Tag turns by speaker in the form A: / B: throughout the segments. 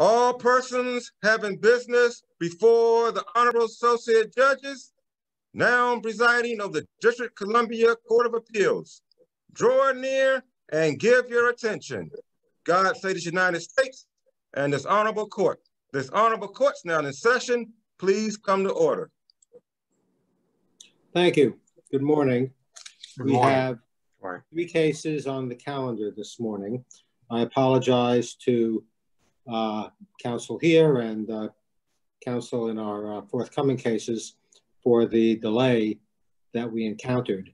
A: All persons having business before the Honorable Associate Judges, now presiding of the District Columbia Court of Appeals, draw near and give your attention. God save the United States and this honorable court. This honorable court's now in session. Please come to order.
B: Thank you. Good morning.
A: Good morning.
B: we have three cases on the calendar this morning. I apologize to counsel here and uh, counsel in our uh, forthcoming cases for the delay that we encountered.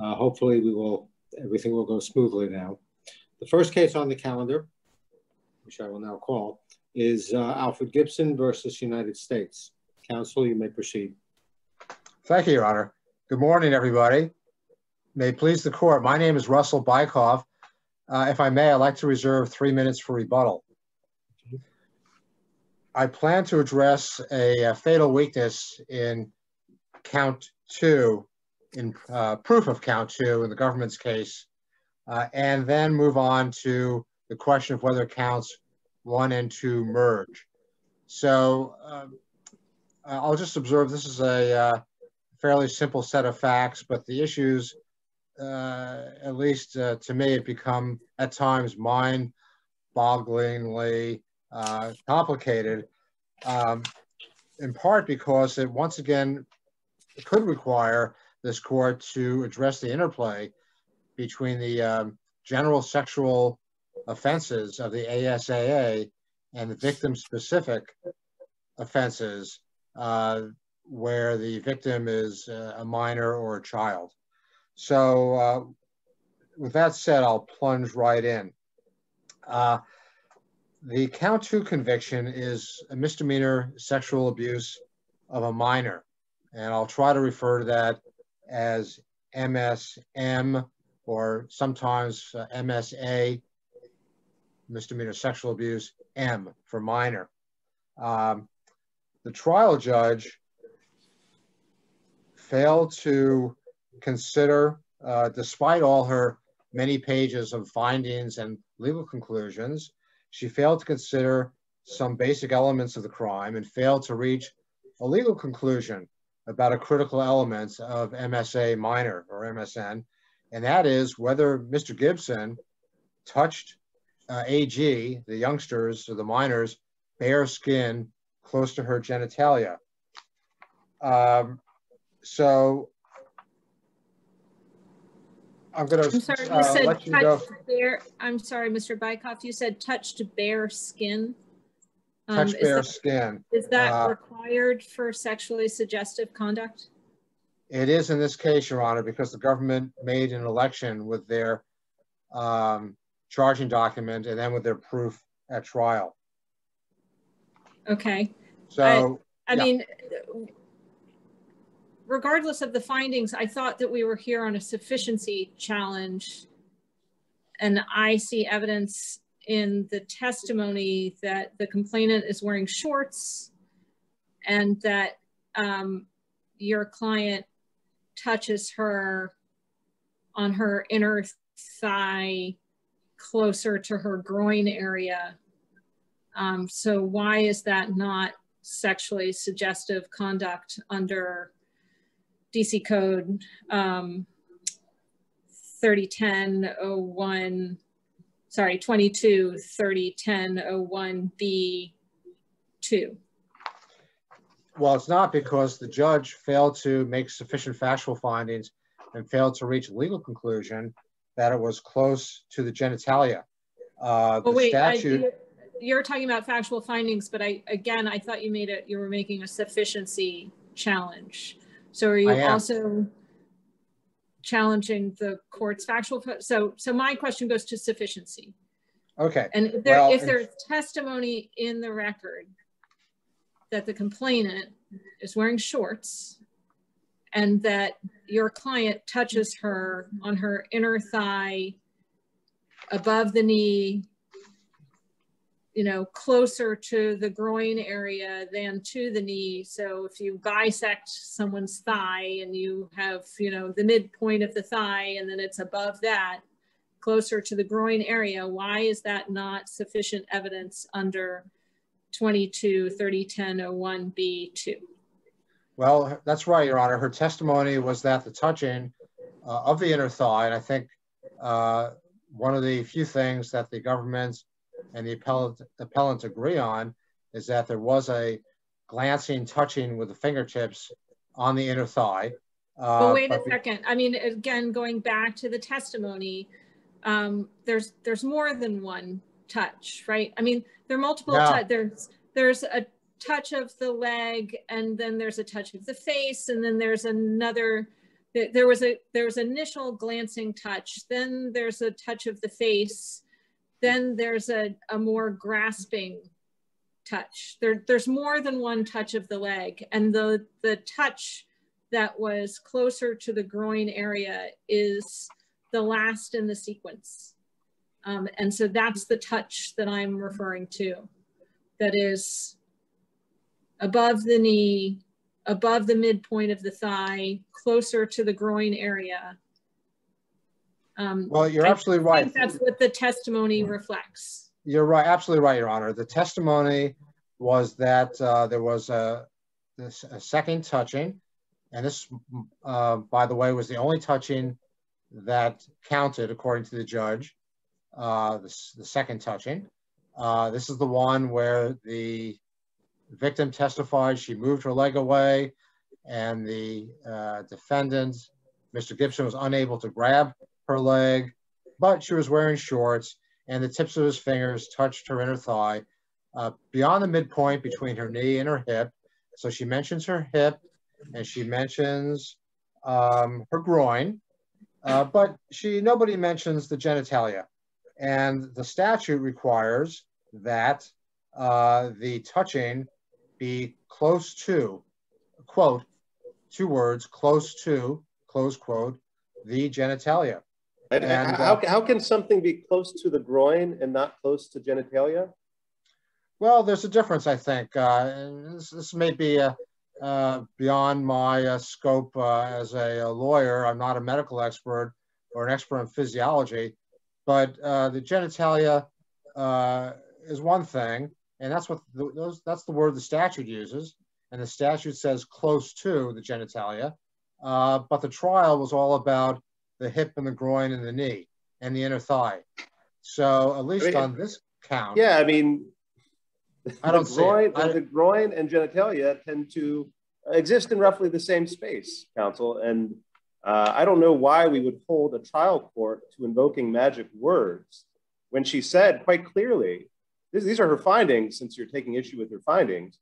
B: Uh, hopefully we will, everything will go smoothly now. The first case on the calendar, which I will now call, is uh, Alfred Gibson versus United States. Counsel, you may proceed.
C: Thank you, Your Honor. Good morning, everybody. May please the court, my name is Russell Bykoff. Uh, if I may, I'd like to reserve three minutes for rebuttal. I plan to address a, a fatal weakness in count two, in uh, proof of count two in the government's case, uh, and then move on to the question of whether counts one and two merge. So um, I'll just observe this is a uh, fairly simple set of facts, but the issues, uh, at least uh, to me, have become at times mind-bogglingly uh, complicated, um, in part because it once again could require this court to address the interplay between the um, general sexual offenses of the ASAA and the victim-specific offenses uh, where the victim is uh, a minor or a child. So uh, with that said, I'll plunge right in. The count two conviction is a misdemeanor sexual abuse of a minor. And I'll try to refer to that as MSM or sometimes uh, MSA, misdemeanor sexual abuse, M for minor. Um, the trial judge failed to consider, uh, despite all her many pages of findings and legal conclusions, she failed to consider some basic elements of the crime and failed to reach a legal conclusion about a critical element of MSA minor or MSM, and that is whether Mr. Gibson touched uh, AG, the youngsters or the minors, bare skin close to her genitalia. Um, so I'm going
D: I'm sorry, you
C: uh,
D: said
C: let you go.
D: touch bare, I'm sorry, Mr. Bykoff, you said touch to bare skin? Um,
C: Touch bare
D: that-
C: skin.
D: Is that
C: uh,
D: required for sexually suggestive conduct?
C: It is in this case, Your Honor, because the government made an election with their um, charging document and then with their proof at trial.
D: Okay,
C: So,
D: I
C: Yeah.
D: mean, regardless of the findings, I thought that we were here on a sufficiency challenge. And I see evidence in the testimony that the complainant is wearing shorts and that um, your client touches her on her inner thigh closer to her groin area. Um, so why is that not sexually suggestive conduct under DC code um, 3010-01, sorry, 22 3010-01B2?
C: well, it's not because the judge failed to make sufficient factual findings and failed to reach a legal conclusion that it was close to the genitalia. Uh,
D: But
C: the
D: wait, I,
C: statute,
D: you- you're talking about factual findings, but I, again, I thought you made it, you were making a sufficiency challenge. So are you also challenging the court's factual, so, so my question goes to sufficiency.
C: okay,
D: And if there,
C: Well,
D: if there's testimony in the record that the complainant is wearing shorts and that your client touches her on her inner thigh, above the knee, you know, closer to the groin area than to the knee. So if you bisect someone's thigh and you have, you know, the midpoint of the thigh and then it's above that, closer to the groin area, why is that not sufficient evidence under 22 3010 b 2
C: Well, that's right, Your Honor. Her testimony was that the touching uh, of the inner thigh, and I think uh, one of the few things that the government and the appellant, appellant agree on is that there was a glancing touching with the fingertips on the inner thigh.
D: Uh, well, wait a second. I mean, again, going back to the testimony, um, there's there's more than one touch, right? I mean, there are multiple. Yeah. There's there's a touch of the leg, and then there's a touch of the face, and then there's another. There was a there was initial glancing touch. Then there's a touch of the face. Then there's a, a more grasping touch. There, there's more than one touch of the leg, and the the touch that was closer to the groin area is the last in the sequence. Um, and so that's the touch that I'm referring to. That is above the knee, above the midpoint of the thigh, closer to the groin area.
C: Um, well, you're I absolutely right.
D: That's what the testimony reflects.
C: You're right, absolutely right, Your Honor. The testimony was that uh, there was a, this, a second touching, and this, uh, by the way, was the only touching that counted according to the judge, uh, the, the second touching. Uh, this is the one where the victim testified she moved her leg away and the uh, defendant, Mr. Gibson, was unable to grab her leg, but she was wearing shorts and the tips of his fingers touched her inner thigh uh, beyond the midpoint between her knee and her hip. So she mentions her hip and she mentions um, her groin, uh, but she nobody mentions the genitalia. And the statute requires that uh, the touching be close to, quote, two words, close to, close quote, the genitalia.
E: And, and how, uh, how can something be close to the groin and not close to genitalia?
C: Well, there's a difference, I think. Uh, this, this, may be uh, uh, beyond my uh, scope uh, as a, a, lawyer. I'm not a medical expert or an expert in physiology, but uh, the genitalia is one thing, and that's what the, those, that's the word the statute uses, and the statute says close to the genitalia. but the trial was all about the hip and the groin and the knee and the inner thigh. So at least I mean, on this count.
E: Yeah, I mean, I don't the groin, I, the groin and genitalia tend to exist in roughly the same space, counsel. And uh, I don't know why we would hold a trial court to invoking magic words when she said quite clearly, this, these are her findings, since you're taking issue with her findings.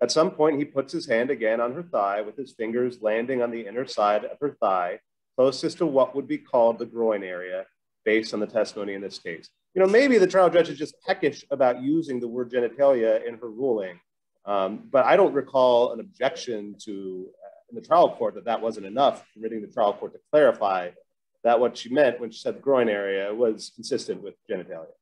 E: At some point, he puts his hand again on her thigh with his fingers landing on the inner side of her thigh closest to what would be called the groin area based on the testimony in this case. You know, maybe the trial judge is just peckish about using the word genitalia in her ruling, um, but I don't recall an objection to uh, in the trial court that that wasn't enough, permitting the trial court to clarify that what she meant when she said the groin area was consistent with genitalia,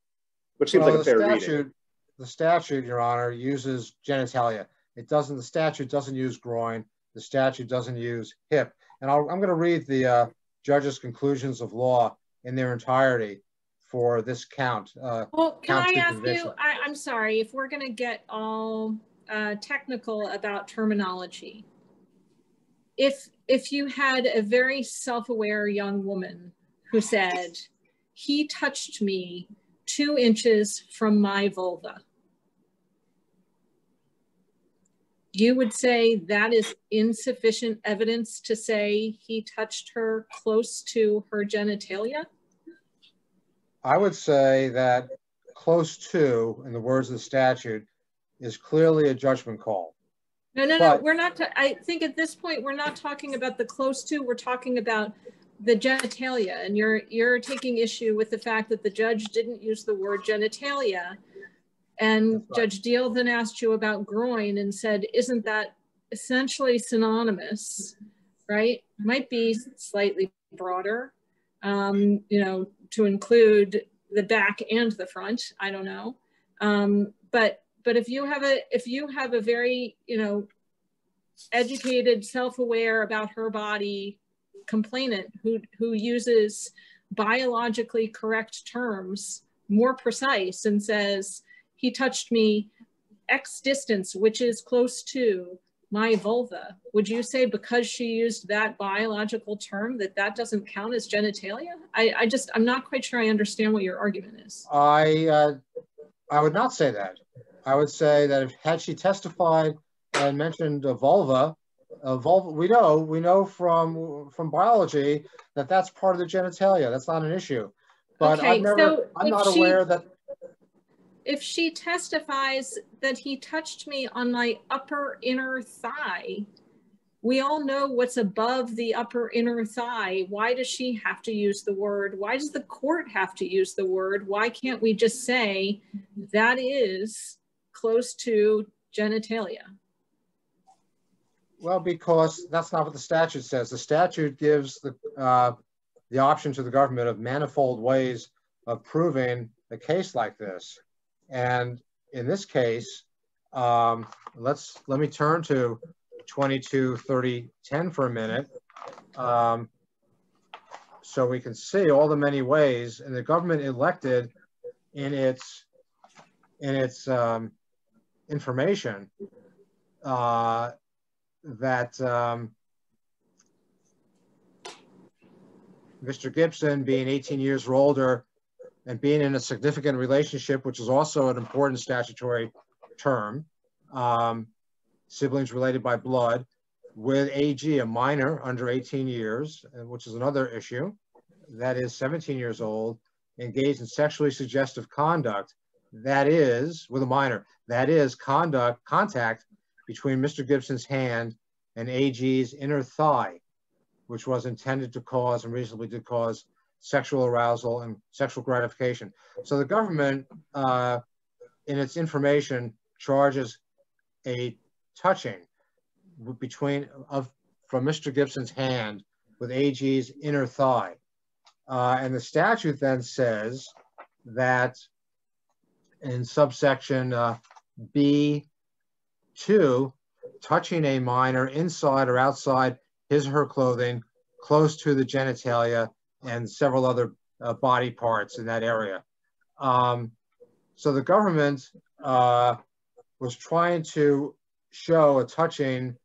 E: which seems well, like a fair statute, reading.
C: The statute, Your Honor, uses genitalia. It doesn't. The statute doesn't use groin. The statute doesn't use hip. And i am going to read the uh, judge's conclusions of law in their entirety for this count.
D: Uh, well, can count I ask you, I, am sorry, if we're going to get all uh, technical about terminology, if, if you had a very self-aware young woman who said, he touched me two inches from my vulva, you would say that is insufficient evidence to say he touched her close to her genitalia?
C: I would say that close to, in the words of the statute, is clearly a judgment call.
D: No, no, but, no, we're not, I think at this point, we're not talking about the close to, we're talking about the genitalia. And you're, you're taking issue with the fact that the judge didn't use the word genitalia and right. Judge Deahl then asked you about groin and said, isn't that essentially synonymous, right? Might be slightly broader, um, you know, to include the back and the front. I don't know. Um, but but if you have a if you have a very you know educated, self-aware about her body complainant who who uses biologically correct terms more precise and says, he touched me X distance, which is close to my vulva, would you say because she used that biological term that that doesn't count as genitalia? I, I just, I'm not quite sure I understand what your argument is.
C: I, uh, I would not say that. I would say that if had she testified and mentioned a vulva, a vulva, we know, we know from from biology that that's part of the genitalia. That's not an issue. But okay, never, so I'm not she, aware that
D: if she testifies that he touched me on my upper inner thigh, we all know what's above the upper inner thigh. Why does she have to use the word? Why does the court have to use the word? Why can't we just say that is close to genitalia?
C: Well, because that's not what the statute says. The statute gives the, uh, the option to the government of manifold ways of proving a case like this. And in this case, um, let's let me turn to 223010 for a minute. Um, so we can see all the many ways and the government elected in its in its um, information uh, that um, Mr. Gibson being 18 years or older and being in a significant relationship, which is also an important statutory term, um, siblings related by blood, with AG, a minor under 18 years, uh, which is another issue, that is 17 years old, engaged in sexually suggestive conduct, that is, with a minor, that is conduct, contact between Mr. Gibson's hand and AG's inner thigh, which was intended to cause and reasonably did cause sexual arousal and sexual gratification. So the government, uh, in its information, charges a touching between of from Mr. Gibson's hand with AG's inner thigh. Uh, and the statute then says that in subsection uh, B2, touching a minor inside or outside his or her clothing close to the genitalia and several other uh, body parts in that area. Um, so the government uh, was trying to show a touching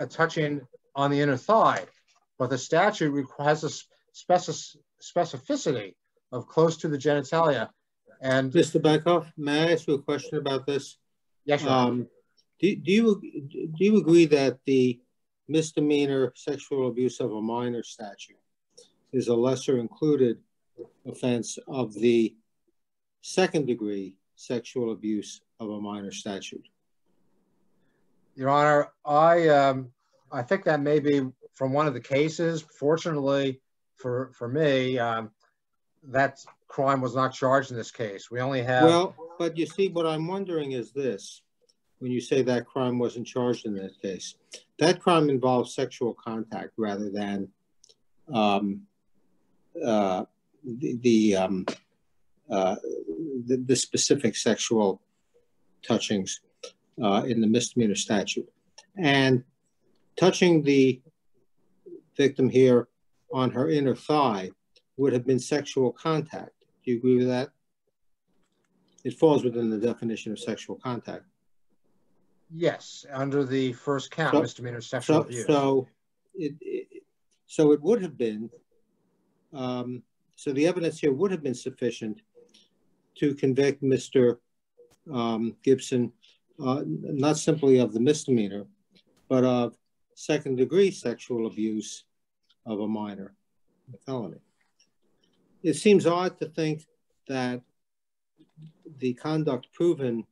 C: a touching on the inner thigh, but the statute has a specific specificity of close to the genitalia. And
B: Mr. Beckhoff, may I ask you a question about this?
C: Yes. Um,
B: do, do you do you agree that the misdemeanor sexual abuse of a minor statute is a lesser included offense of the second degree sexual abuse of a minor statute.
C: Your Honor, I um, I think that may be from one of the cases. Fortunately for for me, um, that crime was not charged in this case. We only have
B: well, but you see, what I'm wondering is this: when you say that crime wasn't charged in that case. That crime involves sexual contact rather than um, uh, the the, um, uh, the, the specific sexual touchings uh, in the misdemeanor statute, and touching the victim here on her inner thigh would have been sexual contact. Do you agree with that? It falls within the definition of sexual contact.
C: Yes, under the first count, so, misdemeanor sexual
B: so,
C: abuse.
B: So it, it, so it would have been, um, so the evidence here would have been sufficient to convict Mr. Um, Gibson, uh, not simply of the misdemeanor, but of second degree sexual abuse of a minor, a felony. It seems odd to think that the conduct proven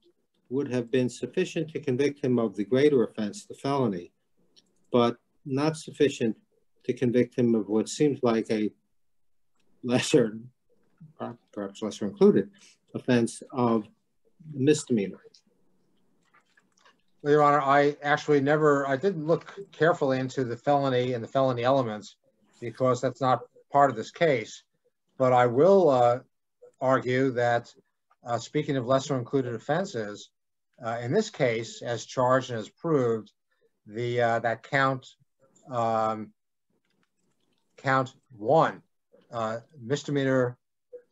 B: would have been sufficient to convict him of the greater offense, the felony, but not sufficient to convict him of what seems like a lesser, perhaps lesser included, offense of misdemeanor.
C: Well, Your Honor, I actually never, I didn't look carefully into the felony and the felony elements because that's not part of this case. But I will uh, argue that, uh, speaking of lesser included offenses, uh, in this case, as charged and as proved, the uh, that count um, count one, uh, misdemeanor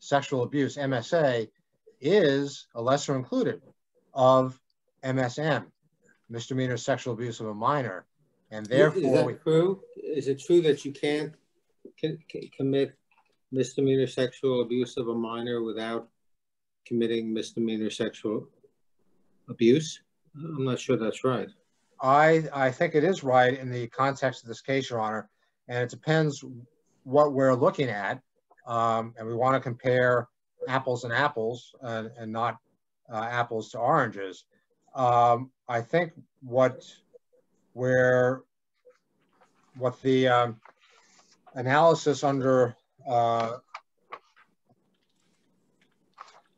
C: sexual abuse, MSA, is a lesser included of MSM, misdemeanor sexual abuse of a minor. And therefore,
B: is that true? Is it true that you can't commit misdemeanor sexual abuse of a minor without committing misdemeanor sexual abuse? I'm not sure that's right.
C: I, I think it is right in the context of this case, Your Honor, and it depends what we're looking at. Um, and we want to compare apples and apples uh, and not uh, apples to oranges. Um, I think what where what the um, analysis under uh,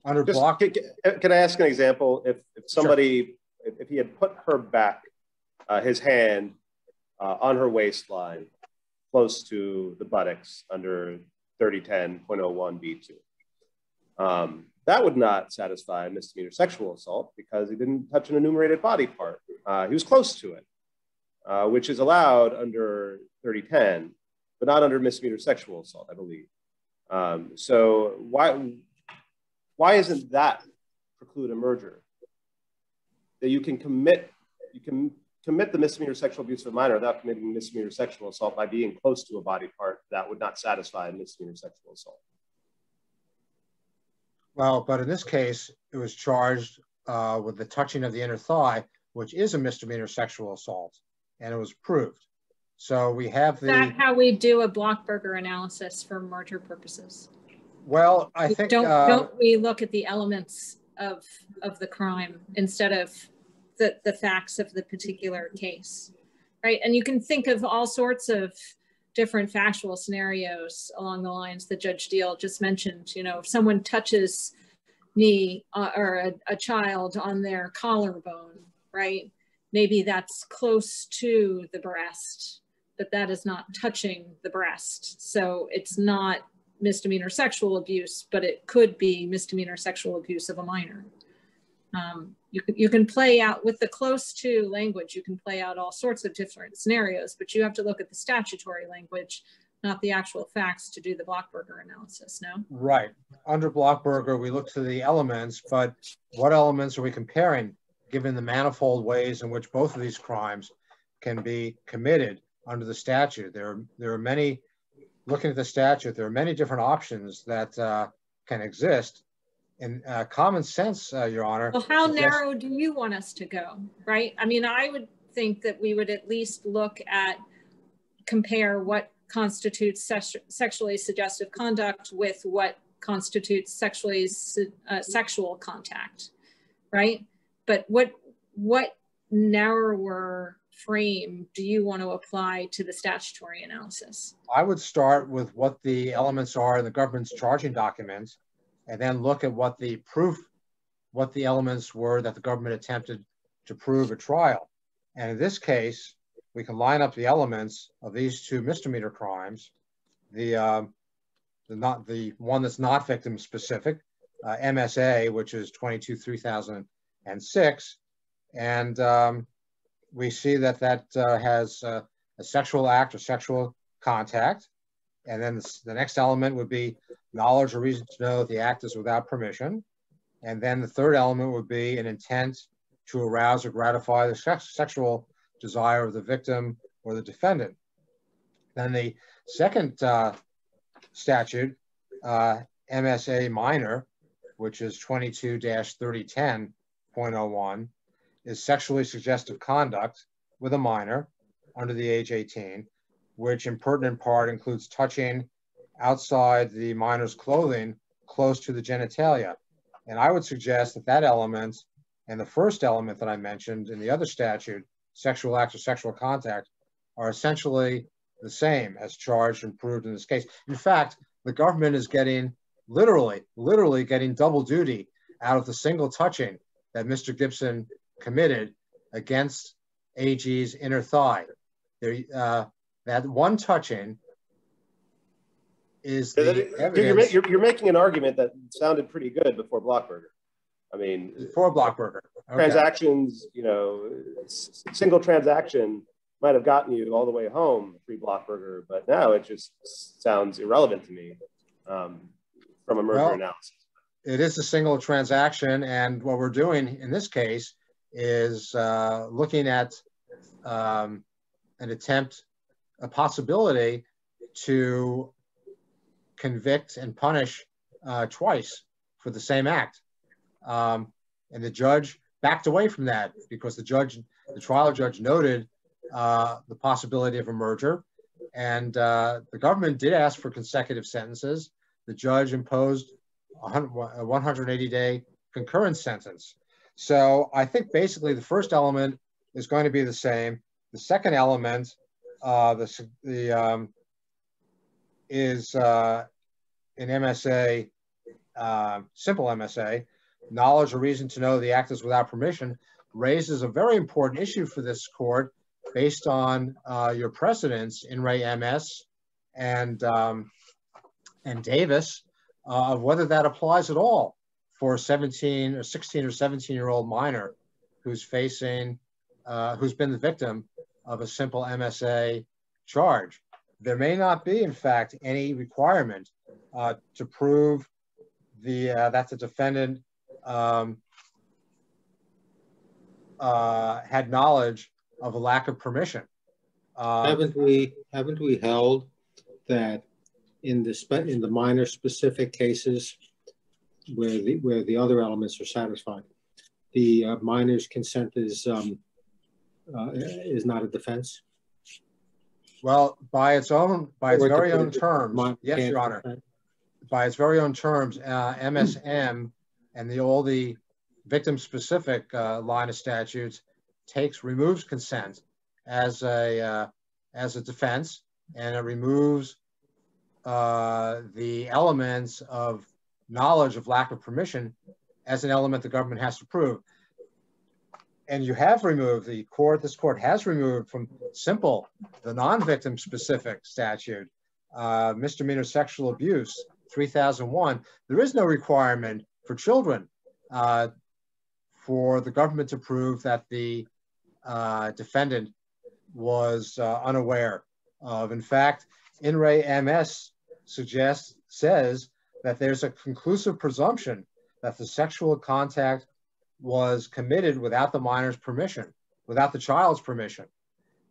C: under
E: Just,
C: block.
E: Can, can, I ask an example? If, if somebody, sure. if, if, he had put her back, uh, his hand uh, on her waistline, close to the buttocks under 3010.01b2, um, that would not satisfy misdemeanor sexual assault because he didn't touch an enumerated body part. Uh, he was close to it, uh, which is allowed under 3010, but not under misdemeanor sexual assault, I believe. Um, so why why isn't that preclude a merger? That you can commit you can commit the misdemeanor sexual abuse of a minor without committing misdemeanor sexual assault by being close to a body part that would not satisfy a misdemeanor sexual assault.
C: Well, but in this case, it was charged uh, with the touching of the inner thigh, which is a misdemeanor sexual assault, and it was proved. So we have the.
D: Is that how we do a Blockburger analysis for merger purposes?
C: Well, I think.
D: Don't, uh, don't we look at the elements of, of the crime instead of the, the facts of the particular case, right? And you can think of all sorts of different factual scenarios along the lines that Judge Deahl just mentioned. You know, if someone touches me uh, or a, a child on their collarbone, right? Maybe that's close to the breast, but that is not touching the breast. So it's not misdemeanor sexual abuse, but it could be misdemeanor sexual abuse of a minor. Um, you, can, you can play out with the close to language, you can play out all sorts of different scenarios, but you have to look at the statutory language, not the actual facts to do the Blockburger analysis, no?
C: Right. Under Blockburger, we look to the elements, but what elements are we comparing given the manifold ways in which both of these crimes can be committed under the statute? There there are many, looking at the statute, there are many different options that uh, can exist in uh, common sense, uh, Your Honor.
D: Well, how narrow do you want us to go, right? I mean, I would think that we would at least look at, compare what constitutes se sexually suggestive conduct with what constitutes sexually uh, sexual contact, right? But what what narrower frame do you want to apply to the statutory analysis?
C: I would start with what the elements are in the government's charging documents and then look at what the proof, what the elements were that the government attempted to prove at trial. And in this case, we can line up the elements of these two misdemeanor crimes. The, um, the not the one that's not victim specific, uh, MSA, which is 22 3006, and um, we see that that uh, has uh, a sexual act or sexual contact. And then the, next element would be knowledge or reason to know that the act is without permission. And then the third element would be an intent to arouse or gratify the sex sexual desire of the victim or the defendant. Then the second uh, statute, uh, MSA minor, which is 22-3010.01, is sexually suggestive conduct with a minor under the age 18, which in pertinent part includes touching, outside the minor's clothing close to the genitalia. And I would suggest that that element and the first element that I mentioned in the other statute, sexual acts or sexual contact, are essentially the same as charged and proved in this case. In fact, the government is getting literally, literally getting double duty out of the single touching that Mr. Gibson committed against AG's inner thigh. There, uh, that one touching is the
E: evidence. You're, you're, making an argument that sounded pretty good before Blockburger. I mean,
C: before Blockburger,
E: okay. transactions, you know, single transaction might have gotten you all the way home, free block but now it just sounds irrelevant to me um, from a merger well, analysis.
C: It is a single transaction, and what we're doing in this case is uh, looking at um, an attempt, a possibility to convict and punish uh, twice for the same act. Um, and the judge backed away from that because the judge, the trial judge noted uh, the possibility of a merger. And uh, the government did ask for consecutive sentences. The judge imposed a 180 day concurrent sentence. So I think basically the first element is going to be the same. The second element, uh, the, the um, is uh, in MSA, uh, simple MSA, knowledge or reason to know the act is without permission, raises a very important issue for this court based on uh, your precedents in re MS and, um, and Davis uh, of whether that applies at all for a 17 or 16 or 17 year old minor who's facing, uh, who's been the victim of a simple MSA charge. There may not be, in fact, any requirement uh, to prove the uh, that the defendant um, uh, had knowledge of a lack of permission.
B: Uh, haven't we haven't we held that in the in the minor specific cases where the where the other elements are satisfied, the uh, minor's consent is um, uh, is not a defense.
C: Well, by its own by its very own terms, yes, Your Honor. By its very own terms, MSM and the all the victim specific uh, line of statutes takes removes consent as a uh, as a defense and it removes uh, the elements of knowledge of lack of permission as an element the government has to prove and you have removed the court this court has removed from simple the non-victim specific statute uh, misdemeanor sexual abuse 3001 there is no requirement for children uh, for the government to prove that the uh, defendant was uh, unaware of. In fact, In re MS suggests, says that there's a conclusive presumption that the sexual contact was committed without the minor's permission, without the child's permission.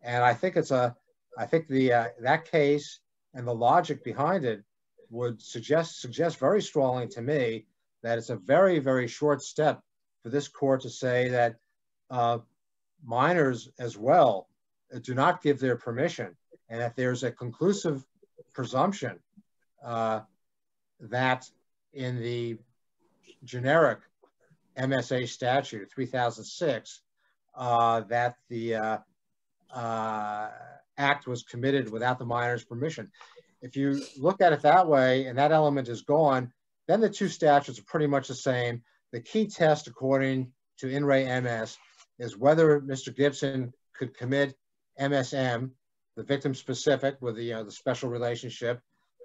C: And I think it's a, I think the uh, that case and the logic behind it would suggest suggest very strongly to me that it's a very, very short step for this court to say that uh, minors as well do not give their permission and that there's a conclusive presumption uh, that in the generic MSA statute 3006 uh, that the uh, uh, act was committed without the minor's permission. If you look at it that way and that element is gone, then the two statutes are pretty much the same. The key test, according to In re MS, is whether Mr. Gibson could commit MSM, the victim specific with the, uh, the special relationship,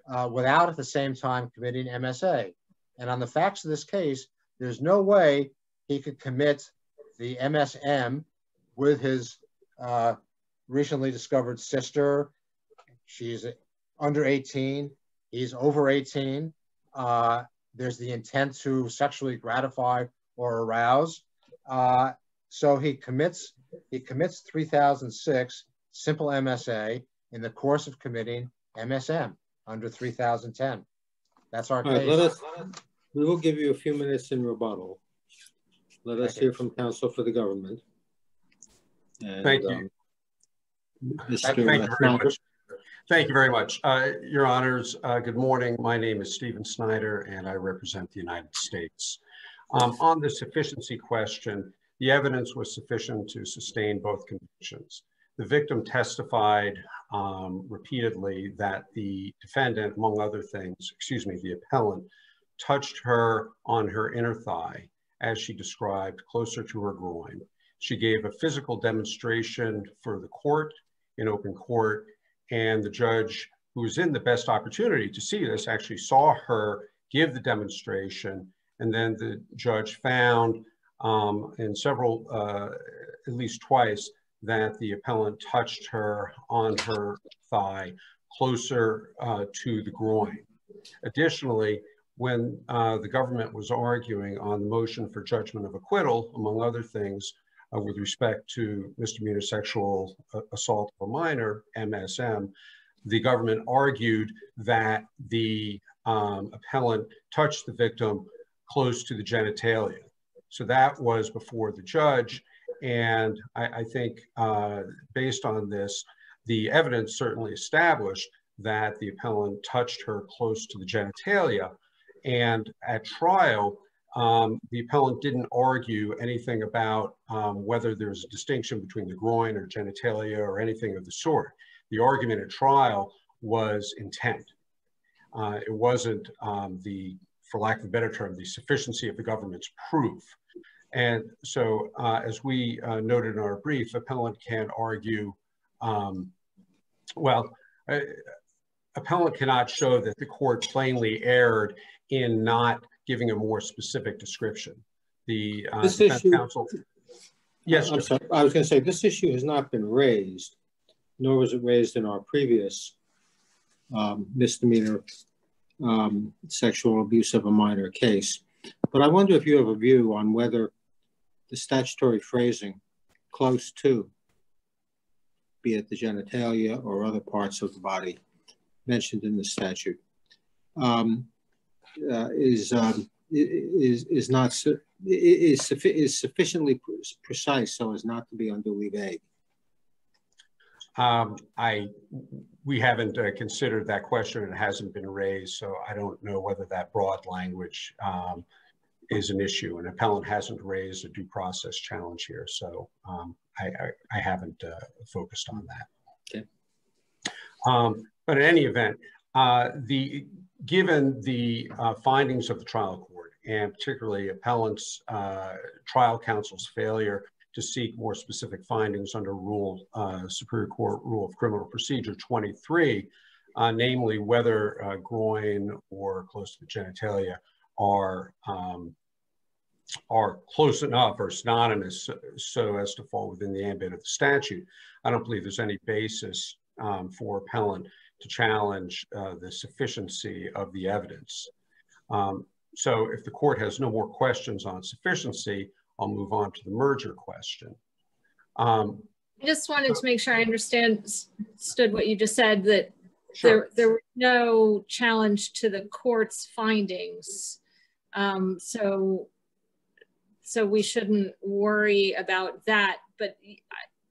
C: uh, without at the same time committing MSA. And on the facts of this case, there's no way he could commit the MSM with his uh, recently discovered sister. She's under 18, he's over 18. Uh, there's the intent to sexually gratify or arouse. Uh, so he commits he commits 3006 simple MSA in the course of committing MSM under 3010. That's our case.
B: let us, we will give you a few minutes in rebuttal. Let us hear from counsel for the government.
F: And, Thank you. Um, Mr. Thank you very much. Thank you very much. Uh, Your Honors, uh, good morning. My name is Stephen Snyder and I represent the United States. Um, on the sufficiency question, the evidence was sufficient to sustain both convictions. The victim testified um, repeatedly that the defendant, among other things, excuse me, the appellant, touched her on her inner thigh, as she described, closer to her groin. She gave a physical demonstration for the court in open court and the judge, who was in the best opportunity to see this, actually saw her give the demonstration. And then the judge found, um, in several, uh, at least twice, that the appellant touched her on her thigh closer uh, to the groin. Additionally, when uh, the government was arguing on the motion for judgment of acquittal, among other things, uh, with respect to misdemeanor sexual uh, assault of a minor, MSM, the government argued that the um, appellant touched the victim close to the genitalia. So that was before the judge. And I, I think uh, based on this, the evidence certainly established that the appellant touched her close to the genitalia. And at trial, um, the appellant didn't argue anything about um, whether there's a distinction between the groin or genitalia or anything of the sort. The argument at trial was intent. Uh, it wasn't um, the, for lack of a better term, the sufficiency of the government's proof. And so, uh, as we uh, noted in our brief, appellant can argue, um, well, uh, appellant cannot show that the court plainly erred in not giving a more specific description. The uh,
B: this issue, counsel. Yes, I'm sorry. I was going to say this issue has not been raised, nor was it raised in our previous um, misdemeanor um, sexual abuse of a minor case. But I wonder if you have a view on whether the statutory phrasing close to, be it the genitalia or other parts of the body mentioned in the statute, um, uh, is, um, is, is not is, is sufficiently precise so as not to be unduly vague.
F: Um, I we haven't uh, considered that question. It hasn't been raised, so I don't know whether that broad language um, is an issue. An appellant hasn't raised a due process challenge here, so um, I, I, I, haven't uh, focused on that.
B: Okay.
F: Um, but in any event, uh, the given the uh, findings of the trial court and particularly appellant's uh, trial counsel's failure to seek more specific findings under Rule uh, Superior Court Rule of Criminal Procedure 23, uh, namely whether uh, groin or close to the genitalia are um, are close enough or synonymous so as to fall within the ambit of the statute. I don't believe there's any basis um, for appellant to challenge uh, the sufficiency of the evidence. Um, so if the court has no more questions on sufficiency, I'll move on to the merger question.
D: Um, I just wanted to make sure I understand understood what you just said that sure. there there was no challenge to the court's findings. Um, so so we shouldn't worry about that. But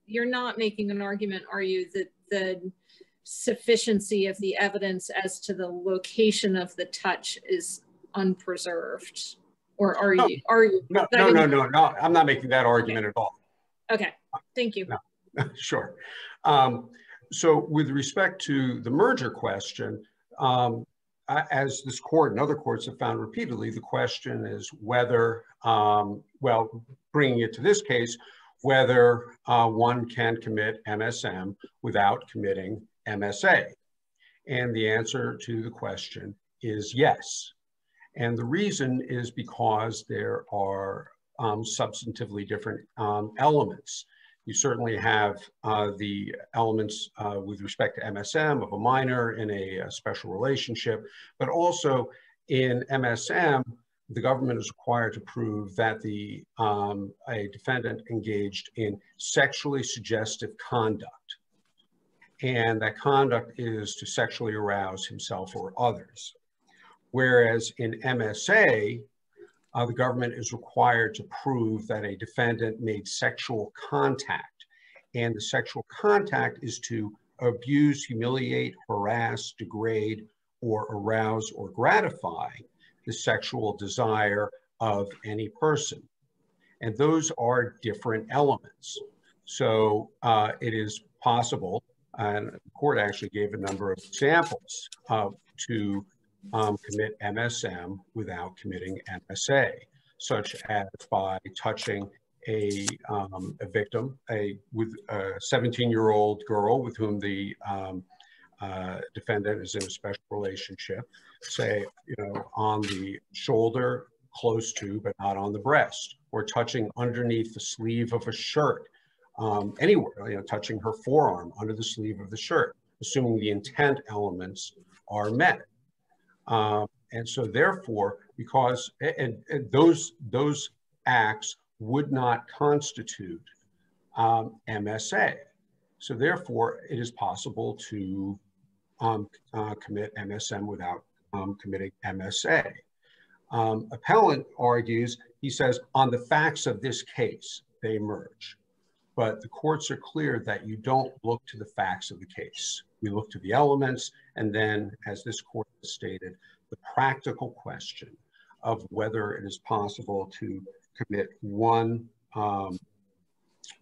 D: you're not making an argument, are you, that the sufficiency of the evidence as to the location of the touch is unpreserved? Or are no. you, are you?
F: No, no, no, no, no, I'm not making that argument okay. at all.
D: Okay, thank you.
F: No. sure. Um, so with respect to the merger question, um, as this court and other courts have found repeatedly, the question is whether, um, well, bringing it to this case, whether uh, one can commit MSM without committing MSA. And the answer to the question is yes. And the reason is because there are um, substantively different um, elements. You certainly have uh, the elements uh, with respect to MSM of a minor in a, a, special relationship, but also in MSM, the government is required to prove that the um, a defendant engaged in sexually suggestive conduct. And that conduct is to sexually arouse himself or others. Whereas in MSA, uh, the government is required to prove that a defendant made sexual contact. And the sexual contact is to abuse, humiliate, harass, degrade, or arouse or gratify the sexual desire of any person. And those are different elements. So uh, it is possible, and the court actually gave a number of examples uh, to um, commit MSM without committing MSA, such as by touching a, um, a victim, a with a 17-year-old girl with whom the um, uh, defendant is in a special relationship, say, you know, on the shoulder, close to, but not on the breast, or touching underneath the sleeve of a shirt um, anywhere, you know, touching her forearm under the sleeve of the shirt, assuming the intent elements are met. Um, and so therefore, because and, and, those, those acts would not constitute um, MSA. So therefore, it is possible to um, uh, commit MSM without um, committing MSA. Um, appellant argues, he says, on the facts of this case, they merge. But the courts are clear that you don't look to the facts of the case. We look to the elements, and then, as this court has stated, the practical question of whether it is possible to commit one, um,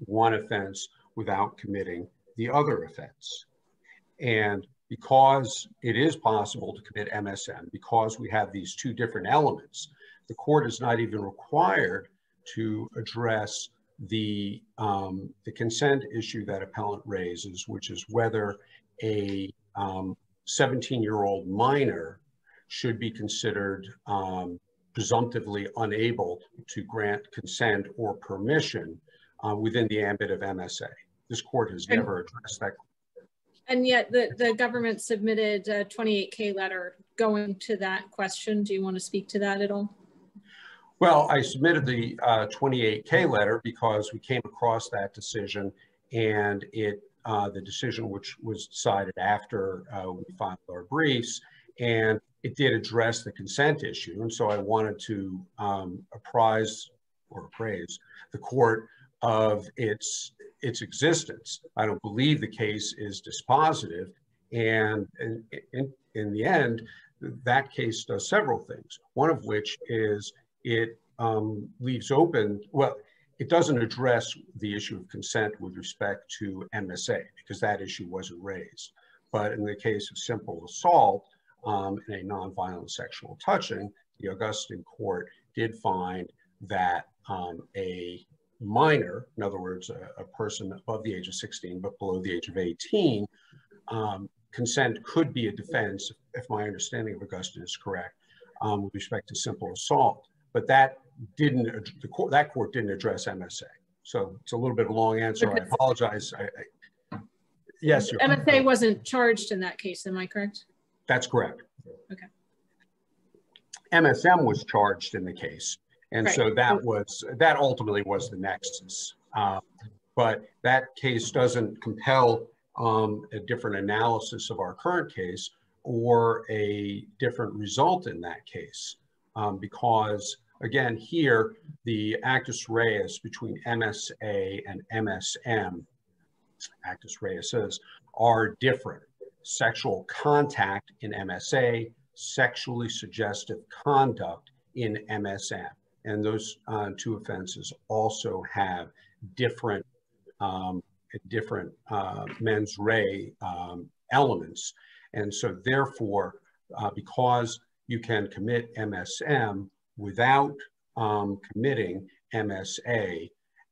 F: one offense without committing the other offense. And because it is possible to commit MSM, because we have these two different elements, the court is not even required to address the, um, the consent issue that appellant raises, which is whether a 17-year-old um, minor should be considered um, presumptively unable to grant consent or permission uh, within the ambit of MSA. This court has never addressed that
D: and yet the, the government submitted a 28K letter going to that question. Do you want to speak to that at all?
F: Well, I submitted the uh, 28K letter because we came across that decision and it uh, the decision which was decided after uh, we filed our briefs and it did address the consent issue. And so I wanted to um, apprise or appraise the court of its its existence. I don't believe the case is dispositive. And in, in, in the end, that case does several things, one of which is it um, leaves open, well, it doesn't address the issue of consent with respect to MSA because that issue wasn't raised. But in the case of simple assault um, in a nonviolent sexual touching, the Augustine court did find that um, a minor, in other words, a, a, person above the age of 16 but below the age of 18, um, consent could be a defense, if my understanding of Augustine is correct, um, with respect to simple assault. But that didn't, the court, that court didn't address MSA. So it's a little bit of a long answer. I apologize. I, I, yes.
D: MSA correct. wasn't charged in that case, am I correct?
F: That's correct.
D: Okay.
F: MSM was charged in the case. And right. so that was, that ultimately was the nexus. Uh, but that case doesn't compel um, a different analysis of our current case or a different result in that case. Um, because again, here, the actus reus between MSA and MSM, actus reus is, are different. Sexual contact in MSA, sexually suggestive conduct in MSM and those uh, two offenses also have different um, different uh, mens rea um, elements. And so therefore, uh, because you can commit MSM without um, committing MSA,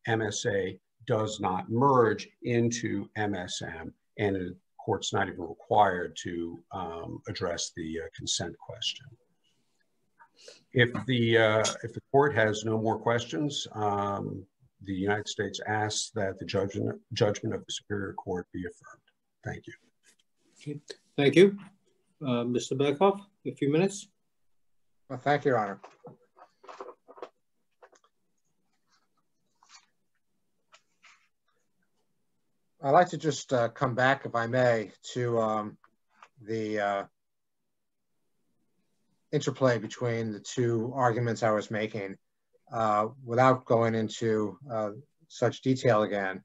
F: MSA does not merge into MSM and the court's not even required to um, address the uh, consent question. If the, uh, if the court has no more questions, um, the United States asks that the judgment, judgment of the Superior Court be affirmed. Thank you.
B: Okay. Thank you. Uh, Mr. Berghoff, a few minutes.
C: Well, thank you, Your Honor. I'd like to just uh, come back, if I may, to um, the uh, interplay between the two arguments I was making uh, without going into uh, such detail again.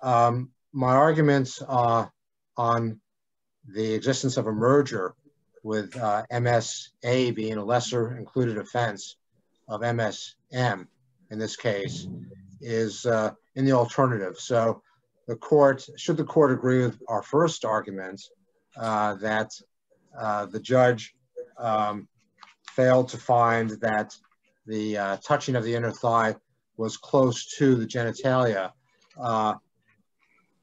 C: Um, my arguments on the existence of a merger with uh, MSA being a lesser included offense of MSM in this case is uh, in the alternative. So the court, should the court agree with our first argument uh, that the judge um, failed to find that the uh, touching of the inner thigh was close to the genitalia, uh,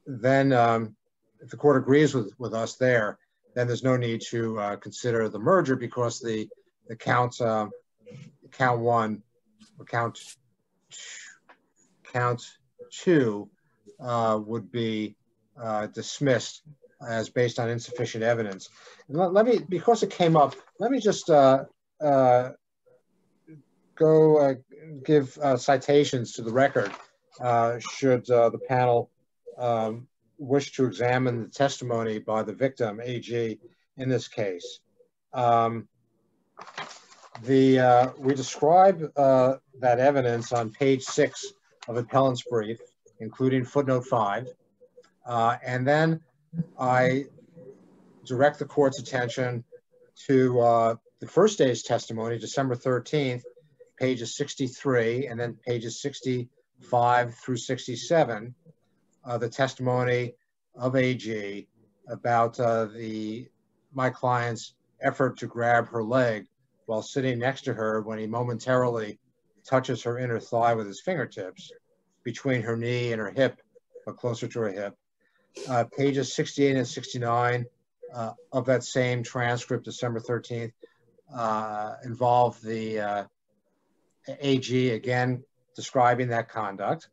C: then um, if the court agrees with, with us there, then there's no need to uh, consider the merger because the, the count, uh, count one, count, count two uh, would be uh, dismissed as based on insufficient evidence. Let, let, me, because it came up, let me just uh, uh, go give citations to the record should the panel um, wish to examine the testimony by the victim, AG, in this case. Um, the, uh, we describe uh, that evidence on page six of appellant's brief, including footnote five. Uh, and then I direct the court's attention to uh, the first day's testimony, December 13th, pages 63, and then pages 65 through 67, uh, the testimony of AG about uh, the my client's effort to grab her leg while sitting next to her when he momentarily touches her inner thigh with his fingertips between her knee and her hip, but closer to her hip. Uh, pages 68 and 69 uh, of that same transcript, December 13th, uh, involve the uh, AG again describing that conduct.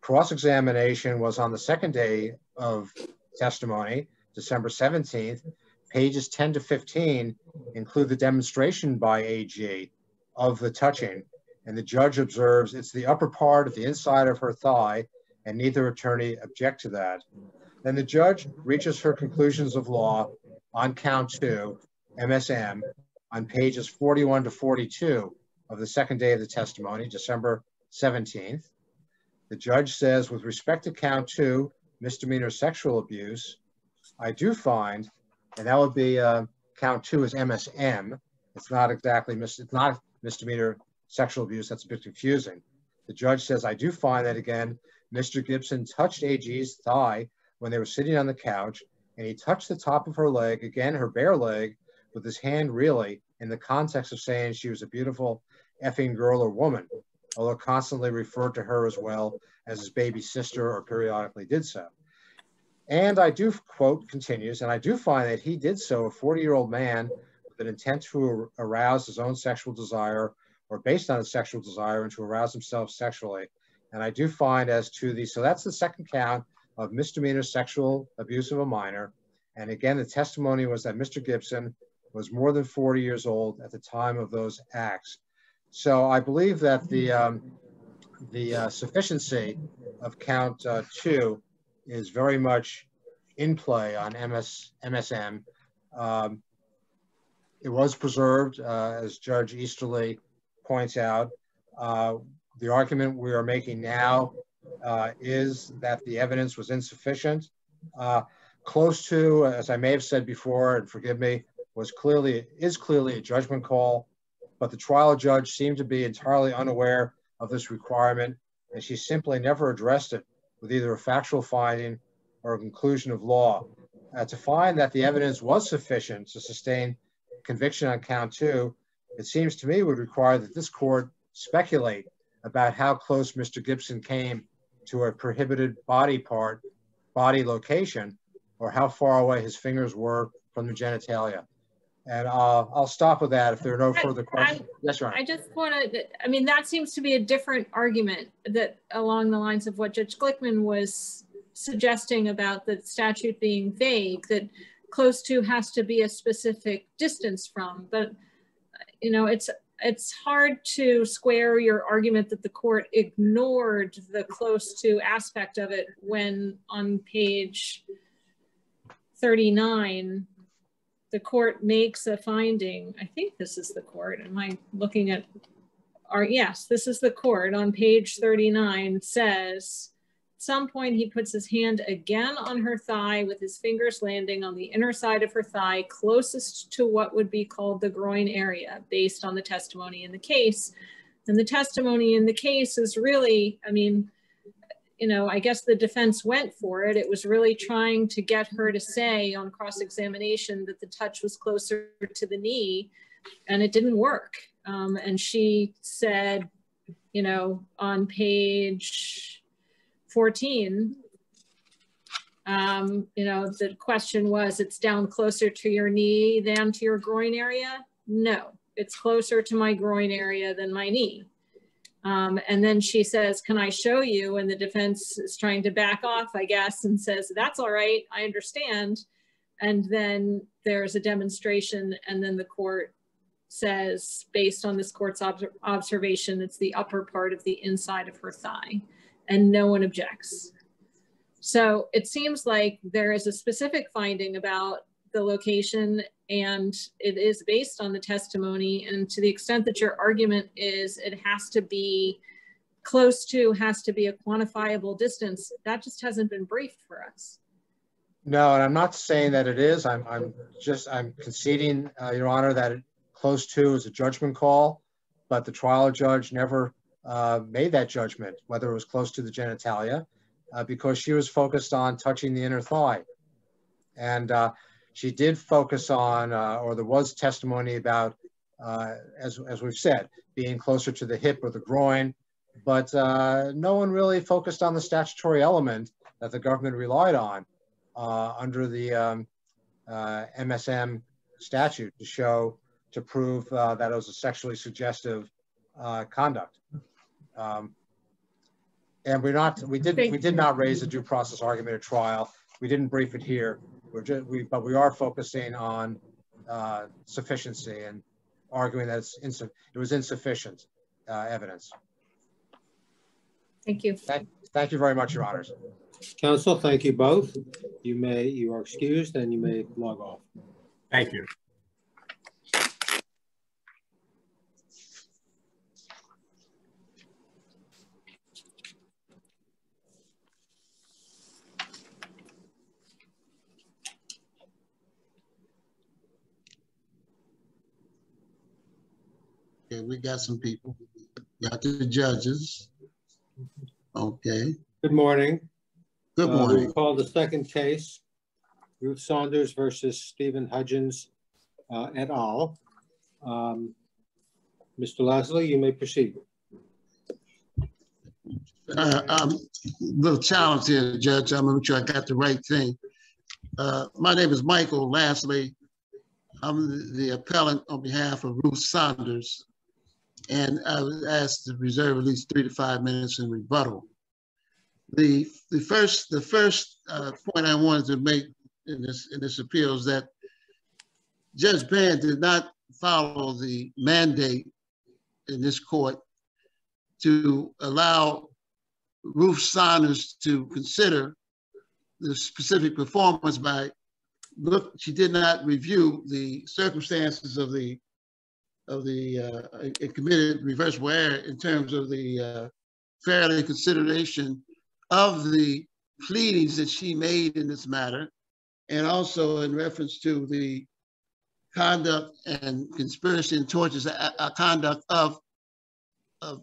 C: Cross-examination was on the second day of testimony, December 17th, pages 10 to 15 include the demonstration by AG of the touching, and the judge observes it's the upper part of the inside of her thigh, and neither attorney object to that. Then the judge reaches her conclusions of law on count two, MSM, on pages 41 to 42 of the second day of the testimony, December 17th. The judge says, with respect to count two, misdemeanor sexual abuse, I do find and that would be uh, count two is MSM. It's not exactly, mis it's not misdemeanor sexual abuse. That's a bit confusing. The judge says, I do find that again, Mr. Gibson touched AG's thigh when they were sitting on the couch, and he touched the top of her leg, again, her bare leg, with his hand really in the context of saying she was a beautiful effing girl or woman, although constantly referred to her as well as his baby sister or periodically did so. And I do, quote, continues, and I do find that he did so, a 40 year old man with an intent to arouse his own sexual desire or based on his sexual desire and to arouse himself sexually. And I do find as to the, so that's the second count of misdemeanor sexual abuse of a minor. And again, the testimony was that Mr. Gibson was more than 40 years old at the time of those acts. So I believe that the, um, the uh, sufficiency of count uh, two is very much in play on MS, MSM. Um, it was preserved, uh, as Judge Easterly points out. Uh, the argument we are making now uh, is that the evidence was insufficient. Uh, close to, as I may have said before, and forgive me, was clearly, is clearly a judgment call, but the trial judge seemed to be entirely unaware of this requirement, and she simply never addressed it with either a factual finding or a conclusion of law. Uh, to find that the evidence was sufficient to sustain conviction on count two, it seems to me would require that this court speculate about how close Mr. Gibson came to a prohibited body part, body location, or how far away his fingers were from the genitalia. And uh, I'll stop with that if there are no further questions. I, yes,
D: right. I just want to, I mean, that seems to be a different argument that along the lines of what Judge Glickman was suggesting about the statute being vague, that close to has to be a specific distance from. But, you know, it's, it's hard to square your argument that the court ignored the close to aspect of it when on page 39 the court makes a finding, I think this is the court, am I looking at, or yes, this is the court on page 39 says, at some point he puts his hand again on her thigh with his fingers landing on the inner side of her thigh closest to what would be called the groin area based on the testimony in the case. And the testimony in the case is really, I mean, you know, I guess the defense went for it. It was really trying to get her to say on cross examination that the touch was closer to the knee, and it didn't work. Um, and she said, you know, on page 14, um, you know, the question was, it's down closer to your knee than to your groin area? No, it's closer to my groin area than my knee. Um, and then she says, Can I show you? And the defense is trying to back off, I guess, and says, That's all right, I understand. And then there's a demonstration, and then the court says, based on this court's ob observation, it's the upper part of the inside of her thigh, and no one objects. So it seems like there is a specific finding about the location and it is based on the testimony. And to the extent that your argument is it has to be close to, has to be a quantifiable distance, that just hasn't been briefed for us.
C: No, and I'm not saying that it is. I'm, I'm just, I'm conceding, uh, Your Honor, that it, close to is a judgment call, but the trial judge never uh, made that judgment, whether it was close to the genitalia, uh, because she was focused on touching the inner thigh. And uh, she did focus on, uh, or there was testimony about, uh, as, as we've said, being closer to the hip or the groin, but uh, no one really focused on the statutory element that the government relied on uh, under the um, uh, MSM statute to show, to prove uh, that it was a sexually suggestive conduct. Um, and we're not, we did, we did not raise a due process argument at trial. We didn't brief it here. We're just, we, but we are focusing on uh, sufficiency and arguing that it's it was insufficient uh, evidence.
D: Thank you.
C: Thank, thank you very much, Your Honors.
B: Counsel, thank you both. You may, you are excused and you may log off.
F: Thank you.
G: Okay, we got some people. Got the judges. Okay.
B: Good morning.
G: Good morning. Uh,
B: we call the second case, Ruth Saunders versus Stephen Hudgens uh, et al. Um, Mr. Lasley, you may proceed.
G: Uh, um, little challenge here, Judge. I'm gonna make sure I got the right thing. Uh, my name is Michael Lasley. I'm the, the appellant on behalf of Ruth Saunders and I was asked to reserve at least three to five minutes in rebuttal. The the first the first uh, point I wanted to make in this in this appeal is that Judge Pan did not follow the mandate in this court to allow Ruth Saunders to consider the specific performance by look she did not review the circumstances of the of the uh, it committed reversible error in terms of the uh, fairly consideration of the pleadings that she made in this matter, and also in reference to the conduct and conspiracy and tortious conduct of, of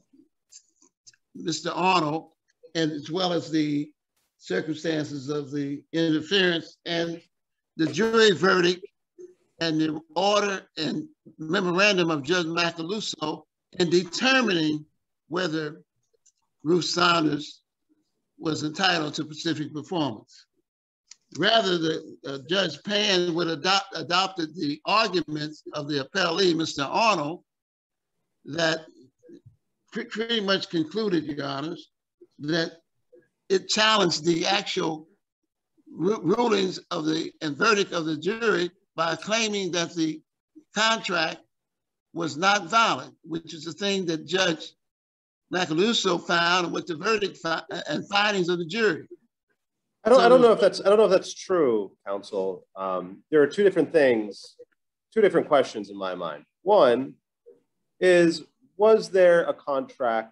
G: Mr. Arnold, and as well as the circumstances of the interference and the jury verdict and the order and memorandum of Judge Macaluso in determining whether Ruth Saunders was entitled to Pacific performance. Rather, the uh, Judge Pan would adopt adopted the arguments of the appellee, Mr. Arnold, that pretty much concluded, Your Honors, that it challenged the actual rulings of the and verdict of the jury by claiming that the contract was not valid, which is the thing that Judge Macaluso found with the verdict and findings of the jury.
E: I don't, so, I don't know if that's I don't know if that's true, counsel. Um, there are two different things, two different questions in my mind. One is was there a contract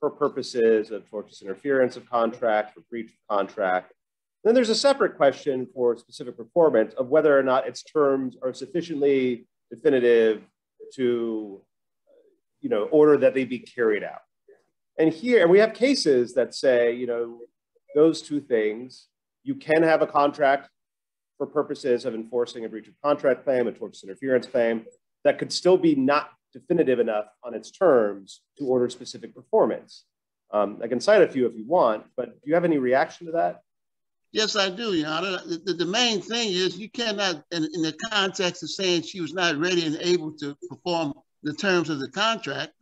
E: for purposes of tortious interference of contract, for breach of contract, then there's a separate question for specific performance of whether or not its terms are sufficiently definitive to, you know, order that they be carried out. And here, we have cases that say, you know, those two things, you can have a contract for purposes of enforcing a breach of contract claim, a tortious interference claim, that could still be not definitive enough on its terms to order specific performance. Um, I can cite a few if you want, but do you have any reaction to that?
G: Yes, I do, Your Honor. The, the main thing is you cannot, in, in, the context of saying she was not ready and able to perform the terms of the contract,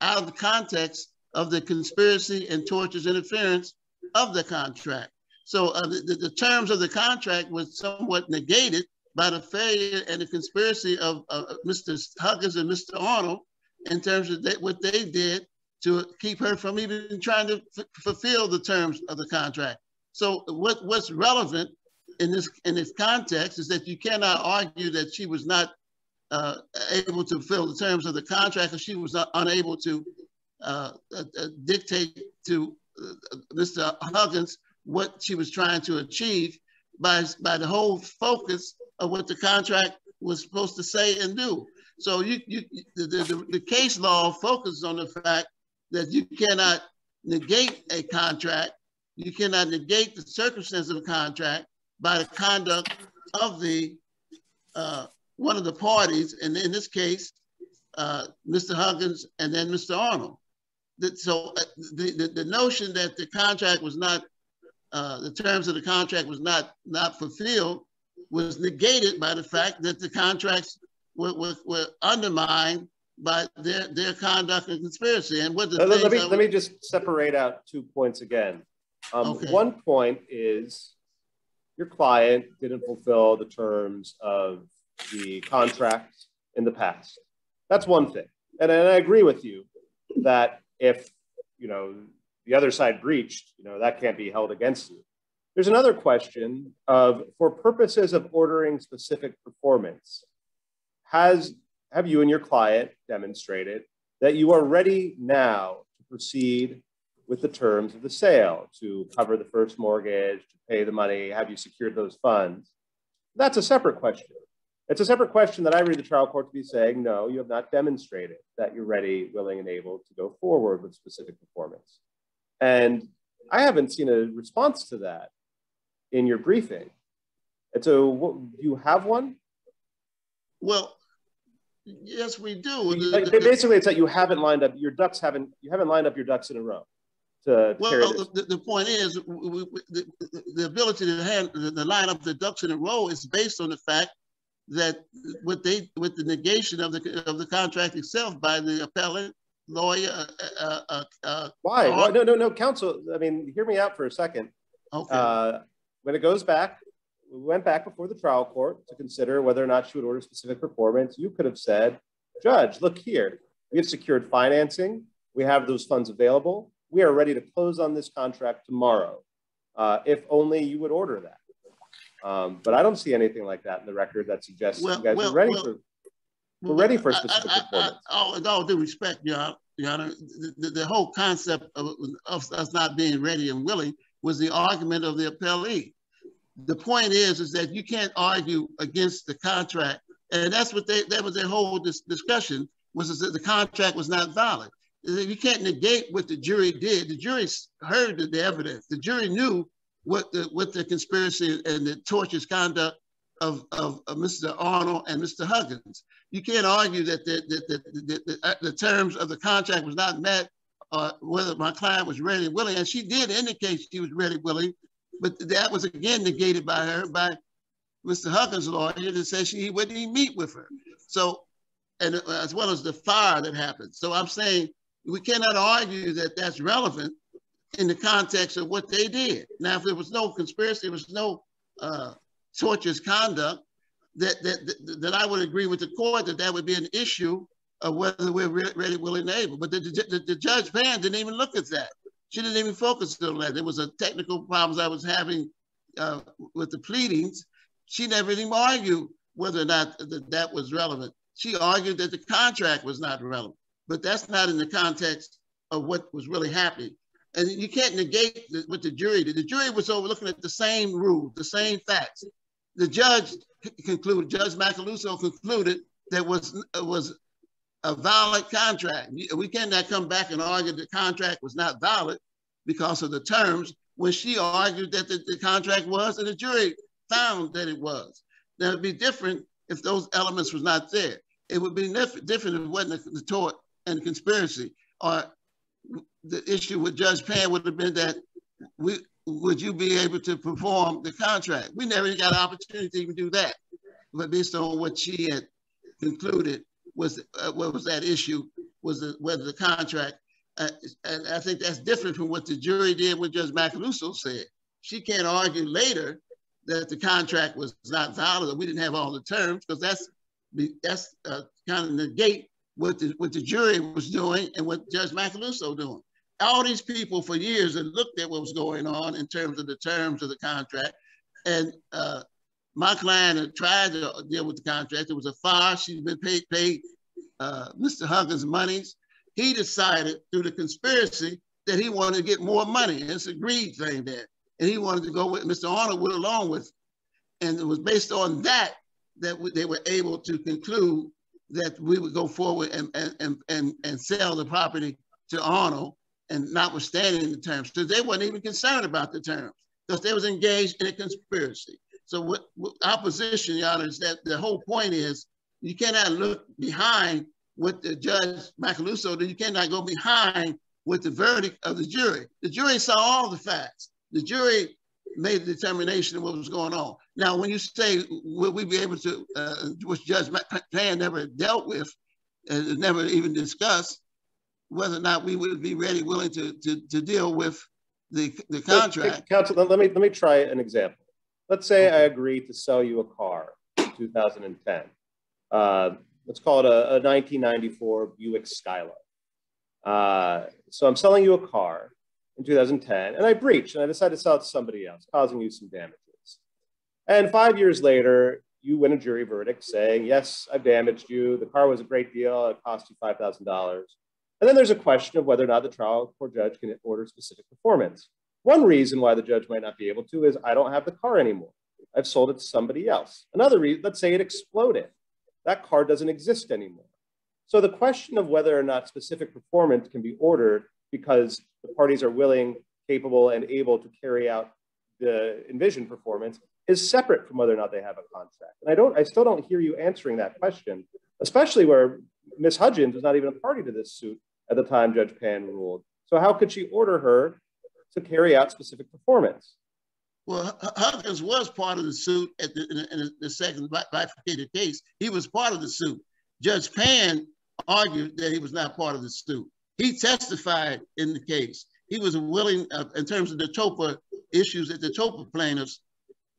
G: out of the context, of the conspiracy and tortious interference of the contract. So uh, the, the, terms of the contract was somewhat negated by the failure and the conspiracy of uh, Mr. Huggins and Mr. Arnold in terms of what they did to keep her from even trying to fulfill the terms of the contract. So what, what's relevant in this in this context is that you cannot argue that she was not uh, able to fulfill the terms of the contract, or she was unable to uh, uh, uh dictate to uh, Mr. Huggins what she was trying to achieve by by the whole focus of what the contract was supposed to say and do. So you, you the, the, the case law focuses on the fact that you cannot negate a contract, you cannot negate the circumstance of the contract by the conduct of the uh, one of the parties, and in this case, uh, Mr. Huggins and then Mr. Arnold. So uh, the, the, the, notion that the contract was not, uh, the terms of the contract was not, not fulfilled was negated by the fact that the contracts were, were, were undermined by their, their conduct and conspiracy. And what the
E: let me, let me just separate out two points again. Um, okay. One point is your client didn't fulfill the terms of the contract in the past. That's one thing. And, and I agree with you that if, you know, the other side breached, you know, that can't be held against you. There's another question of, for purposes of ordering specific performance, has have you and your client demonstrated that you are ready now to proceed with the terms of the sale to cover the first mortgage, to pay the money? Have you secured those funds? That's a separate question. It's a separate question that I read the trial court to be saying, no, you have not demonstrated that you're ready, willing, and able to go forward with specific performance. And I haven't seen a response to that in your briefing. And so, what, do you have one?
G: Well, Yes, we do.
E: Like, basically, it's that you haven't lined up your ducks haven't you haven't lined up your ducks in a row. To
G: well, the, the, point is, we, we, the, the, ability to, hand, the line up the ducks in a row is based on the fact that with they with the negation of the of the contract itself by the appellant lawyer. Uh, uh, uh,
E: uh Why? Well, no, no, no, counsel. I mean, hear me out for a second. Okay. Uh, when it goes back we went back before the trial court to consider whether or not she would order specific performance. You could have said, Judge, look here, we have secured financing, we have those funds available, we are ready to close on this contract tomorrow. Uh, if only you would order that. Um, but I don't see anything like that in the record that suggests well, you guys well, are ready well, for we're ready for a specific I, I, performance. I,
G: oh, with all due respect, Your, Your Honor, the, the, whole concept of, of us not being ready and willing was the argument of the appellee the point is, is that you can't argue against the contract. And that's what they, that was their whole dis discussion was that the contract was not valid. You can't negate what the jury did. The jury heard the evidence. The jury knew what the, what the conspiracy and the tortious conduct of, of, of Mr. Arnold and Mr. Huggins. You can't argue that the, the, the, the, uh, the terms of the contract was not met or whether my client was ready and willing. And she did indicate she was ready, and willing, but that was again negated by her, by Mr. Huggins' lawyer that said she, he wouldn't even meet with her. So, and as well as the fire that happened. So I'm saying we cannot argue that that's relevant in the context of what they did. Now, if there was no conspiracy, there was no uh, torturous conduct, that, that, that, I would agree with the court that that would be an issue of whether we're ready, willing, and able. But the, the, the judge Pan didn't even look at that. She didn't even focus on that. There was a technical problems I was having uh, with the pleadings. She never even argued whether or not that, that was relevant. She argued that the contract was not relevant, but that's not in the context of what was really happening. And you can't negate the, what the jury did. The jury was over looking at the same rules, the same facts. The judge concluded, Judge Macaluso concluded that was was a valid contract. We cannot come back and argue the contract was not valid because of the terms when she argued that the, the contract was and the jury found that it was. Now it'd be different if those elements was not there. It would be different if it wasn't the tort and conspiracy. Or the issue with Judge Pan would have been that we, would you be able to perform the contract? We never got an opportunity to even do that. But based on what she had concluded was uh, what was that issue was the, whether the contract uh, and I think that's different from what the jury did with Judge Macaluso said. She can't argue later that the contract was not valid or we didn't have all the terms because that's that's uh, kind of negate what the what the jury was doing and what Judge Macaluso doing. All these people for years had looked at what was going on in terms of the terms of the contract, and uh, my client had tried to deal with the contract. It was a farce. She's been paid paid uh, Mr. Huggins monies. He decided through the conspiracy that he wanted to get more money. It's a greed thing there. And he wanted to go with Mr. Arnold went along with. And it was based on that that they were able to conclude that we would go forward and, and, and, and sell the property to Arnold and notwithstanding the terms. because they weren't even concerned about the terms because they was engaged in a conspiracy. So what, what our Your Honor, is that the whole point is you cannot look behind what the judge Macaluso did. You cannot go behind with the verdict of the jury. The jury saw all the facts. The jury made the determination of what was going on. Now, when you say will we be able to, uh, which Judge Pan never dealt with, and never even discussed, whether or not we would be ready, willing to, to, to deal with the, the contract.
E: Counsel, let me, let me try an example. Let's say I agree to sell you a car in 2010. Uh, let's call it a, a 1994 Buick Skylark. Uh, so I'm selling you a car in 2010, and I breached and I decided to sell it to somebody else, causing you some damages. And five years later, you win a jury verdict saying, yes, I've damaged you. The car was a great deal. It cost you $5,000. And then there's a question of whether or not the trial court judge can order specific performance. One reason why the judge might not be able to is I don't have the car anymore. I've sold it to somebody else. Another reason, let's say it exploded. That car doesn't exist anymore. So the question of whether or not specific performance can be ordered because the parties are willing, capable, and able to carry out the envisioned performance is separate from whether or not they have a contract. And I don't, I still don't hear you answering that question, especially where Ms. Hudgens was not even a party to this suit at the time Judge Pan ruled. So how could she order her to carry out specific performance?
G: Well, Huggins was part of the suit at the, in, in the second bifurcated case. He was part of the suit. Judge Pan argued that he was not part of the suit. He testified in the case. He was willing, uh, in terms of the TOPA issues that the TOPA plaintiffs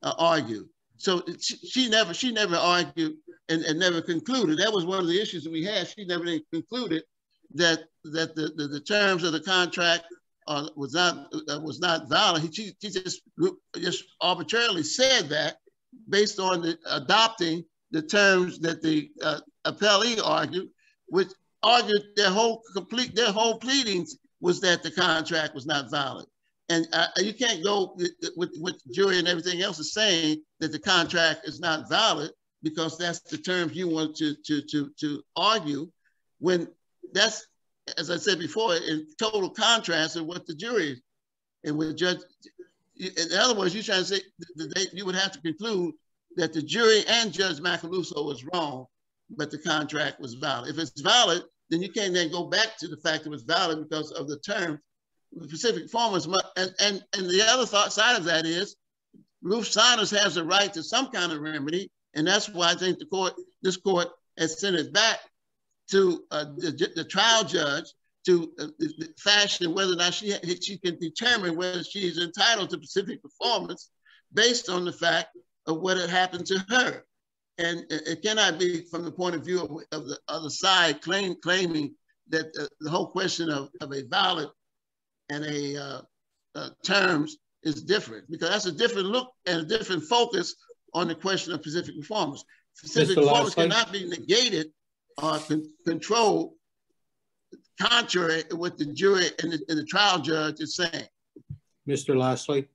G: uh, argued. So she, she, never, she never argued and, and, never concluded. That was one of the issues that we had. She never concluded that that the, the, the terms of the contract uh, was not uh, was not valid. She, she just just arbitrarily said that based on the, adopting the terms that the uh, appellee argued, which argued their whole complete their whole pleadings was that the contract was not valid. And uh, you can't go with, with, with the jury and everything else is saying that the contract is not valid because that's the terms you want to, to, to, to argue when that's, as I said before, in total contrast of what the jury and with judge, in other words, you're trying to say that they, you would have to conclude that the jury and Judge Macaluso was wrong, but the contract was valid. If it's valid, then you can't then go back to the fact it was valid because of the term Pacific Farmers. And, and, and the other thought side of that is Ruth Saunders has a right to some kind of remedy. And that's why I think the court, this court has sent it back to uh, the, the, trial judge to uh, fashion whether or not she, she can determine whether she is entitled to Pacific performance based on the fact of what had happened to her. And it cannot be from the point of view of, of the other side claim, claiming that the, the whole question of, of a valid and a uh, uh, terms is different because that's a different look and a different focus on the question of Pacific performance. Pacific Mr. performance cannot be negated or con controlled contrary to what the jury and the, and the, trial judge is saying.
B: Mr. Lashley?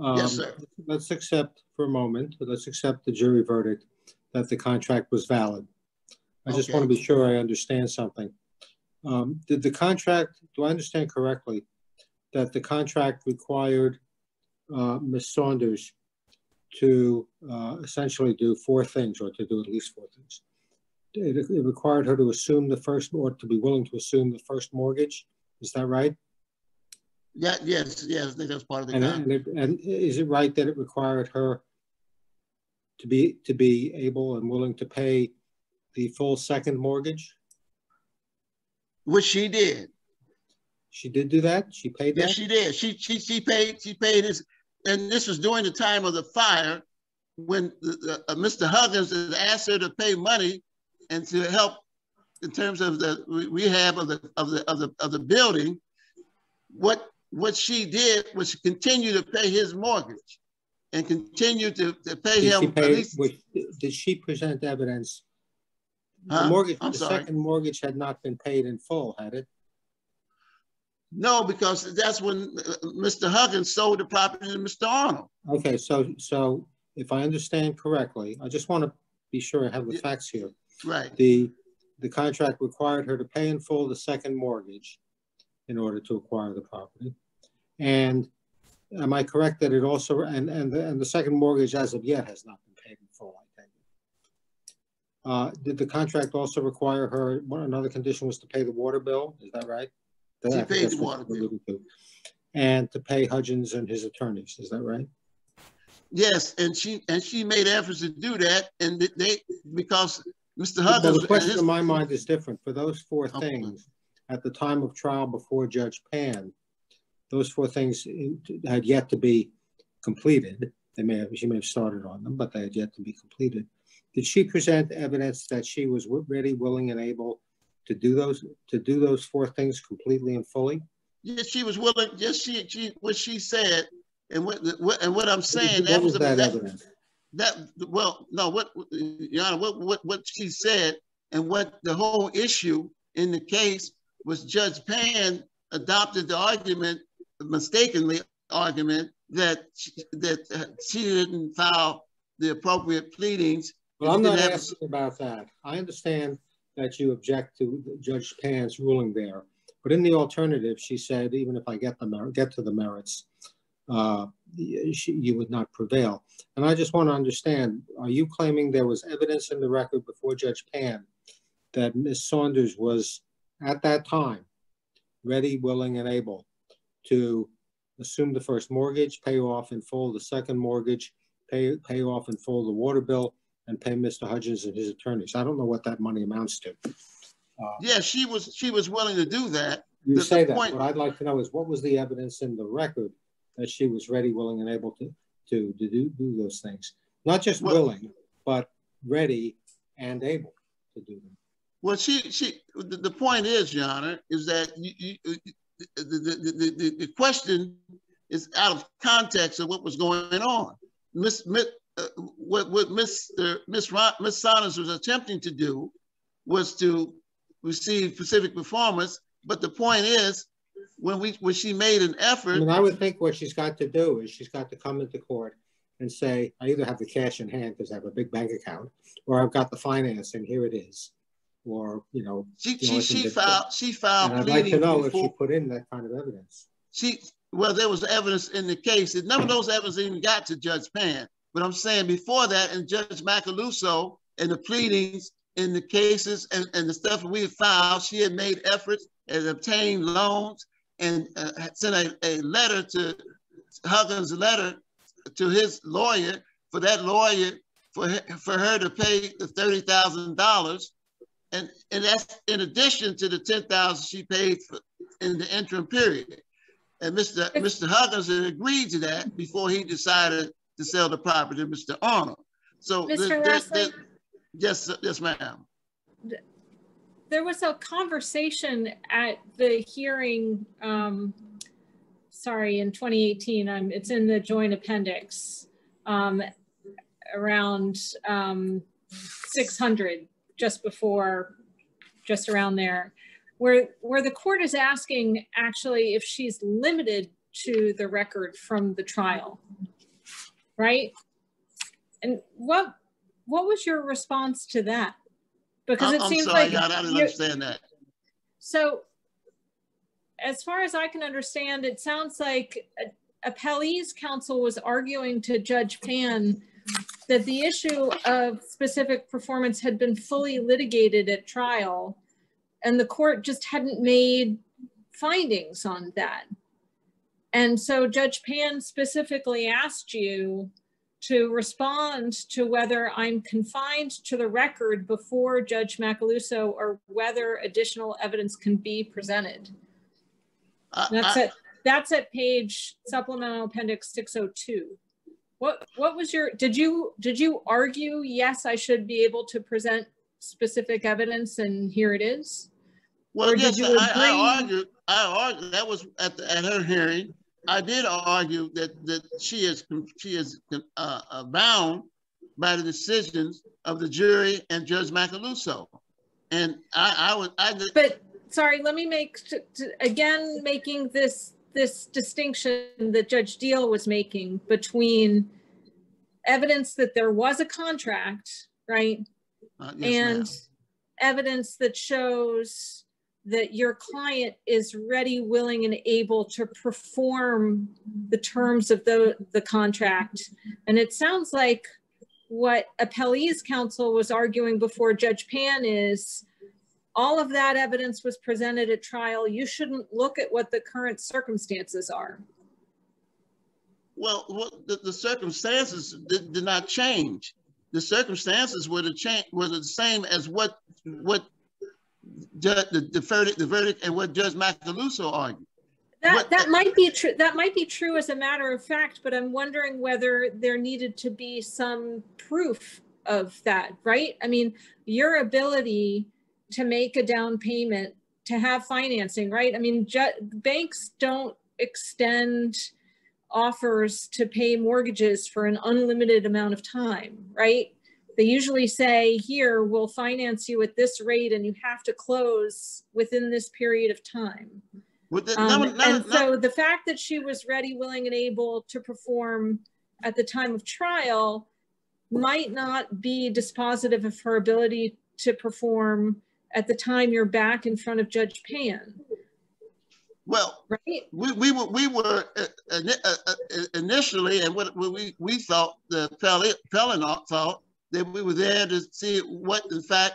G: Um, yes, sir.
B: Let's accept for a moment, let's accept the jury verdict that the contract was valid. I just okay. want to be sure I understand something. Um, did the contract, do I understand correctly, that the contract required uh, Ms. Saunders to uh, essentially do four things, or to do at least four things. It, it, required her to assume the first, or to be willing to assume the first mortgage. Is that right?
G: Yeah, yes, yes, I think that's part of the
B: and, and, it, and is it right that it required her to be to be able and willing to pay the full second mortgage?
G: Which she did.
B: She did do that? She paid that?
G: Yes, she did. She, she, she paid, she paid his, and this was during the time of the fire when uh, Mr. Huggins asked her to pay money and to help in terms of the rehab of the of the of the of the building. What what she did was continue to pay his mortgage and continue to, to pay did him. Pay, least,
B: did she present evidence? Huh? The mortgage, I'm the sorry. second mortgage had not been paid in full, had it?
G: No, because that's when uh, Mr. Huggins sold the property to Mr. Arnold.
B: Okay, so so if I understand correctly, I just want to be sure I have the facts here.
G: Right.
B: The the contract required her to pay in full the second mortgage in order to acquire the property. And am I correct that it also and and the, and the second mortgage as of yet has not been paid in full? I think. Uh, did the contract also require her? One another condition was to pay the water bill. Is that right?
G: She paid the water bill.
B: To. And to pay Hudgens and his attorneys. Is that right?
G: Yes, and she and she made efforts to do that, and they because Mr. Hudgens.
B: Well, the question his, in my mind is different. For those four things, at the time of trial before Judge Pan, those four things had yet to be completed. They may have, she may have started on them, but they had yet to be completed. Did she present evidence that she was ready, willing, and able to do those to do those four things completely and fully?
G: Yes, she was willing. Yes, she, she what she said, and what, what and what I'm saying what that was, was that, that evidence. That well, no, what Your Honor, what what what she said, and what the whole issue in the case was Judge Pan adopted the argument mistakenly argument that that she didn't file the appropriate pleadings.
B: Well, I'm not asking about that. I understand that you object to Judge Pan's ruling there, but in the alternative, she said even if I get the get to the merits, uh, she, you would not prevail. And I just want to understand: Are you claiming there was evidence in the record before Judge Pan that Ms. Saunders was at that time ready, willing, and able to assume the first mortgage, pay off in full the second mortgage, pay, pay off in full the water bill, and pay Mr. Hudgens and his attorneys. I don't know what that money amounts to.
G: Uh, yeah, she was she was willing to do that.
B: You the, say the that. Point, what I'd like to know is what was the evidence in the record that she was ready, willing, and able to to, to do, do those things. Not just well, willing, but ready and able to do them.
G: Well, she she the, the point is, Your Honor, is that you, you, the, the, the, the, question is out of context of what was going on. Miss, Miss uh, what what Mr. Miss Miss Saunders was attempting to do was to receive Pacific performance, but the point is, when we when she made an effort, I,
B: I would think what she's got to do is she's got to come into court and say, I either have the cash in hand because I have a big bank account, or I've got the financing. Here it is or you know
G: she she, she filed she filed
B: and I'd like to know before, if she put in that kind of evidence.
G: She well there was evidence in the case. None of those evidence even got to Judge Pan. But I'm saying before that, and Judge Macaluso and the pleadings in the cases and, and the stuff we filed, she had made efforts and obtained loans and uh, sent a, a letter to Huggins' letter to his lawyer for that lawyer for her, for her to pay the thirty thousand dollars and and that's in addition to the ten thousand she paid for, in the interim period. And Mr. Mr. Huggins had agreed to that before he decided to sell the property to Mr. Arnold. So
D: Mr.
G: yes, yes, ma'am.
D: There was a conversation at the hearing. Um, sorry, in 2018. Um, it's in the joint appendix. Um, around um, 600 just before, just around there, where, where the court is asking actually if she's limited to the record from the trial, right? And what what was your response to that?
G: Because it I'm seems sorry, like I didn't understand that.
D: So, as far as I can understand, it sounds like uh, appellee's counsel was arguing to Judge Pan that the issue of specific performance had been fully litigated at trial and the court just hadn't made findings on that. And so Judge Pan specifically asked you to respond to whether I'm confined to the record before Judge Macaluso or whether additional evidence can be presented. Uh, that's uh, at, that's at page supplemental appendix 602. What, what was your, did you, did you argue, yes, I should be able to present specific evidence and here it is?
G: Well,
D: Or
G: yes,
D: did you
G: I. I argued, I argued, that was at, the, at her hearing. I did argue that, that she is, she is uh, bound by the decisions of the jury and Judge Macaluso. And I, I was, I, did-
D: But, sorry, let me make, again, making this, this distinction that Judge Deahl was making between evidence that there was a contract, right?
G: uh, yes,
D: and evidence that shows that your client is ready, willing, and able to perform the terms of the, the contract. And it sounds like what Appellee's counsel was arguing before Judge Pan is all of that evidence was presented at trial. You shouldn't look at what the current circumstances are.
G: Well, what, the, the circumstances did, did not change. The circumstances were the change were the same as what what ju- the, the verdict the verdict and what Judge Macaluso argued.
D: That,
G: What-
D: that might be true, that might be true as a matter of fact, but I'm wondering whether there needed to be some proof of that, right? I mean, your ability to make a down payment, to have financing, right? I mean, banks don't extend offers to pay mortgages for an unlimited amount of time, right? They usually say, here, we'll finance you at this rate and you have to close within this period of time.
G: With the,
D: Um,
G: no, no,
D: and
G: no,
D: so the fact that she was ready, willing, and able to perform at the time of trial might not be dispositive of her ability to perform at the time you're back in front of Judge Pan,
G: well,
D: right?
G: we, we were we were uh, uh, uh, initially, and what we we thought the appellant thought that we were there to see what in fact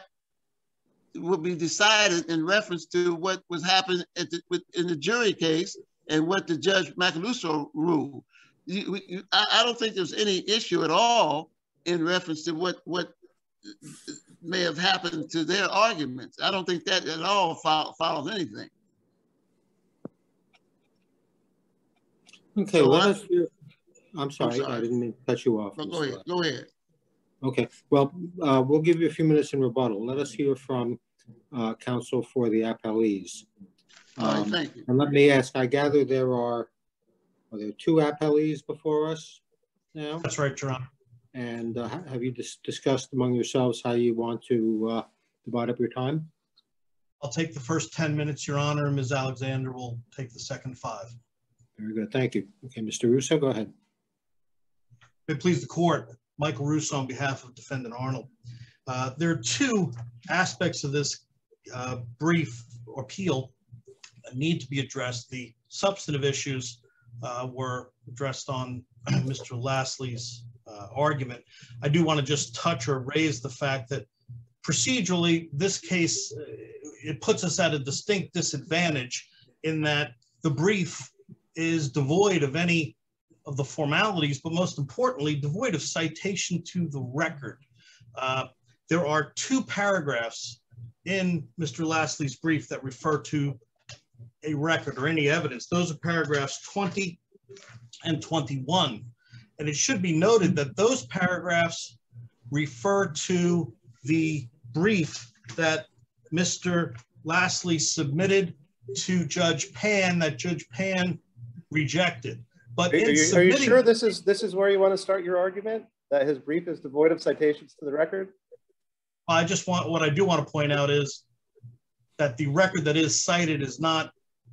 G: would be decided in reference to what was happening at the, in the jury case and what the judge Macaluso ruled. You, you, I, I don't think there's any issue at all in reference to what what may have happened to their arguments. I don't think that at all fol- follows anything.
B: Okay,
G: So
B: let
G: I-
B: us hear, I'm sorry, I
G: sorry.
B: didn't mean to cut you off.
G: But
B: Mr.
G: go ahead, go ahead.
B: Okay, well, uh, we'll give you a few minutes in rebuttal. Let us hear from uh, counsel for the appellees.
G: All right,
B: Um,
G: thank you.
B: And let me ask, I gather there are, are there two appellees before us now?
H: That's right, Your Honor.
B: And uh, have you dis- discussed among yourselves how you want to uh, divide up your time?
H: I'll take the first 10 minutes, Your Honor, and Ms. Alexander will take the second five.
B: Very good, thank you. Okay, Mr. Russo, go ahead.
H: May it please the court, Michael Russo on behalf of Defendant Arnold. Uh, There are two aspects of this uh, brief appeal that need to be addressed. The substantive issues uh, were addressed on Mr. Lasley's uh, argument. I do want to just touch or raise the fact that procedurally, this case, uh, it puts us at a distinct disadvantage in that the brief is devoid of any of the formalities, but most importantly, devoid of citation to the record. Uh, There are two paragraphs in Mr. Lasley's brief that refer to a record or any evidence. Those are paragraphs 20 and 21. And it should be noted that those paragraphs refer to the brief that Mr. Lasley submitted to Judge Pan that Judge Pan rejected. But
E: Are
H: in
E: you, are you sure this is this is where you want to start your argument? That his brief is devoid of citations to the record?
H: I just want, what I do want to point out is that the record that is cited is not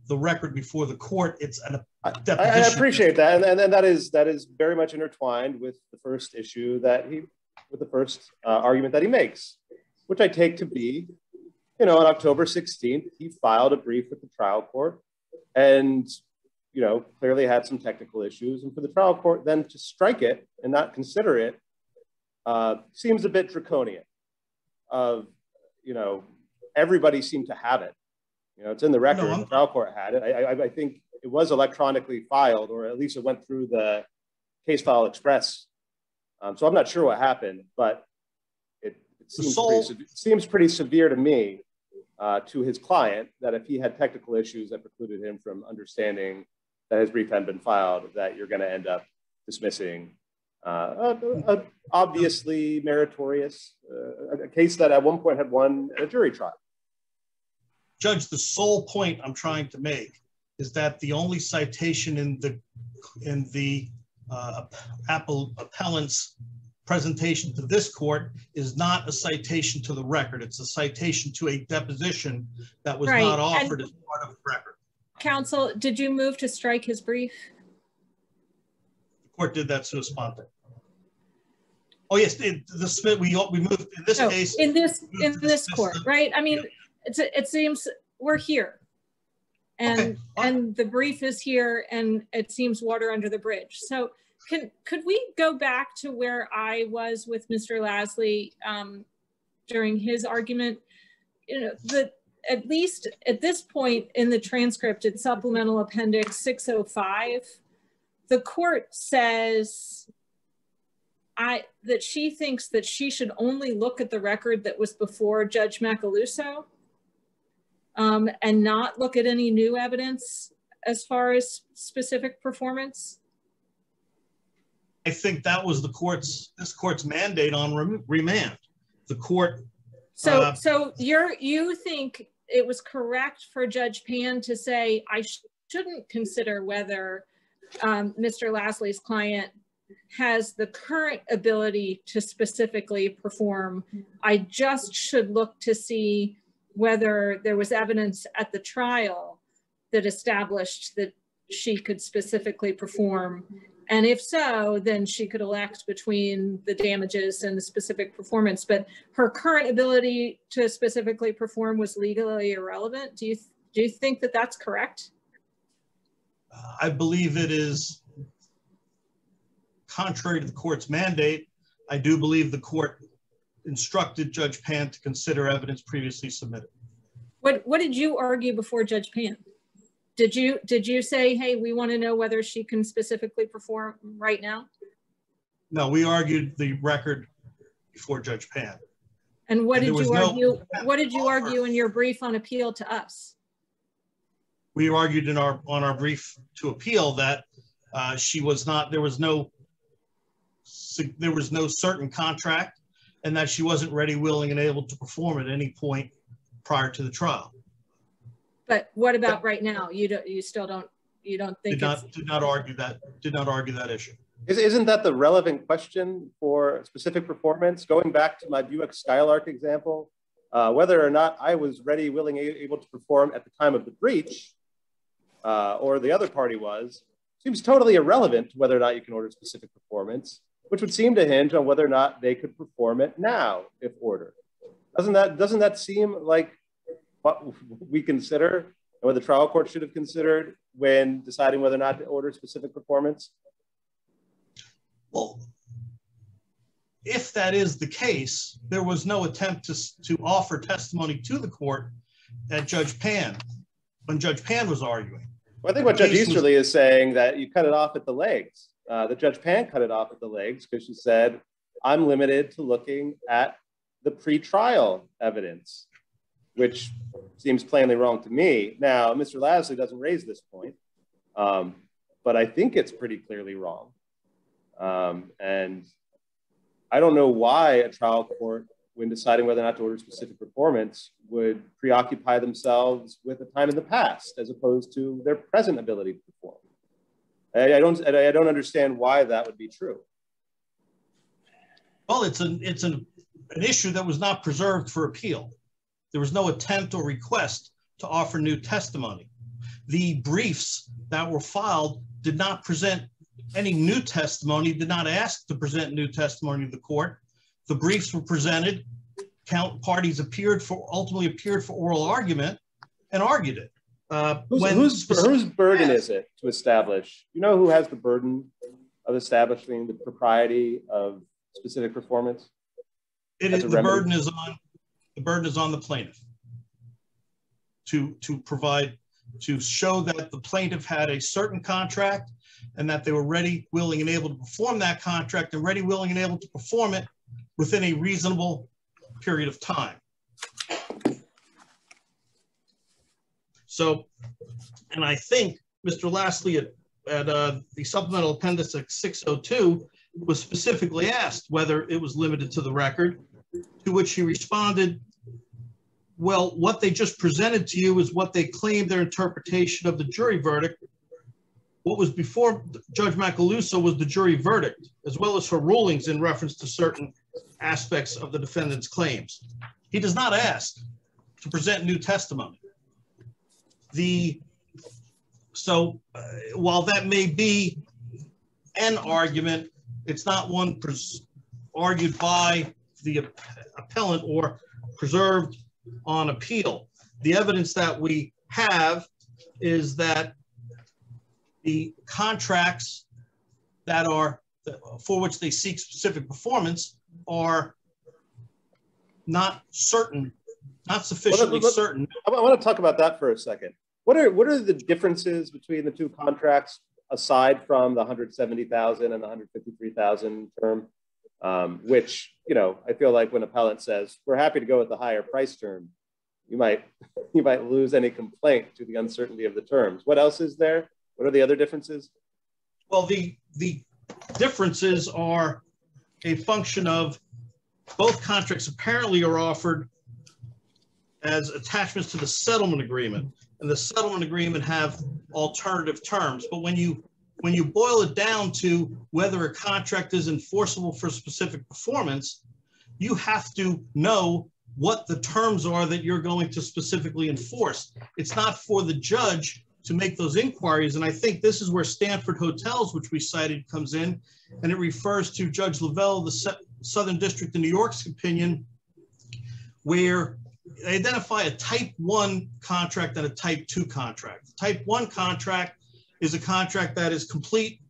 H: the record before the court. It's an
E: I, I appreciate that, and, and, and that is that is very much intertwined with the first issue that he, with the first uh, argument that he makes, which I take to be, you know, on October 16th, he filed a brief with the trial court, and you know, clearly had some technical issues, and for the trial court then to strike it and not consider it uh, seems a bit draconian. Of, you know, everybody seemed to have it. You know, it's in the record.
H: I'm-
E: the trial court had it. I, I, I think it was electronically filed, or at least it went through the case file express. Um, so I'm not sure what happened, but it, it seems,
H: sole-
E: pretty, sev- seems pretty severe to me uh, to his client that if he had technical issues that precluded him from understanding that his brief had been filed, that you're going to end up dismissing uh, a, a obviously meritorious, uh, a case that at one point had won a jury trial.
H: Judge, the sole point I'm trying to make is that the only citation in the in the uh, Apple appellant's presentation to this court is not a citation to the record. It's a citation to a deposition that was right. not offered and as part of the record.
D: Counsel, did you move to strike his brief?
H: The court did that sua sponte. Oh yes, it, the Smith we we moved in this case
D: in this in this court, system. right? I mean, yeah. It's it seems we're here, and okay. and the brief is here, and it seems water under the bridge. So can could we go back to where I was with Mr. Lasley um, during his argument? You know, the at least at this point in the transcript, it's supplemental appendix 605. The court says I that she thinks that she should only look at the record that was before Judge Macaluso um, and not look at any new evidence as far as specific performance?
H: I think that was the court's this court's mandate on remand. The court.
D: So, uh, so you're you think it was correct for Judge Pan to say I sh shouldn't consider whether um, Mr. Lasley's client has the current ability to specifically perform. I just should look to see whether there was evidence at the trial that established that she could specifically perform. And if so, then she could elect between the damages and the specific performance. But her current ability to specifically perform was legally irrelevant. Do you, do you think that that's correct?
H: Uh, I believe it is contrary to the court's mandate, I do believe the court instructed Judge Pan to consider evidence previously submitted.
D: What, what did you argue before Judge Pan? Did you did you say, hey, we want to know whether she can specifically perform right now?
H: No, we argued the record before Judge Pan.
D: And what and did you argue? No what did you argue in your brief on appeal to us?
H: We argued in our on our brief to appeal that uh, she was not. There was no there was no certain contract and that she wasn't ready, willing, and able to perform at any point prior to the trial.
D: But what about right now? You don't, you still don't, you don't think
H: did not did not argue that did not argue that issue.
E: Isn't that the relevant question for specific performance? Going back to my Buick Skylark example, uh, whether or not I was ready, willing, able to perform at the time of the breach, uh, or the other party was, seems totally irrelevant to whether or not you can order specific performance which would seem to hinge on whether or not they could perform it now if ordered. Doesn't that, doesn't that seem like what we consider and what the trial court should have considered when deciding whether or not to order specific performance?
H: Well, if that is the case, there was no attempt to, to offer testimony to the court at Judge Pan when Judge Pan was arguing.
E: Well, I think what Judge Easterly was, is saying that you cut it off at the legs uh, the Judge Pan cut it off at the legs because she said, I'm limited to looking at the pre-trial evidence, which seems plainly wrong to me. Now, Mr. Lasley doesn't raise this point, um, but I think it's pretty clearly wrong. Um, and I don't know why a trial court, when deciding whether or not to order specific performance, would preoccupy themselves with a time in the past as opposed to their present ability to perform. I, I don't I don't understand why that would be true.
H: Well, it's an it's an an issue that was not preserved for appeal. There was no attempt or request to offer new testimony. The briefs that were filed did not present any new testimony, did not ask to present new testimony to the court. The briefs were presented, count parties appeared for ultimately appeared for oral argument and argued it.
E: Uh, whose, whose burden is it to establish? You know who has the burden of establishing the propriety of specific performance?
H: It is the burden is on the burden is on the plaintiff to to provide to show that the plaintiff had a certain contract and that they were ready, willing, and able to perform that contract and ready, willing, and able to perform it within a reasonable period of time. So, and I think Mr. Lasley at, at uh, the supplemental appendix 602 was specifically asked whether it was limited to the record, to which he responded, well, what they just presented to you is what they claimed their interpretation of the jury verdict. What was before Judge Macaluso was the jury verdict, as well as her rulings in reference to certain aspects of the defendant's claims. He does not ask to present new testimony. The so uh, while that may be an argument, it's not one argued by the appellant or preserved on appeal. The evidence that we have is that the contracts that are for which they seek specific performance are not certain, not sufficiently well, certain.
E: I want to talk about that for a second. What are what are the differences between the two contracts aside from the 170,000 and the 153,000 term? Um, which you know, I feel like when appellant says we're happy to go with the higher price term, you might you might lose any complaint to the uncertainty of the terms. What else is there? What are the other differences?
H: Well, the the differences are a function of both contracts apparently are offered as attachments to the settlement agreement and the settlement agreement have alternative terms. But when you when you boil it down to whether a contract is enforceable for specific performance, you have to know what the terms are that you're going to specifically enforce. It's not for the judge to make those inquiries. And I think this is where Stanford Hotels, which we cited, comes in. And it refers to Judge Leval, the Southern District of New York's opinion, where identify a type one contract and a type two contract. Type one contract is a contract that is complete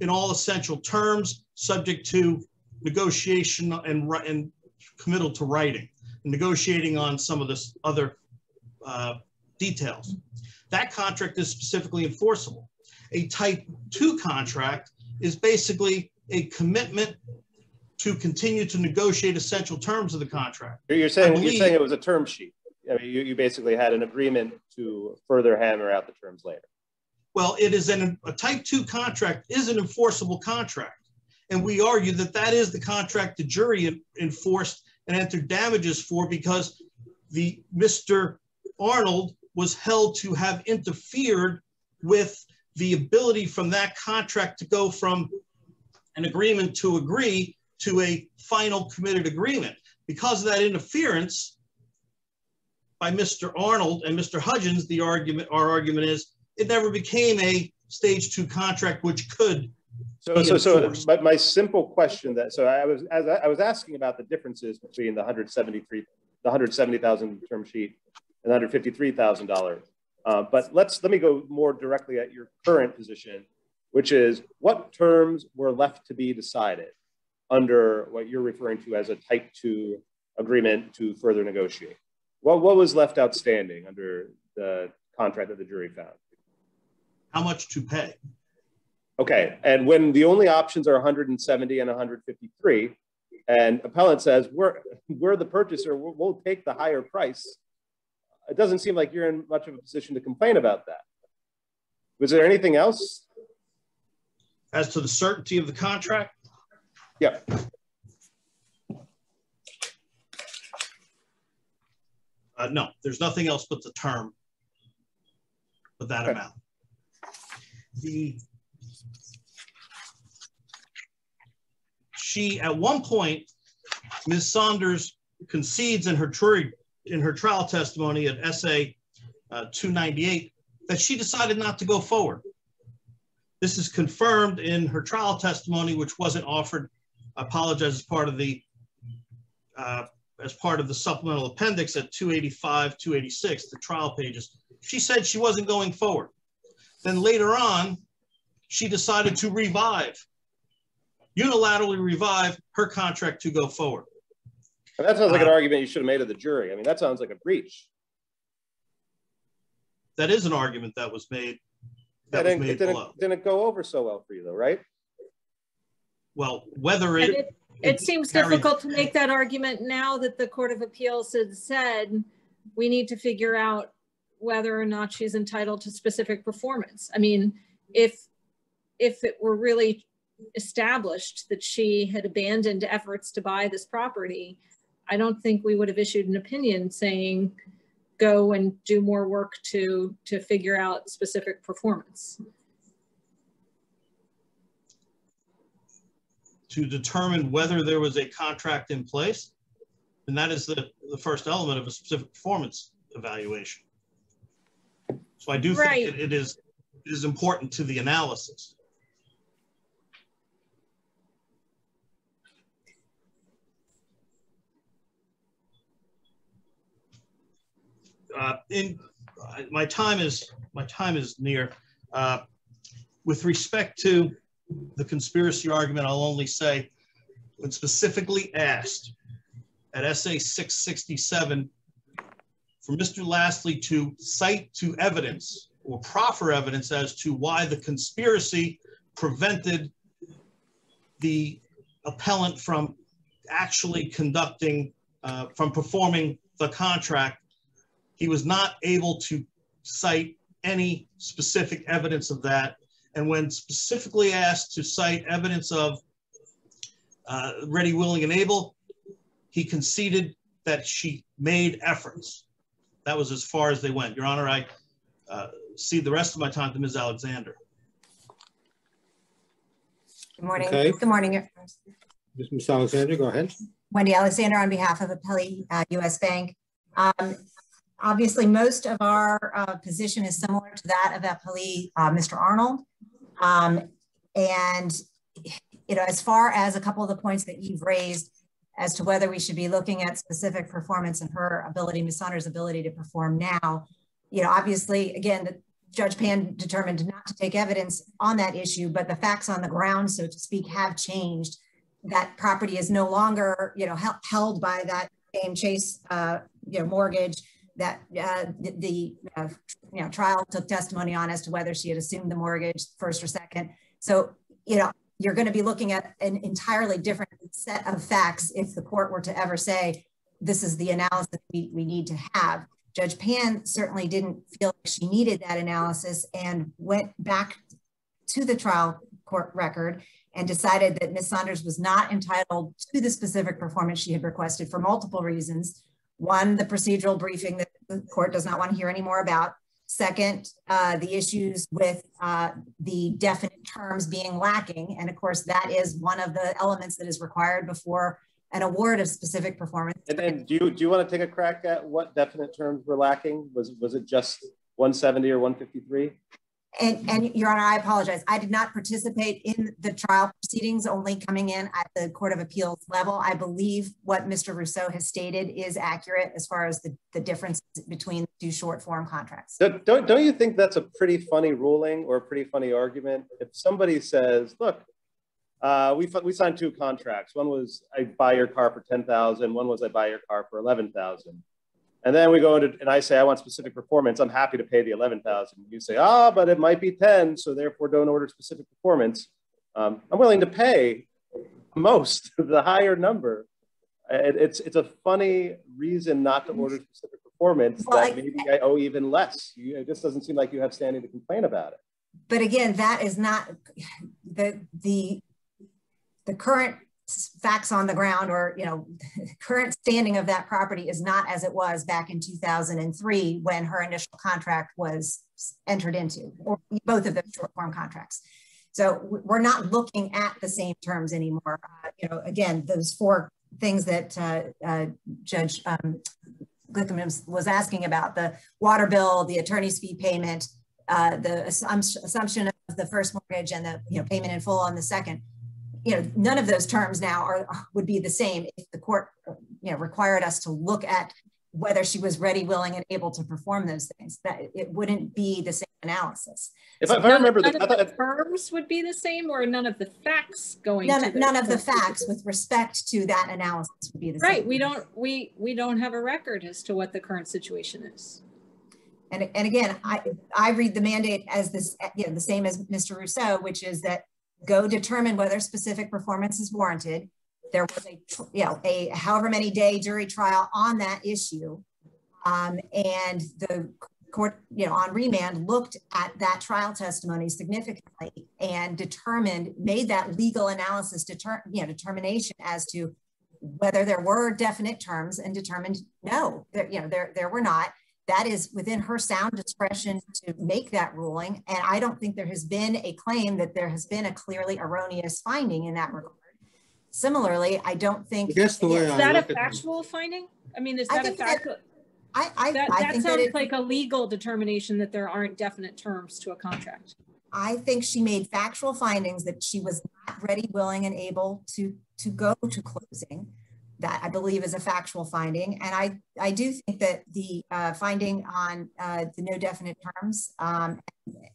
H: in all essential terms, subject to negotiation and, and committal to writing, negotiating on some of this other uh, details. That contract is specifically enforceable. A type two contract is basically a commitment to continue to negotiate essential terms of the contract.
E: You're saying believe, you're saying it was a term sheet. I mean, you, you basically had an agreement to further hammer out the terms later.
H: Well, it is an, a type two contract is an enforceable contract. And we argue that that is the contract the jury enforced and entered damages for because the Mr. Arnold was held to have interfered with the ability from that contract to go from an agreement to agree to a final committed agreement. Because of that interference by Mr. Arnold and Mr. Hudgens, the argument, our argument is it never became a stage two contract, which could.
E: So, so, so, but my simple question that, so I was, as I, I was asking about the differences between the 173, the 170,000 term sheet and $153,000. Uh, but let's, let me go more directly at your current position, which is what terms were left to be decided? Under what you're referring to as a type two agreement to further negotiate? What, what was left outstanding under the contract that the jury found?
H: How much to pay?
E: Okay, and when the only options are 170 and 153, and appellant says, we're, we're the purchaser, we'll, we'll take the higher price, it doesn't seem like you're in much of a position to complain about that. Was there anything else?
H: As to the certainty of the contract?
E: Yeah.
H: Uh, no, there's nothing else but the term but that okay. amount. The she at one point, Ms. Saunders concedes in her jury in her trial testimony at SA uh, 298 that she decided not to go forward. This is confirmed in her trial testimony, which wasn't offered apologize as part of the uh, as part of the supplemental appendix at 285, 286, the trial pages. She said she wasn't going forward. Then later on, she decided to revive, unilaterally revive her contract to go forward.
E: And that sounds like uh, an argument you should have made to the jury. I mean, that sounds like a breach.
H: That is an argument that was made. That,
E: that was made it didn't, didn't go over so well for you, though, right?
H: Well, whether it,
D: it, it seems difficult to make that argument now that the Court of Appeals has said we need to figure out whether or not she's entitled to specific performance. I mean, if if it were really established that she had abandoned efforts to buy this property, I don't think we would have issued an opinion saying go and do more work to to figure out specific performance.
H: To determine whether there was a contract in place, and that is the, the first element of a specific performance evaluation. So I do right. think it, it is it is important to the analysis. Uh, in uh, my time is my time is near. Uh, with respect to the conspiracy argument, I'll only say when specifically asked at SA 667 for Mr. Lasley to cite to evidence or proffer evidence as to why the conspiracy prevented the appellant from actually conducting, uh, from performing the contract he was not able to cite any specific evidence of that. And when specifically asked to cite evidence of uh, ready, willing, and able, he conceded that she made efforts. That was as far as they went. Your Honor, I uh, cede the rest of my time to Ms. Alexander.
I: Good morning. Okay. Good morning.
B: Ms. Alexander, go ahead.
I: Wendy Alexander on behalf of Appellee uh, U.S. Bank. Um, Obviously, most of our uh, position is similar to that of Appellee, uh, Mr. Arnold. Um, and, you know, as far as a couple of the points that you've raised as to whether we should be looking at specific performance and her ability, Ms. Saunders' ability to perform now, you know, obviously, again, Judge Pan determined not to take evidence on that issue, but the facts on the ground, so to speak, have changed. That property is no longer, you know, held by that same Chase, uh, you know, mortgage that uh, the, uh, you know trial took testimony on as to whether she had assumed the mortgage first or second. So you know you're going to be looking at an entirely different set of facts if the court were to ever say this is the analysis we, we need to have. Judge Pan certainly didn't feel like she needed that analysis and went back to the trial court record and decided that Ms. Saunders was not entitled to the specific performance she had requested for multiple reasons. One, the procedural briefing that the court does not want to hear any more about. Second, uh, the issues with uh, the definite terms being lacking. And of course, that is one of the elements that is required before an award of specific performance.
E: And then do you, do you want to take a crack at what definite terms were lacking? Was, was it just 170 or 153?
I: And, and Your Honor, I apologize. I did not participate in the trial proceedings, only coming in at the Court of Appeals level. I believe what Mr. Russo has stated is accurate as far as the, the difference between two short form contracts.
E: Don't, don't you think that's a pretty funny ruling or a pretty funny argument? If somebody says, look, uh, we, we signed two contracts. One was I buy your car for 10,000. One was I buy your car for 11,000. And then we go into, and I say, I want specific performance. I'm happy to pay the 11,000. You say, ah, but it might be 10. So therefore don't order specific performance. Um, I'm willing to pay most, the higher number. It, it's, it's a funny reason not to order specific performance well, that I, maybe I owe even less. You, it just doesn't seem like you have standing to complain about it.
I: But again, that is not the, the, the current facts on the ground or you know current standing of that property is not as it was back in 2003 when her initial contract was entered into or both of those short form contracts. So we're not looking at the same terms anymore. Uh, you know again those four things that uh, uh, judge um, was asking about the water bill the attorney's fee payment uh, the assumption of the first mortgage and the you know payment in full on the second you know, none of those terms now are would be the same if the court, you know, required us to look at whether she was ready, willing, and able to perform those things. That it wouldn't be the same analysis.
E: If, so I, if I remember,
D: none the, of the terms would be the same, or none of the facts going.
I: None, none of the facts with respect to that analysis would be the
D: right.
I: same.
D: Right. We don't. We we don't have a record as to what the current situation is.
I: And, and again, I, I read the mandate as this, you know, the same as Mr. Russo, which is that go determine whether specific performance is warranted. There was a, you know, a however many day jury trial on that issue. Um, and the court, you know, on remand looked at that trial testimony significantly and determined, made that legal analysis, deter, you know, determination as to whether there were definite terms and determined no, there, you know, there, there were not. That is within her sound discretion to make that ruling. And I don't think there has been a claim that there has been a clearly erroneous finding in that regard. Similarly, I don't think.
B: I guess the way
D: is
B: I
D: that a factual finding? I mean, is that a factual?
I: I, I,
D: that,
I: I
D: that
I: think
D: sounds
I: that it,
D: like a legal determination that there aren't definite terms to a contract.
I: I think she made factual findings that she was not ready, willing, and able to to go to closing. That I believe is a factual finding, and I I do think that the uh, finding on uh, the no definite terms, um,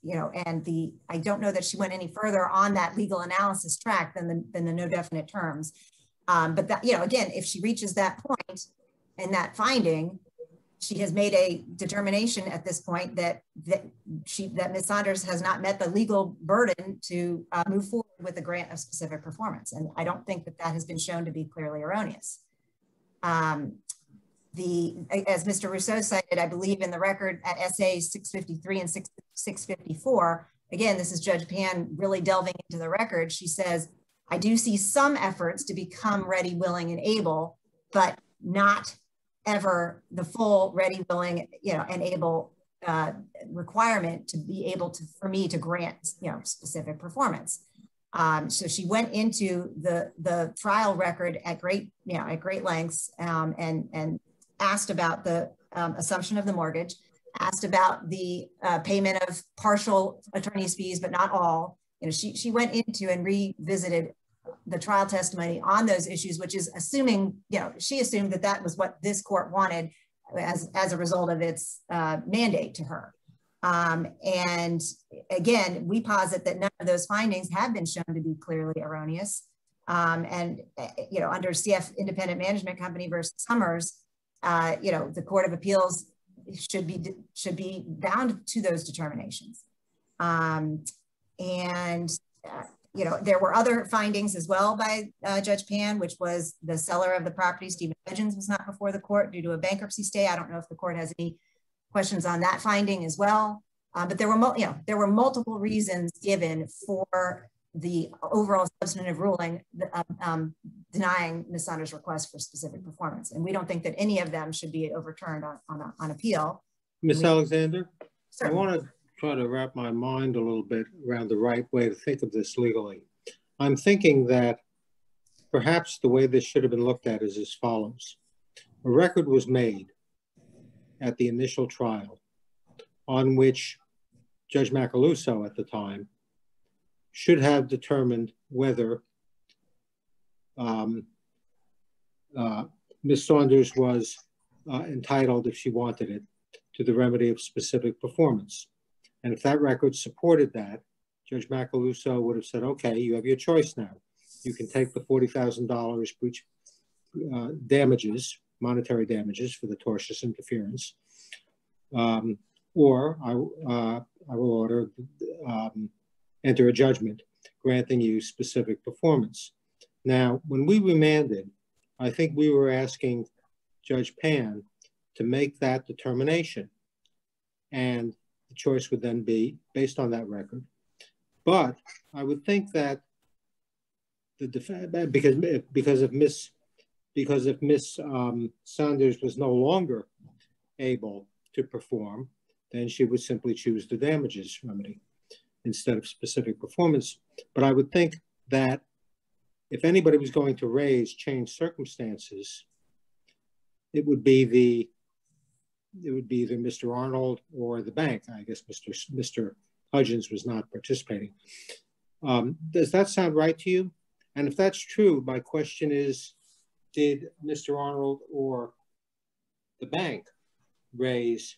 I: you know, and the I don't know that she went any further on that legal analysis track than the than the no definite terms. Um, but that you know, again, if she reaches that point and that finding, she has made a determination at this point that that she that Ms. Saunders has not met the legal burden to uh, move forward with a grant of specific performance, and I don't think that that has been shown to be clearly erroneous. Um, the as Mr. Russo cited, I believe in the record at SA 653 and 6, 654. Again, this is Judge Pan really delving into the record. She says, "I do see some efforts to become ready, willing, and able, but not ever the full ready, willing, you know, and able uh, requirement to be able to, for me to grant, you know, specific performance. Um, so she went into the the trial record at great, you know, at great lengths um, and and asked about the um, assumption of the mortgage, asked about the uh, payment of partial attorney's fees, but not all. You know, she she went into and revisited the trial testimony on those issues, which is assuming, you know, she assumed that that was what this court wanted as, as a result of its uh, mandate to her. Um, and again, we posit that none of those findings have been shown to be clearly erroneous. Um, and, you know, under CF Independent Management Company versus Summers, uh, you know, the Court of Appeals should be should be bound to those determinations. Um, and uh, you know, there were other findings as well by uh, Judge Pan, which was the seller of the property, Stephen Hudgens, was not before the court due to a bankruptcy stay. I don't know if the court has any questions on that finding as well. Uh, but there were, you know, there were multiple reasons given for the overall substantive ruling um, um, denying Ms. Saunders' request for specific performance. And we don't think that any of them should be overturned on, on, on appeal.
B: Ms. Alexander, Certainly. I want to try to wrap my mind a little bit around the right way to think of this legally. I'm thinking that perhaps the way this should have been looked at is as follows. A record was made at the initial trial on which Judge Macaluso at the time should have determined whether um, uh, Ms. Saunders was uh, entitled, if she wanted it, to the remedy of specific performance. And if that record supported that, Judge Macaluso would have said, okay, you have your choice now. You can take the $40,000 breach uh, damages, monetary damages for the tortious interference, um, or I, uh, I will order, um, enter a judgment granting you specific performance. Now, when we remanded, I think we were asking Judge Pan to make that determination. And the choice would then be based on that record. But I would think that the defense, because because if Miss because if Miss um, Saunders was no longer able to perform, then she would simply choose the damages remedy instead of specific performance. But I would think that if anybody was going to raise changed circumstances, it would be the it would be either Mr. Arnold or the bank. I guess Mr. Mr. Hudgens was not participating. Um, does that sound right to you? And if that's true, my question is, did Mr. Arnold or the bank raise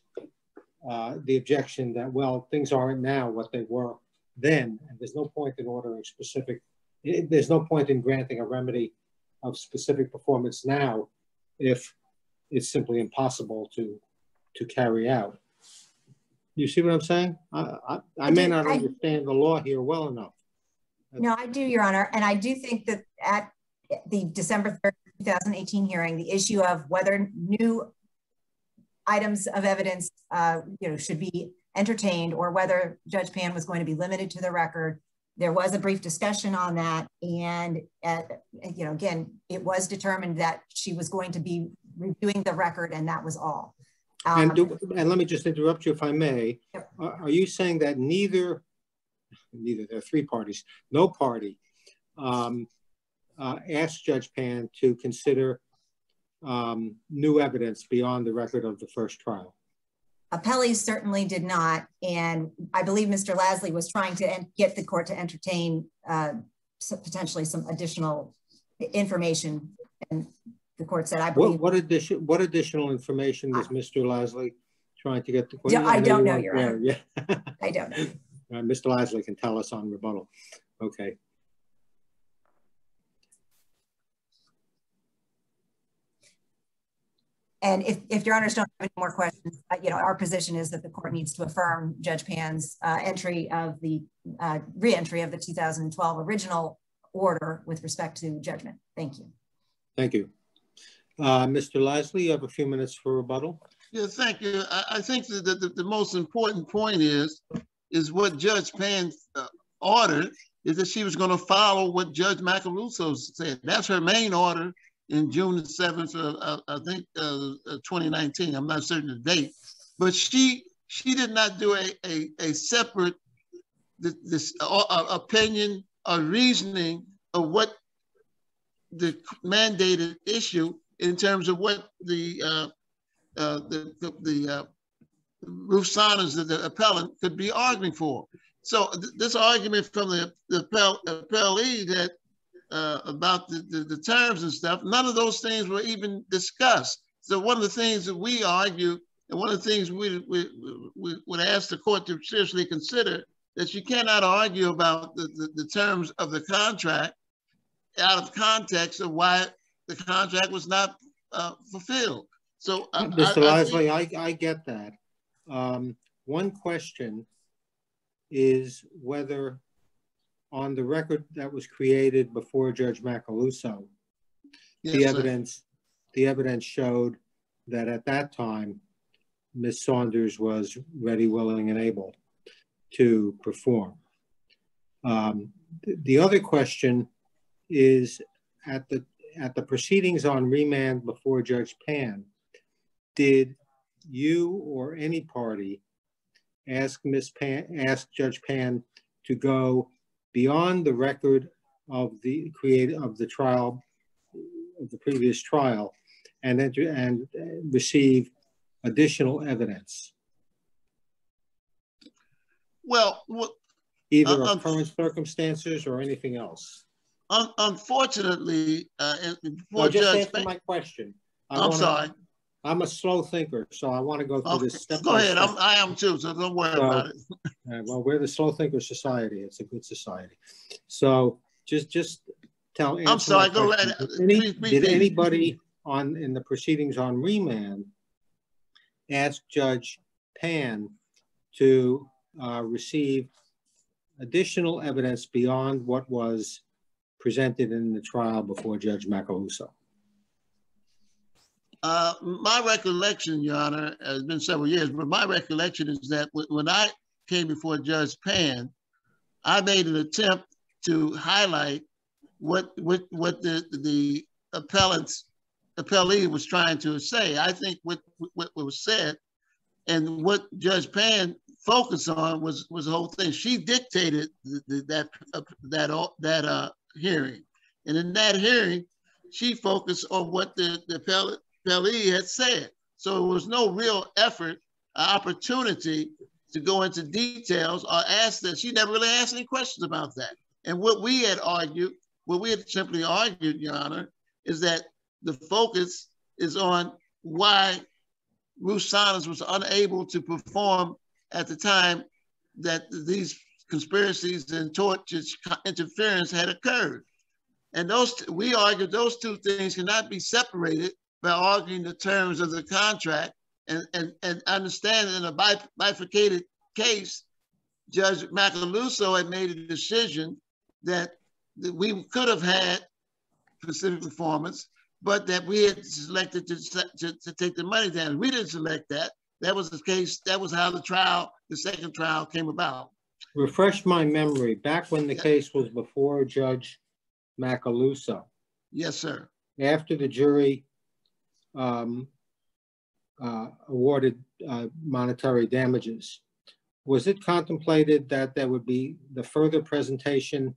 B: uh, the objection that, well, things aren't now what they were then, and there's no point in ordering specific, it, there's no point in granting a remedy of specific performance now if it's simply impossible to to carry out. You see what I'm saying? I, I, I may not understand the law here well enough.
I: No, I do, Your Honor. And I do think that at the December 3rd, 2018 hearing, the issue of whether new items of evidence, uh, you know, should be entertained or whether Judge Pan was going to be limited to the record. There was a brief discussion on that. And, at, you know, again, it was determined that she was going to be reviewing the record and that was all.
B: Um, and, do, and let me just interrupt you if I may. Yep. are you saying that neither, neither, there are three parties, no party um, uh, asked Judge Pan to consider um, new evidence beyond the record of the first trial?
I: Appellees certainly did not. And I believe Mr. Lasley was trying to get the court to entertain uh, potentially some additional information. And the court said, I believe.
B: What, what, addition, what additional information was uh, Mr. Lasley trying to get the court?
I: I, I don't know, Your Honor. Yeah. I don't know.
B: Mr. Lasley can tell us on rebuttal. Okay.
I: And if, if your honors don't have any more questions, uh, you know, our position is that the court needs to affirm Judge Pan's uh, entry of the uh, re-entry of the 2012 original order with respect to judgment. Thank you.
B: Thank you. Uh, Mr. Lasley, you have a few minutes for rebuttal.
G: Yeah, thank you. I, I think that the, the, most important point is, is what Judge Pan uh, ordered is that she was going to follow what Judge Macaluso said. That's her main order in June the 7th, of, I think, uh, uh 2019. I'm not certain the date. But she she did not do a, a, a separate this uh, uh, opinion or reasoning of what the mandated issue in terms of what the uh, uh, the the, the uh, Ruth Saunders, the, the appellant, could be arguing for. So th this argument from the, the appellee that uh, about the, the, the, terms and stuff. None of those things were even discussed. So one of the things that we argue, and one of the things we, we, we would ask the court to seriously consider, that you cannot argue about the, the, the terms of the contract out of context of why the contract was not uh, fulfilled. So,
B: uh, Mr. I, I, I, get that. Um, one question is whether on the record that was created before Judge Macaluso, yes, the evidence the evidence showed that at that time, Ms. Saunders was ready, willing, and able to perform. Um, the other question is at the at the proceedings on remand before Judge Pan, did you or any party ask Ms. Pan ask Judge Pan to go beyond the record of the create of the trial of the previous trial and enter and receive additional evidence
G: well
B: either uh, current circumstances or anything else
G: un unfortunately uh,
B: no, just Judge answer my question
G: I am sorry
B: I'm a slow thinker, so I want to go through okay. this step.
G: Go ahead. I'm, I am too, so don't worry so, about it.
B: well, we're the slow thinker society. It's a good society. So just just tell.
G: I'm sorry. Go ahead.
B: Any, please, please, did please. anybody on in the proceedings on remand ask Judge Pan to uh, receive additional evidence beyond what was presented in the trial before Judge Macaluso?
G: Uh, my recollection, Your Honor, has been several years, but my recollection is that when I came before Judge Pan, I made an attempt to highlight what what what the the appellant's appellee was trying to say. I think what what was said and what Judge Pan focused on was was the whole thing. She dictated the, the, that uh, that that uh, hearing, and in that hearing, she focused on what the the Pele had said. So it was no real effort, opportunity to go into details or ask that. She never really asked any questions about that. And what we had argued, what we had simply argued, Your Honor, is that the focus is on why Ruth Saunders was unable to perform at the time that these conspiracies and tortious interference had occurred. And those we argued those two things cannot be separated by arguing the terms of the contract and, and, and understand in a bifurcated case, Judge Macaluso had made a decision that, that we could have had specific performance, but that we had selected to, to, to take the money down. We didn't select that. That was the case. That was how the trial, the second trial came about.
B: Refresh my memory. Back when the case was before Judge Macaluso.
G: Yes, sir.
B: After the jury um, uh, awarded uh, monetary damages, was it contemplated that there would be the further presentation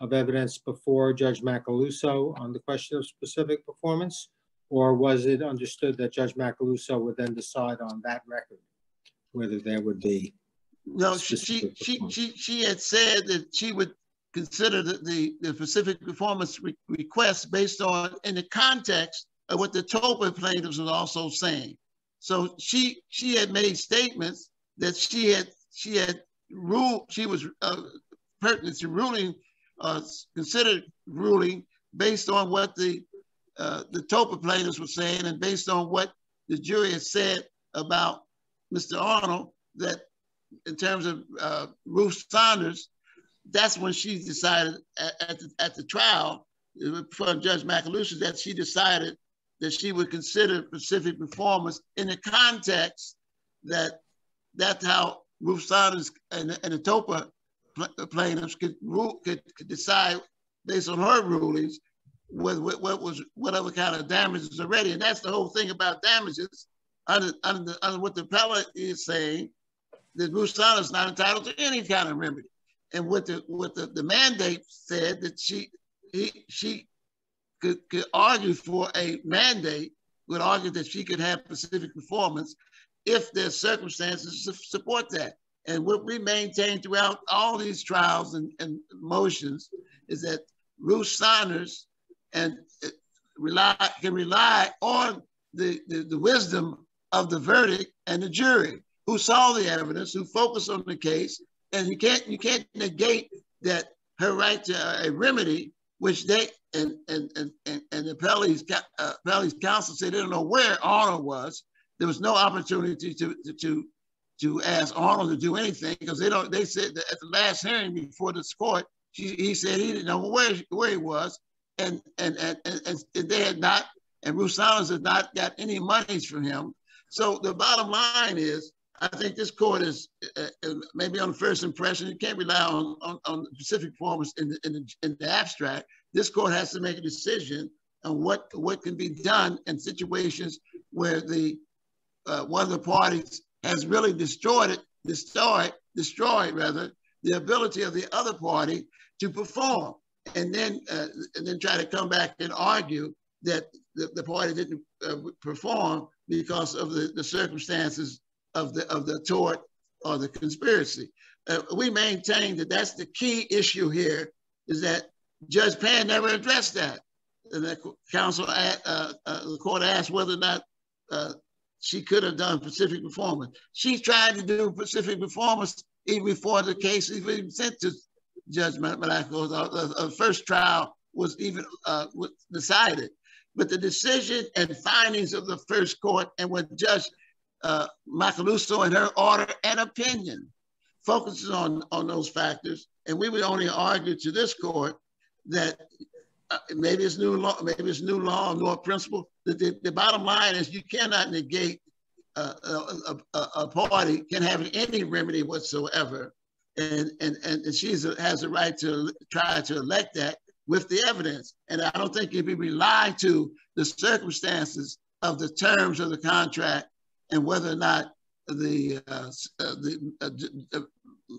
B: of evidence before Judge Macaluso on the question of specific performance? Or was it understood that Judge Macaluso would then decide on that record whether there would be?
G: No, she she, she she she had said that she would consider the, the, the specific performance re request based on in the context of what the TOPA plaintiffs was also saying. So she she had made statements that she had she had ruled she was uh, pertinent to ruling uh, considered ruling based on what the uh, the TOPA plaintiffs were saying and based on what the jury had said about Mr. Arnold, that in terms of uh, Ruth Saunders, that's when she decided at, at, the, at the trial from Judge Macaluso that she decided that she would consider specific performance in the context that that's how Ruth Saunders and, and the TOPA plaintiffs could, rule, could, could decide based on her rulings what, what, what was what other kind of damages already. And that's the whole thing about damages under, under, under what the appellate is saying, that Ruth is not entitled to any kind of remedy. And what the what the, the mandate said that she he, she could, could argue for a mandate, would argue that she could have specific performance if there's circumstances support that. And what we maintain throughout all these trials and, and motions is that Ruth and uh, rely can rely on the, the, the wisdom of the verdict and the jury who saw the evidence, who focused on the case, and you can't you can't negate that her right to a remedy, which they and and and and, and the Pelley's uh, counsel said they don't know where Arnold was. There was no opportunity to to to, to ask Arnold to do anything because they don't. They said at the last hearing before this court, he, he said he didn't know where where he was, and and and, and, and they had not, and Ruth Saunders had not got any monies from him. So the bottom line is, I think this court is uh, uh, maybe on first impression, you can't rely on on, on specific performance in the, in the in the abstract. This court has to make a decision on what what can be done in situations where the uh, one of the parties has really destroyed it, destroyed, destroyed rather the ability of the other party to perform and then uh, and then try to come back and argue that the, the party didn't uh, perform because of the, the circumstances of the of the tort or the conspiracy. Uh, we maintain that that's the key issue here is that Judge Pan never addressed that. And the counsel, at, uh, uh, the court asked whether or not uh, she could have done Pacific performance. She tried to do Pacific performance even before the case even sent to Judge Malacco, the, the, first trial was even uh, decided. But the decision and findings of the first court and what Judge uh, Macaluso and her order and opinion focuses on, on those factors. And we would only argue to this court that uh, maybe it's new law, maybe it's new law, new principle. The, the, the bottom line is you cannot negate uh, a, a, a, party can have any remedy whatsoever and and and she has the right to try to elect that with the evidence. And I don't think if be rely to the circumstances of the terms of the contract and whether or not the uh, uh the uh,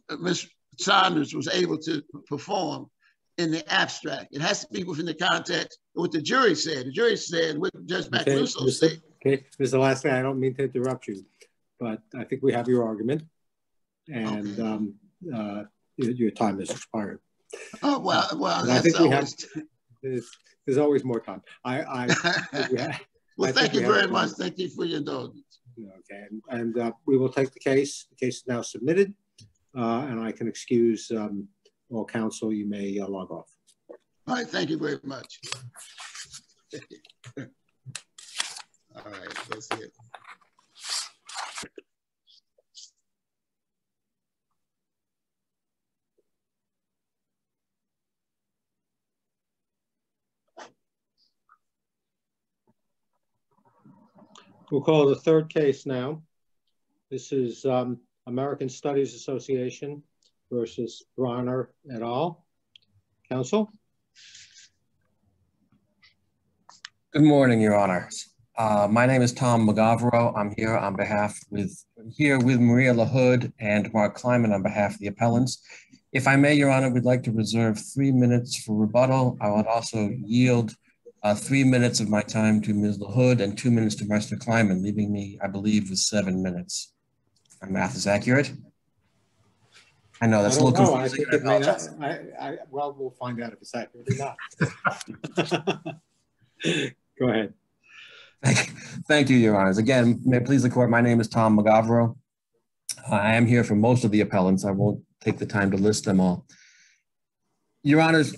G: uh, Ms. Saunders was able to perform in the abstract. It has to be within the context of what the jury said. The jury said what Judge Macaluso okay, said.
B: Okay, this is the last thing. I don't mean to interrupt you, but I think we have your argument. And okay. um, uh, your time has expired.
G: Oh well, well.
B: I think we have. There's, there's, always more time. I, I,
G: have, well, I thank you very much. Thank you for your indulgence.
B: Okay, and, uh, we will take the case. The case is now submitted, uh, and I can excuse um, all counsel. You may uh, log off.
G: All right, thank you very much. all right, see it.
B: We'll call the third case now. This is um, American Studies Association versus Bronner et al. Counsel?
J: Good morning, Your Honors. Uh, my name is Tom Mugavero. I'm here on behalf with here with Maria LaHood and Mark Kleiman on behalf of the appellants. If I may, Your Honor, we'd like to reserve three minutes for rebuttal. I would also yield uh, three minutes of my time to Ms. LaHood and two minutes to Mr. Kleiman, leaving me, I believe, with seven minutes. My math is accurate. I know that's a little know. confusing. I think not,
B: I, I, well, we'll find out if it's accurate or not. Go ahead.
J: Thank, thank you, Your Honors. Again, may it please the court, my name is Tom Mugavero. I am here for most of the appellants. I won't take the time to list them all. Your Honors,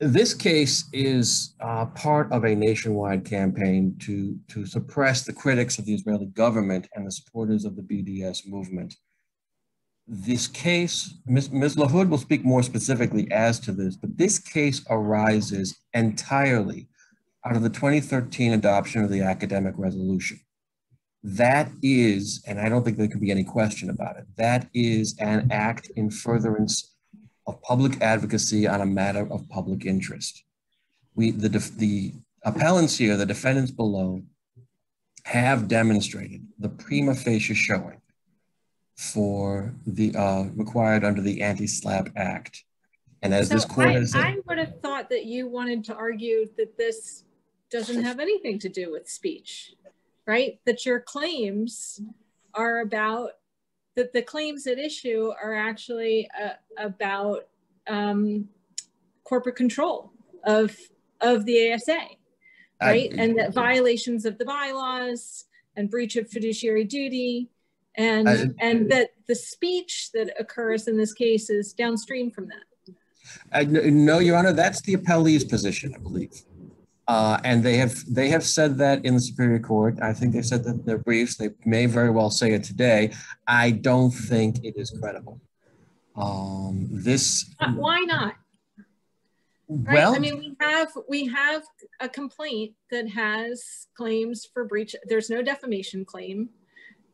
J: this case is uh, part of a nationwide campaign to, to suppress the critics of the Israeli government and the supporters of the BDS movement. This case, Ms. Ms. LaHood will speak more specifically as to this, but this case arises entirely out of the 2013 adoption of the academic resolution. That is, and I don't think there could be any question about it, that is an act in furtherance of public advocacy on a matter of public interest. We, the, the appellants here, the defendants below, have demonstrated the prima facie showing for the uh, required under the Anti-SLAPP Act. And as so this court
D: I,
J: has said,
D: I would have thought that you wanted to argue that this doesn't have anything to do with speech, right? That your claims are about that the claims at issue are actually uh, about um, corporate control of of the ASA, right? I, and that violations of the bylaws and breach of fiduciary duty, and I, and that the speech that occurs in this case is downstream from that.
J: I, no, Your Honor, that's the appellee's position, I believe. Uh, and they have they have said that in the Superior Court. I think they said that in their briefs. They may very well say it today. I don't think it is credible. Um, this
D: uh, why not? Right? Well, I mean, we have we have a complaint that has claims for breach. There's no defamation claim.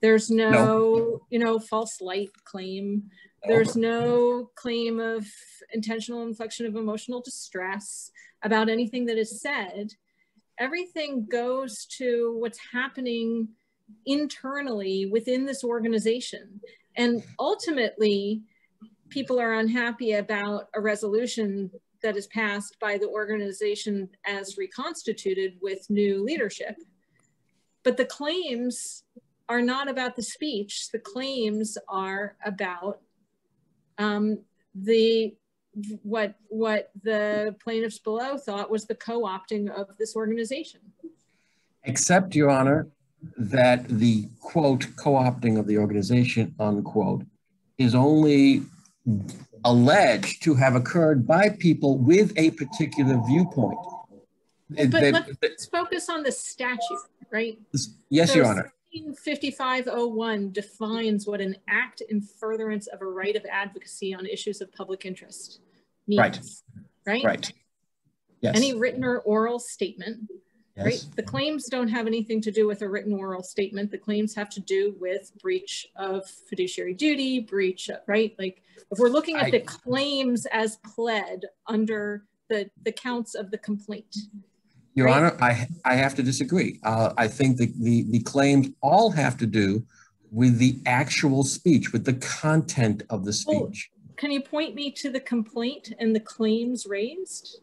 D: There's no, no. you know false light claim. There's no claim of intentional infliction of emotional distress about anything that is said. Everything goes to what's happening internally within this organization. And ultimately, people are unhappy about a resolution that is passed by the organization as reconstituted with new leadership. But the claims are not about the speech. The claims are about um, the what what the plaintiffs below thought was the co-opting of this organization.
J: Except, Your Honor, that the quote co-opting of the organization unquote is only alleged to have occurred by people with a particular viewpoint.
D: But they, let's, let's, focus on the statute, right?
J: Yes, so Your Honor.
D: 5501 defines what an act in furtherance of a right of advocacy on issues of public interest means.
J: Right.
D: Right?
J: Right.
D: Yes. Any written or oral statement, yes. right? The claims don't have anything to do with a written oral statement. The claims have to do with breach of fiduciary duty, breach, of, right? Like if we're looking at I, the claims as pled under the, the counts of the complaint,
J: your right? Honor, I, I have to disagree. Uh, I think the, the, the claims all have to do with the actual speech, with the content of the speech.
D: Well, can you point me to the complaint and the claims raised?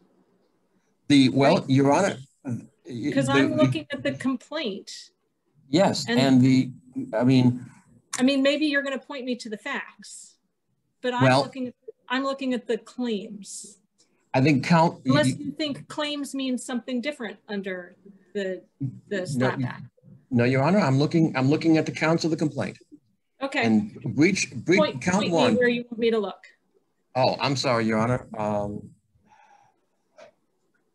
J: The well, right? Your Honor,
D: because I'm looking at the complaint.
J: Yes, and, and, the I mean.
D: I mean, maybe you're going to point me to the facts, but I'm well, looking at I'm looking at the claims.
J: I think count.
D: Unless you think claims means something different under the the SLAPP no, Act.
J: No, Your Honor, I'm looking. I'm looking at the counts of the complaint.
D: Okay.
J: And breach, breach point, count
D: point
J: one.
D: where you want me to look.
J: Oh, I'm sorry, Your Honor. Um,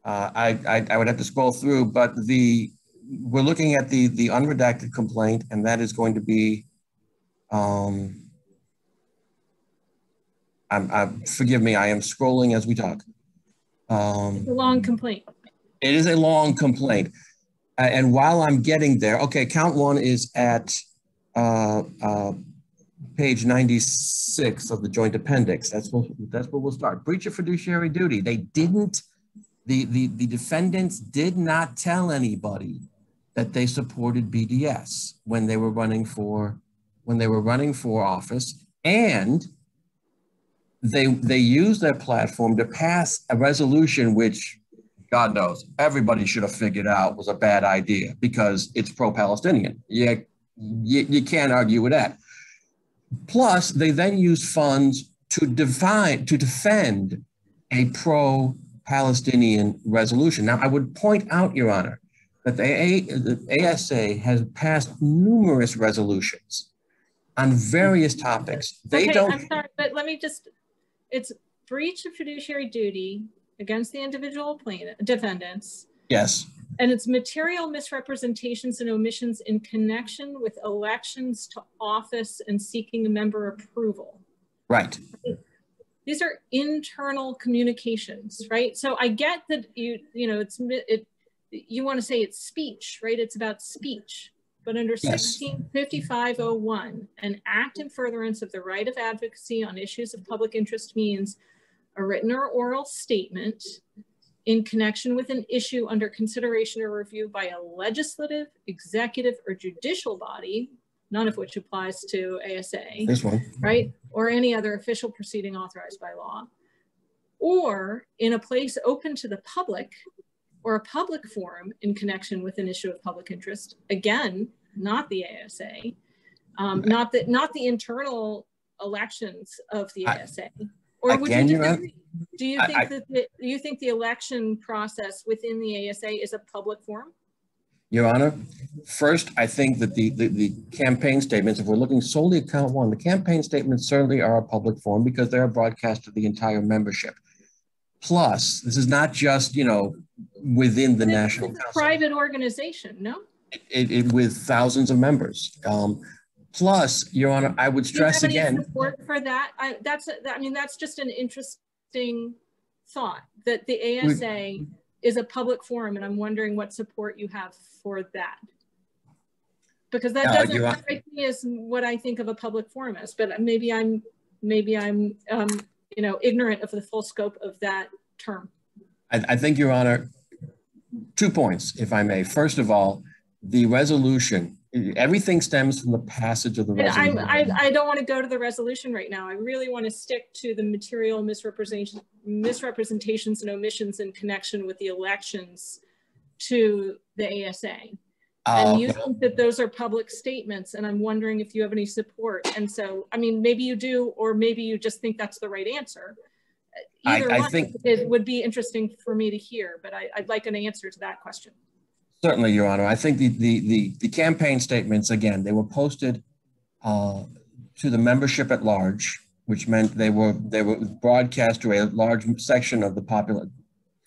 J: uh, I, I I would have to scroll through, but the we're looking at the the unredacted complaint, and that is going to be. Um, I'm, I, forgive me, I am scrolling as we talk.
D: Um, it's a long complaint.
J: It is a long complaint. and while I'm getting there, okay, count one is at uh, uh, page 96 of the joint appendix. That's what, that's what we'll start. Breach of fiduciary duty. They didn't, the, the, the defendants did not tell anybody that they supported BDS when they were running for, when they were running for office. And they, they used their platform to pass a resolution which God knows, everybody should have figured out was a bad idea because it's pro-Palestinian. You, you, you can't argue with that. Plus, they then use funds to define to defend a pro-Palestinian resolution. Now, I would point out, Your Honor, that the, a, the ASA has passed numerous resolutions on various topics. They
D: okay,
J: don't.
D: I'm sorry, but let me just. It's breach of fiduciary duty against the individual plaintiff, defendants.
J: Yes.
D: And it's material misrepresentations and omissions in connection with elections to office and seeking member approval.
J: Right.
D: These are internal communications, right? So I get that you, you know, it's it. You want to say it's speech, right? It's about speech. But under yes. 165501, an act in furtherance of the right of advocacy on issues of public interest means a written or oral statement in connection with an issue under consideration or review by a legislative, executive, or judicial body, none of which applies to ASA.
J: This one.
D: Right? Or any other official proceeding authorized by law. Or in a place open to the public or a public forum in connection with an issue of public interest. Again, not the ASA, um, not the not the internal elections of the ASA. Or would you disagree? Do you think I, that the, do you think the election process within the ASA is a public forum?
J: Your Honor, first, I think that the, the, the, campaign statements, if we're looking solely at count one, the campaign statements certainly are a public forum because they are broadcast to the entire membership. Plus, this is not just, you know, within the it's National
D: Council. private organization, no?
J: It, it, with thousands of members. Um, Plus, Your Honor, I would stress
D: Do you have
J: again.
D: Support for that? I, that's, I mean, that's just an interesting thought that the ASA we, is a public forum, and I'm wondering what support you have for that. Because that uh, doesn't strike me as what I think of a public forum as, but maybe I'm, maybe I'm, um, you know, ignorant of the full scope of that term.
J: I, I think, Your Honor, two points, if I may. First of all, the resolution everything stems from the passage of the resolution.
D: I, I, don't want to go to the resolution right now. I really want to stick to the material misrepresentation, misrepresentations and omissions in connection with the elections to the ASA. Uh, and you think that those are public statements, and I'm wondering if you have any support. And so, I mean, maybe you do, or maybe you just think that's the right answer. Either I, I think it would be interesting for me to hear, but I, I'd like an answer to that question.
J: Certainly, Your Honor. I think the, the, the, the campaign statements, again, they were posted uh, to the membership at large, which meant they were they were broadcast to a large section of the population.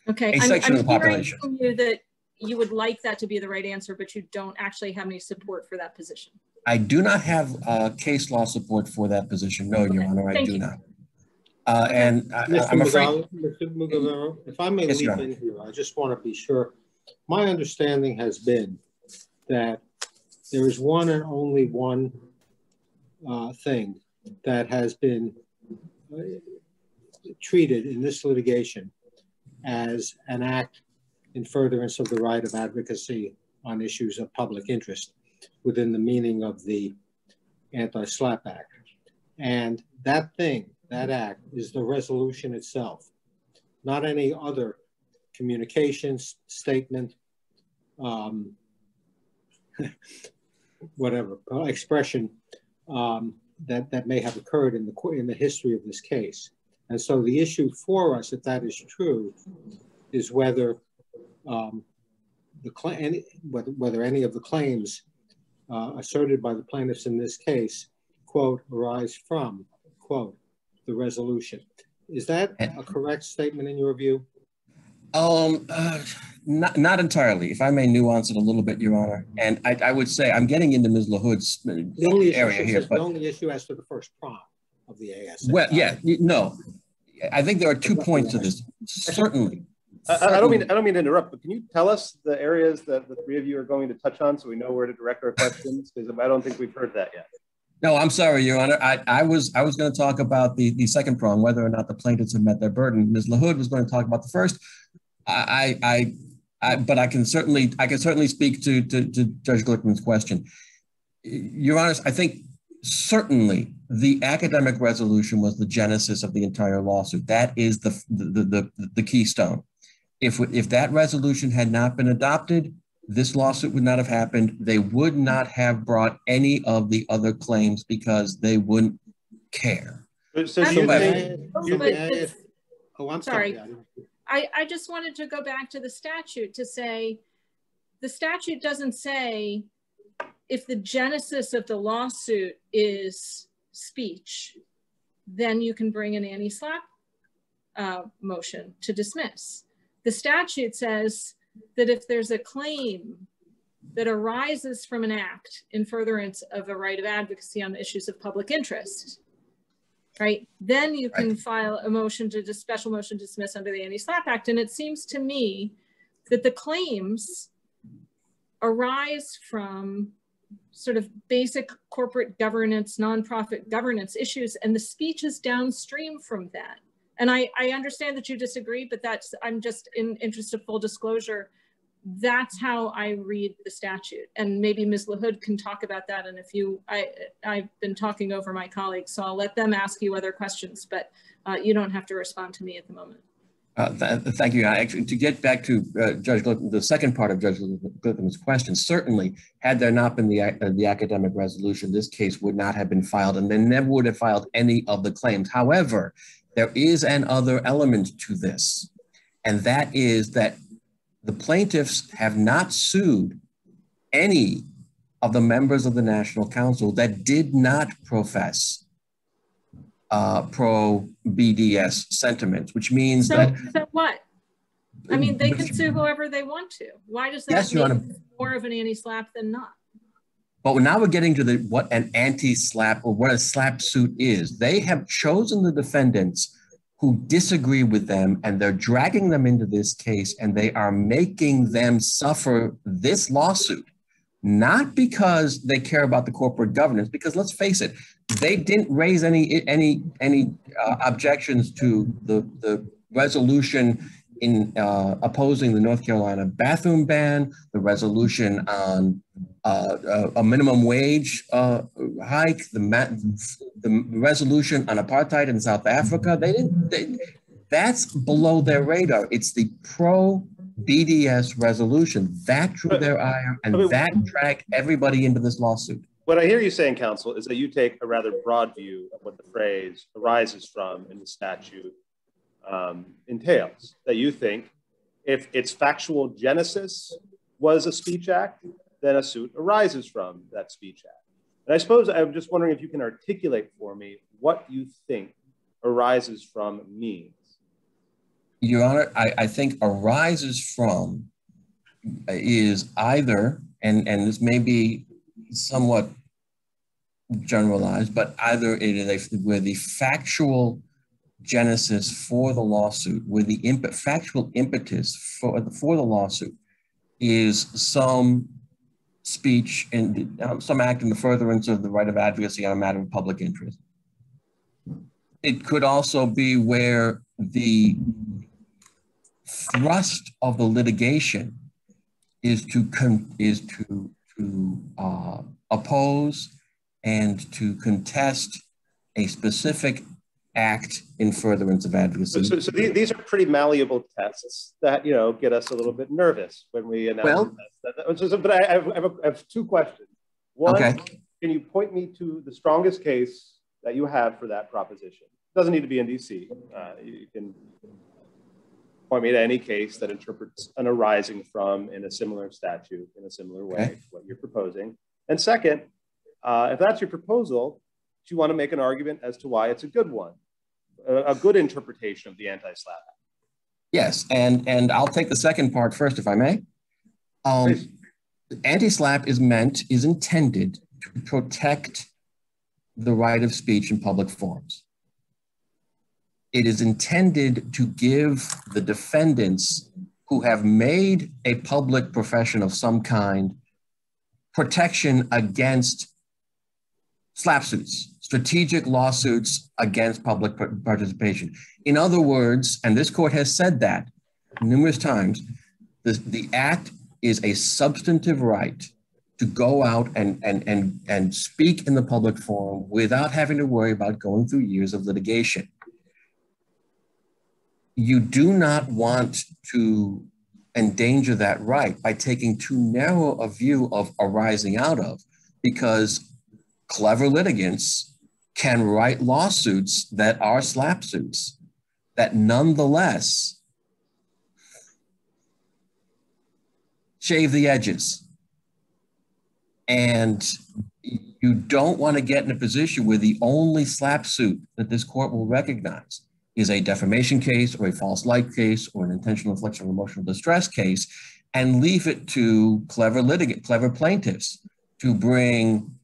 D: Okay,
J: a section I'm, I'm of the population.
D: From you that you would like that to be the right answer, but you don't actually have any support for that position.
J: I do not have uh, case law support for that position. No, okay. Your Honor, I do you. not. Uh, and I, am afraid.
B: Mr. Mugavero, if I may yes, leap in here, I just want to be sure my understanding has been that there is one and only one uh, thing that has been uh, treated in this litigation as an act in furtherance of the right of advocacy on issues of public interest within the meaning of the Anti-SLAPP Act. And that thing, that act, is the resolution itself, not any other communications statement, um, whatever uh, expression um, that that may have occurred in the in the history of this case. And so the issue for us, if that is true, is whether um, the claim, whether, whether any of the claims uh, asserted by the plaintiffs in this case, quote, arise from, quote, the resolution. Is that a correct statement in your view?
J: Um, uh, not, not entirely. If I may nuance it a little bit, Your Honor, and I, I would say I'm getting into Ms. LaHood's
B: the only area here, but the only issue as to the first prong of the AS.
J: Well, yeah, no, I think there are two points to this. Certainly,
E: I, I, don't mean I don't mean to interrupt, but can you tell us the areas that the three of you are going to touch on so we know where to direct our questions? Because I don't think we've heard that yet.
J: No, I'm sorry, Your Honor. I, I was I was going to talk about the, the second prong, whether or not the plaintiffs have met their burden. Ms. LaHood was going to talk about the first. I, I, I but I can certainly I can certainly speak to, to, to Judge Glickman's question. Your Honor, I think certainly the academic resolution was the genesis of the entire lawsuit. That is the the, the, the keystone. If, if that resolution had not been adopted, this lawsuit would not have happened. They would not have brought any of the other claims because they wouldn't care.
D: So, so you think, you think, oh, I'm sorry. I, I just wanted to go back to the statute to say the statute doesn't say if the genesis of the lawsuit is speech, then you can bring an anti-SLAPP uh, motion to dismiss. The statute says that if there's a claim that arises from an act in furtherance of a right of advocacy on the issues of public interest, right, then you can right. file a motion to just special motion to dismiss under the Anti-SLAPP Act. And it seems to me that the claims arise from sort of basic corporate governance, nonprofit governance issues, and the speech is downstream from that. And I, I understand that you disagree, but that's, I'm just in interest of full disclosure, that's how I read the statute. And maybe Ms. LaHood can talk about that. And if you, I, I've been talking over my colleagues, so I'll let them ask you other questions, but uh, you don't have to respond to me at the moment.
J: Uh, th thank you. Actually, to get back to uh, Judge the second part of Judge Glickman's question, certainly, had there not been the, uh, the academic resolution, this case would not have been filed, and they never would have filed any of the claims. However, there is an other element to this, and that is that the plaintiffs have not sued any of the members of the National Council that did not profess uh, pro BDS sentiments, which means
D: so,
J: that.
D: So what? I mean, they can sue whoever they want to. Why does that yes, make more of an anti slap than not?
J: But now we're getting to the what an anti-slap or what a slap suit is. They have chosen the defendants who disagree with them and they're dragging them into this case and they are making them suffer this lawsuit not because they care about the corporate governance because let's face it they didn't raise any any any uh, objections to the the resolution in uh, opposing the North Carolina bathroom ban, the resolution on uh, uh a minimum wage uh, hike, the the resolution on apartheid in South Africa. They didn't. They, that's below their radar. It's the pro BDS resolution that drew their ire and that dragged everybody into this lawsuit.
E: What I hear you saying, counsel, is that you take a rather broad view of what the phrase arises from in the statute um, entails. That you think if its factual genesis was a speech act, then a suit arises from that speech act. And I suppose I'm just wondering if you can articulate for me what you think arises from means.
J: Your Honor, I, I think arises from is either, and, and this may be somewhat generalized, but either it is a, where the factual genesis for the lawsuit, where the imp- factual impetus for, for the lawsuit is some speech and um, some act in the furtherance of the right of advocacy on a matter of public interest. It could also be where the thrust of the litigation is to con- is to to uh, oppose and to contest a specific act in furtherance of advocacy.
E: So, so these are pretty malleable tests that you know get us a little bit nervous when we announce well, that. But I have, I, have a, I have, two questions. One, okay. can you point me to the strongest case that you have for that proposition? It doesn't need to be in DC. Uh, you can point me to any case that interprets an arising from in a similar statute in a similar way okay. what you're proposing. And second, uh, if that's your proposal, do you want to make an argument as to why it's a good one, a, good interpretation of the anti-SLAPP Act?
J: Yes, and, and I'll take the second part first, if I may. Um, anti-SLAPP is meant, is intended to protect the right of speech in public forums it is intended to give the defendants who have made a public profession of some kind protection against SLAPP suits, strategic lawsuits against public participation. In other words, and this court has said that numerous times, the, the act is a substantive right to go out and, and, and, and speak in the public forum without having to worry about going through years of litigation. You do not want to endanger that right by taking too narrow a view of arising out of, because clever litigants can write lawsuits that are SLAPP suits that nonetheless shave the edges. And you don't want to get in a position where the only SLAPP suit that this court will recognize is a defamation case or a false light case or an intentional infliction of emotional distress case and leave it to clever litigant, clever plaintiffs to bring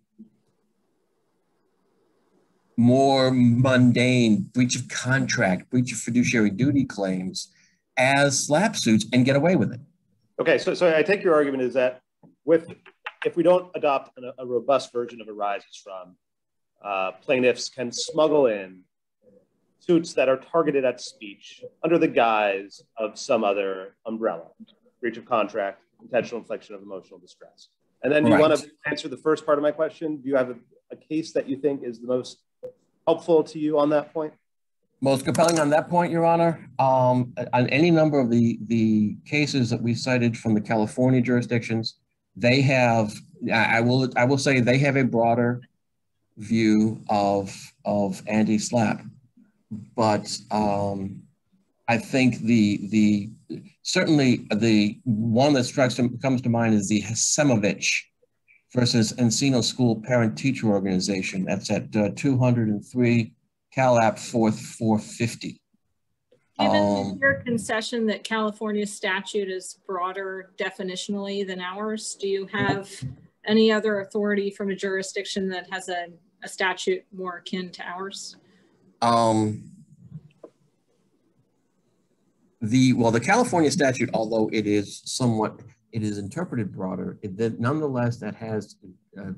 J: more mundane breach of contract, breach of fiduciary duty claims as SLAPP suits and get away with it.
E: Okay, so, so I take your argument is that with if we don't adopt a, a robust version of arises from, uh, plaintiffs can smuggle in suits that are targeted at speech under the guise of some other umbrella, breach of contract, intentional infliction of emotional distress. And then you right. want to answer the first part of my question. Do you have a, a case that you think is the most helpful to you on that point?
J: Most compelling on that point, Your Honor. Um, on any number of the, the cases that we cited from the California jurisdictions, they have, I will, I will say they have a broader view of, of anti-SLAPP. But um, I think the, the, certainly the one that strikes comes to mind is the Hecimovich versus Encinal School Parent Teacher Organization. That's at uh, 203 CalApp 4th 450.
D: Given um, your concession that California statute is broader definitionally than ours, do you have any other authority from a jurisdiction that has a, a statute more akin to ours?
J: Um, the well, the California statute, although it is somewhat it is interpreted broader, it, that nonetheless that has uh,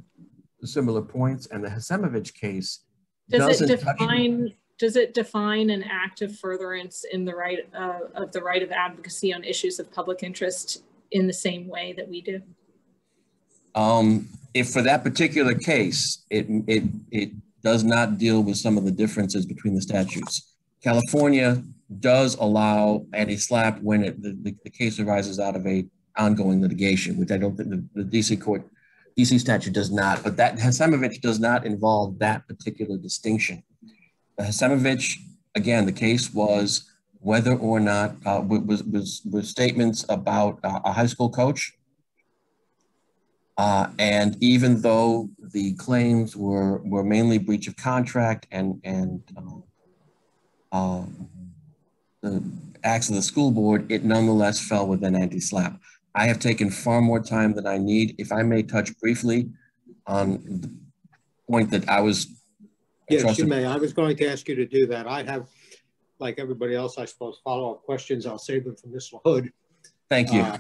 J: similar points. And the Hecimovich case
D: does it define does it define an act of furtherance in the right uh, of the right of advocacy on issues of public interest in the same way that we do?
J: Um, if for that particular case, it it it does not deal with some of the differences between the statutes. California does allow anti-SLAPP when it, the, the, case arises out of a ongoing litigation, which I don't think the, the DC court, DC statute does not, but that Hecimovich does not involve that particular distinction. The again, the case was whether or not uh, was, was, was statements about uh, a high school coach. Uh, and even though the claims were, were mainly breach of contract and, and um, um the acts of the school board, it nonetheless fell within anti-SLAPP. I have taken far more time than I need. If I may touch briefly on the point that I was.
B: Yes, you may. I was going to ask you to do that. I have, like everybody else, I suppose, follow-up questions. I'll save them for Mr. Hood.
J: Thank you. Uh,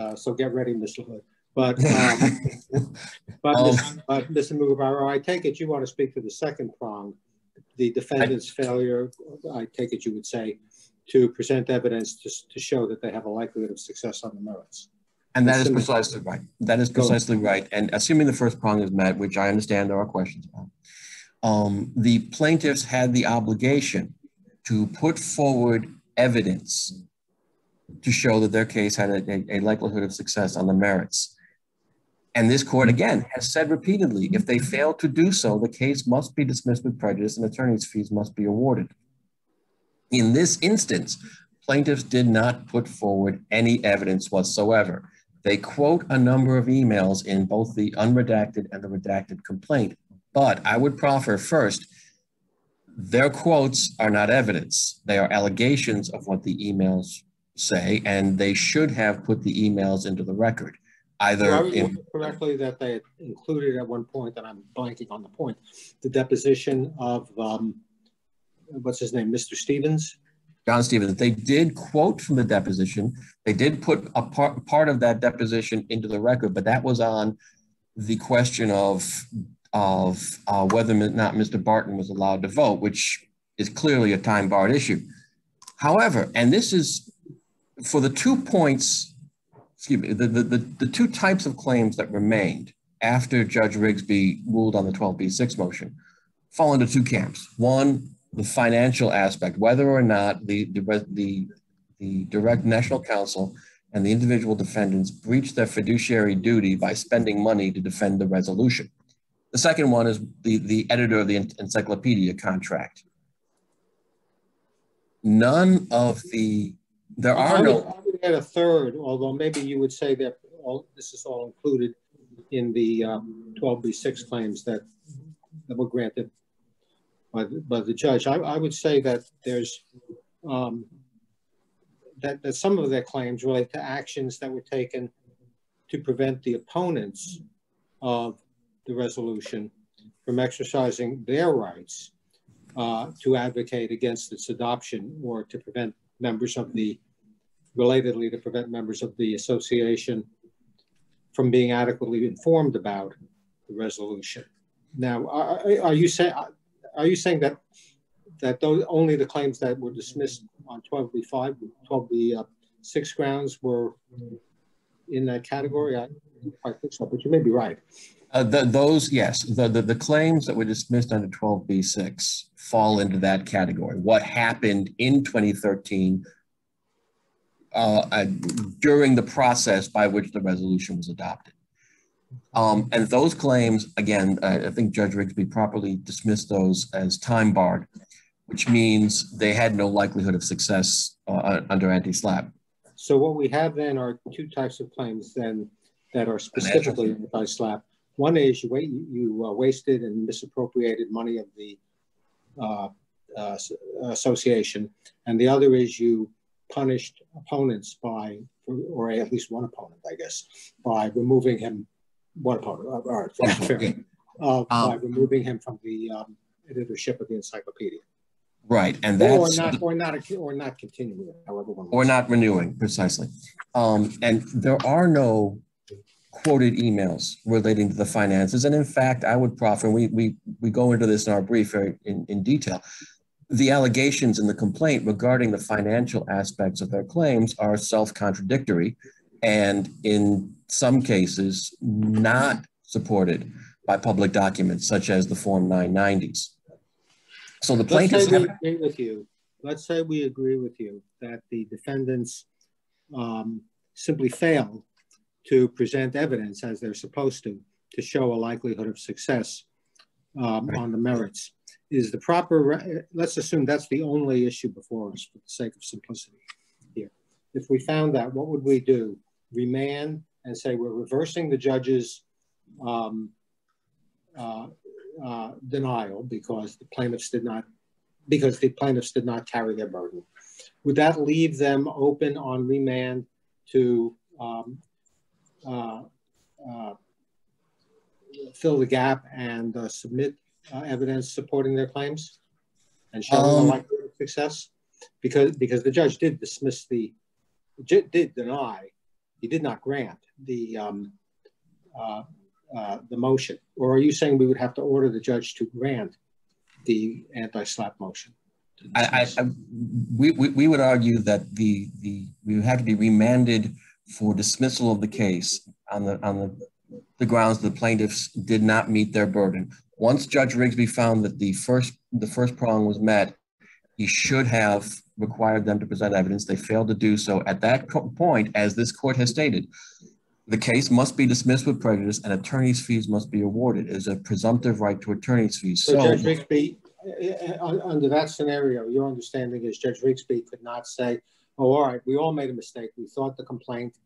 B: uh, so get ready, Mr. Hood. But, um, but, um, Mr. Uh, Mr. Mugavero, I take it you want to speak to the second prong, the defendant's I, failure, I take it you would say, to present evidence to, to show that they have a likelihood of success on the merits.
J: And that is precisely right. That is precisely right. And assuming the first prong is met, which I understand there are questions about, um, the plaintiffs had the obligation to put forward evidence to show that their case had a, a, a likelihood of success on the merits. And this court, again, has said repeatedly, if they fail to do so, the case must be dismissed with prejudice and attorney's fees must be awarded. In this instance, plaintiffs did not put forward any evidence whatsoever. They quote a number of emails in both the unredacted and the redacted complaint. But I would proffer first, their quotes are not evidence. They are allegations of what the emails say, and they should have put the emails into the record. Either well,
B: in, correctly that they included at one point, and I'm blanking on the point, the deposition of um, what's his name, Mr. Stevens?
J: John Stevens. They did quote from the deposition. They did put a part, part of that deposition into the record, but that was on the question of of uh, whether or not Mr. Barton was allowed to vote, which is clearly a time barred issue. However, and this is for the two points, excuse me, the, the, the, the two types of claims that remained after Judge Rigsby ruled on the 12B6 motion fall into two camps. One, the financial aspect, whether or not the, the, the, the direct national council and the individual defendants breached their fiduciary duty by spending money to defend the resolution. The second one is the, the editor of the encyclopedia contract. None of the, there are
B: I would,
J: no.
B: I would add a third, although maybe you would say that all this is all included in the um, 12B6 claims that, that were granted by the, by the judge. I, I would say that there's um, that, that some of their claims relate to actions that were taken to prevent the opponents of the resolution from exercising their rights uh, to advocate against its adoption or to prevent members of the, relatedly to prevent members of the association from being adequately informed about the resolution. Now, are, are you saying are you saying that that those only the claims that were dismissed on 12b5, 12b6 uh, grounds were in that category? I, I think so, but you may be right.
J: Uh, the, those, yes, the, the, the claims that were dismissed under 12b6 fall into that category. What happened in 2013 uh, uh, during the process by which the resolution was adopted. Um, and those claims, again, I think Judge Rigsby properly dismissed those as time barred, which means they had no likelihood of success uh, under anti-SLAPP.
B: So what we have then are two types of claims then that are specifically anti-SLAPP. One is you, you uh, wasted and misappropriated money of the uh, uh, association, and the other is you punished opponents by, or at least one opponent, I guess, by removing him one opponent, uh, all right, uh, um, by removing him from the um, editorship of the encyclopedia.
J: Right, and that's
B: or not, or not, or not continuing, however one.
J: Or not renewing, precisely. Um, and there are no quoted emails relating to the finances, and in fact, I would proffer. We we we go into this in our brief in in detail. The allegations in the complaint regarding the financial aspects of their claims are self-contradictory, and in some cases not supported by public documents such as the Form 990s. So the plaintiffs
B: Let's say we agree with you. Let's say we agree with you that the defendants um, simply fail to present evidence as they're supposed to to show a likelihood of success um, right. on the merits. Is the proper, let's assume that's the only issue before us for the sake of simplicity here. If we found that, what would we do? Remand and say we're reversing the judge's um, uh, uh, denial because the plaintiffs did not because the plaintiffs did not carry their burden. Would that leave them open on remand to um, uh, uh fill the gap and uh, submit uh, evidence supporting their claims and show um, the likelihood of success? Because because the judge did dismiss the did deny he did not grant the um, uh, uh, the motion, or are you saying we would have to order the judge to grant the anti-slap motion?
J: I, I, we, we, we would argue that the the we would have to be remanded for dismissal of the case on the on the the grounds the plaintiffs did not meet their burden. Once Judge Rigsby found that the first the first prong was met, he should have required them to present evidence. They failed to do so. At that point, as this court has stated, the case must be dismissed with prejudice and attorney's fees must be awarded. as a presumptive right to attorney's fees.
B: So, so Judge Rigsby, uh, uh, under that scenario, your understanding is Judge Rigsby could not say, oh, all right, we all made a mistake. We thought the complaint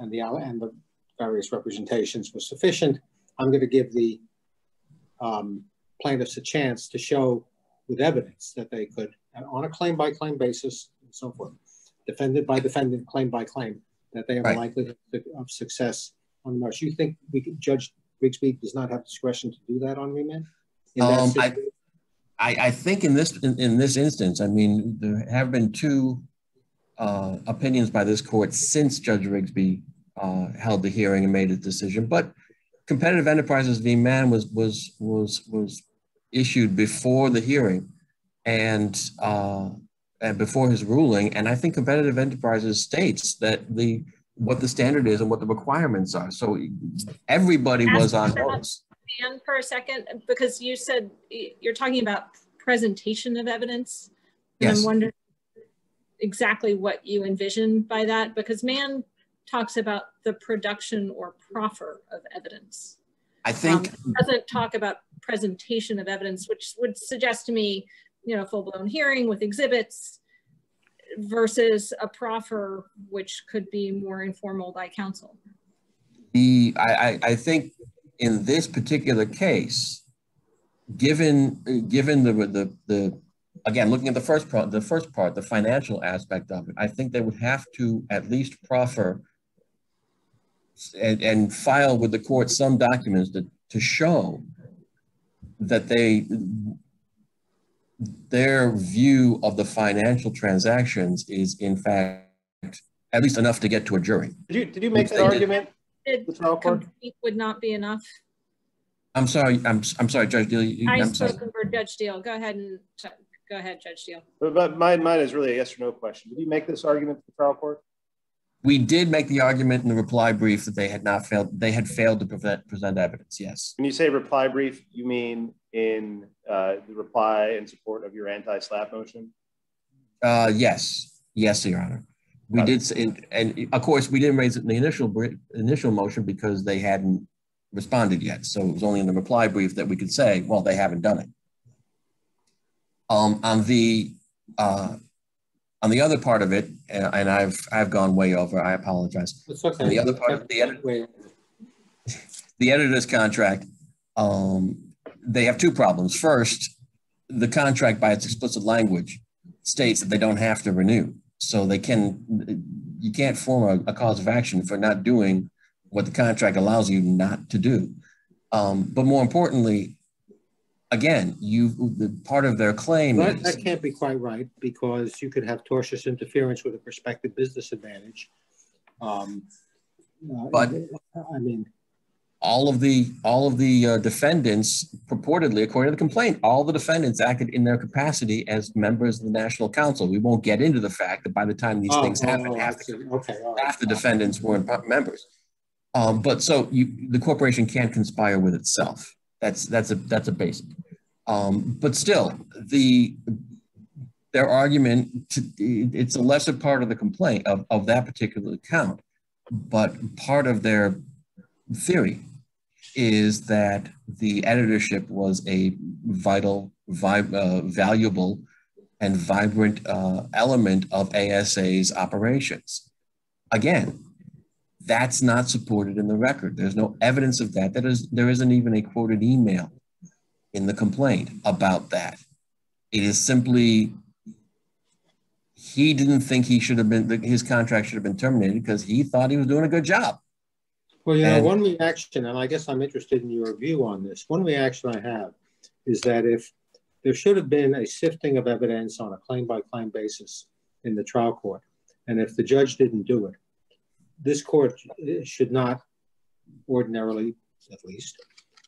B: and the, and the various representations were sufficient. I'm going to give the um, plaintiffs a chance to show with evidence that they could, on a claim by claim basis and so forth, defended by defendant, claim by claim, that they have right. a likelihood of success on the merits. You think we could, Judge Rigsby does not have discretion to do that on remand?
J: Um, I, I, I think in this in, in, this instance, I mean, there have been two uh, opinions by this court since Judge Rigsby uh, held the hearing and made a decision. But competitive enterprises v. Mann was was was was issued before the hearing, and uh, and before his ruling. And I think competitive enterprises states that the what the standard is and what the requirements are. So everybody was on notice.
D: Ann for a second because you said you're talking about presentation of evidence. And yes. I'm wondering exactly what you envision by that because Mann talks about the production or proffer of evidence.
J: I think
D: um, doesn't talk about presentation of evidence, which would suggest to me, you know, full blown hearing with exhibits versus a proffer, which could be more informal by counsel.
J: The I, I think in this particular case, given given the the the again looking at the first part the first part the financial aspect of it, I think they would have to at least proffer and, and file with the court some documents to, to show that they their view of the financial transactions is in fact at least enough to get to a jury.
E: Did you did you make that argument?
D: complete would not be enough?
J: I'm sorry. I'm I'm sorry, Judge Deahl.
D: I am spoken for Judge Deahl. Go ahead and go ahead, Judge Deahl.
E: But, but mine mine is really a yes or no question. Did you make this argument to the trial court?
J: We did make the argument in the reply brief that they had not failed. They had failed to present present evidence. Yes.
E: When you say reply brief, you mean in uh, the reply in support of your anti-SLAPP motion?
J: Uh, yes. Yes, Your Honor. We did, and, and of course, we didn't raise it in the initial initial motion because they hadn't responded yet. So it was only in the reply brief that we could say, well, they haven't done it. Um, on the uh, on the other part of it, and I've I've gone way over. I apologize.
B: It's okay.
J: On the other part of the editor, the editor's contract, um, they have two problems. First, the contract by its explicit language states that they don't have to renew. So they can, you can't form a, a cause of action for not doing what the contract allows you not to do. Um, but more importantly, again, you the part of their claim
B: that, is, that can't be quite right because you could have tortious interference with a prospective business advantage. Um,
J: uh, but I mean, all of the all of the uh, defendants purportedly according to the complaint all the defendants acted in their capacity as members of the national council we won't get into the fact that by the time these oh, things oh, happened oh, half, the, okay, right. half the defendants weren't members um, but so you, the corporation can't conspire with itself that's that's a that's a basic um, but still the their argument to, it's a lesser part of the complaint of, of that particular account but part of their theory is that the editorship was a vital, vi uh, valuable, and vibrant uh, element of ASA's operations. Again, that's not supported in the record. There's no evidence of that. That is, there isn't even a quoted email in the complaint about that. It is simply he didn't think he should have been his contract should have been terminated because he thought he was doing a good job.
B: Well, you know, and, one reaction, and I guess I'm interested in your view on this. One reaction I have is that if there should have been a sifting of evidence on a claim by claim basis in the trial court, and if the judge didn't do it, this court should not ordinarily, at least,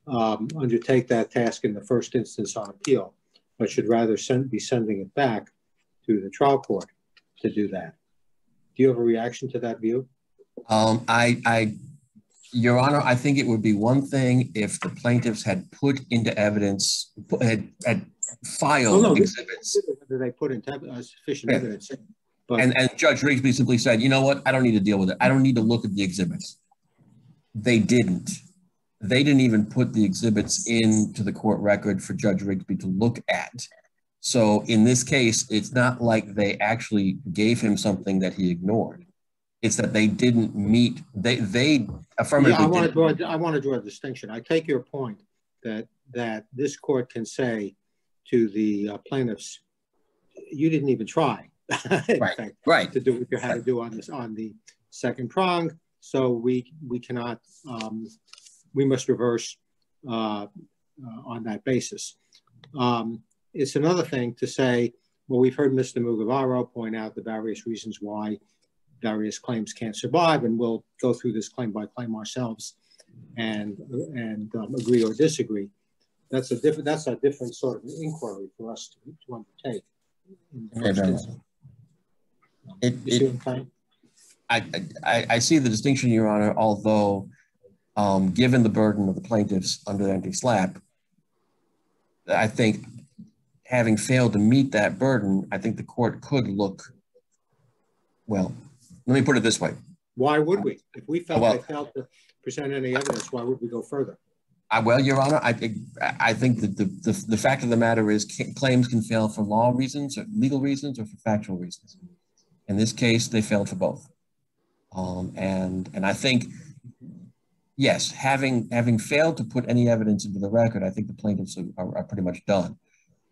B: um, undertake that task in the first instance on appeal, but should rather send, be sending it back to the trial court to do that. Do you have a reaction to that view?
J: Um, I, I your Honor, I think it would be one thing if the plaintiffs had put into evidence, had, had filed well, no, exhibits.
B: They put in uh, sufficient yeah. evidence.
J: But, and, and Judge Rigsby simply said, you know what, I don't need to deal with it. I don't need to look at the exhibits. They didn't. They didn't even put the exhibits into the court record for Judge Rigsby to look at. So in this case, it's not like they actually gave him something that he ignored. It's that they didn't meet, they, they affirmatively.
B: Yeah, I want to draw, I want to draw a distinction. I take your point that, that this court can say to the uh, plaintiffs, you didn't even try.
J: right, fact, right.
B: To do what you had to do on this, on the second prong. So we, we cannot, um, we must reverse uh, uh, on that basis. Um, it's another thing to say, well, we've heard Mr. Mugavero point out the various reasons why various claims can't survive, and we'll go through this claim by claim ourselves and and um, agree or disagree. That's a different that's a different sort of inquiry for us to, to undertake.
J: It, it, I, I, I see the distinction, Your Honor, although um, given the burden of the plaintiffs under the anti-SLAPP, I think having failed to meet that burden, I think the court could look, well, let me put it this way.
B: Why would we? If we felt well, they failed to present any evidence, why would we go further?
J: I, well, Your Honor, I think I think that the, the, the fact of the matter is claims can fail for law reasons or legal reasons or for factual reasons. In this case, they failed for both. Um, and and I think, yes, having having failed to put any evidence into the record, I think the plaintiffs are, are pretty much done.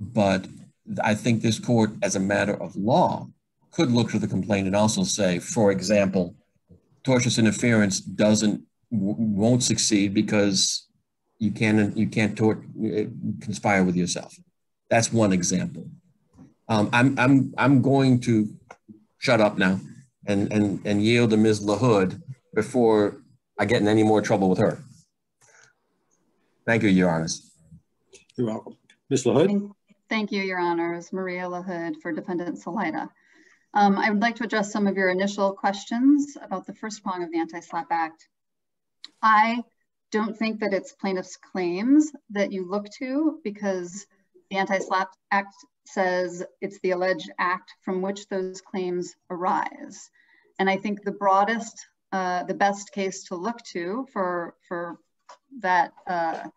J: But I think this court, as a matter of law, could look to the complaint and also say, for example, tortious interference doesn't won't succeed because you can't you can't tort, conspire with yourself. That's one example. Um, I'm I'm I'm going to shut up now and, and, and yield to Ms. LaHood before I get in any more trouble with her. Thank you, Your Honors.
B: You're welcome. Ms. LaHood?
K: Thank you, Your Honors. Maria LaHood for Defendant Salaita. Um, I would like to address some of your initial questions about the first prong of the Anti-SLAPP Act. I don't think that it's plaintiff's claims that you look to because the Anti-SLAPP Act says it's the alleged act from which those claims arise. And I think the broadest, uh, the best case to look to for, for that, uh,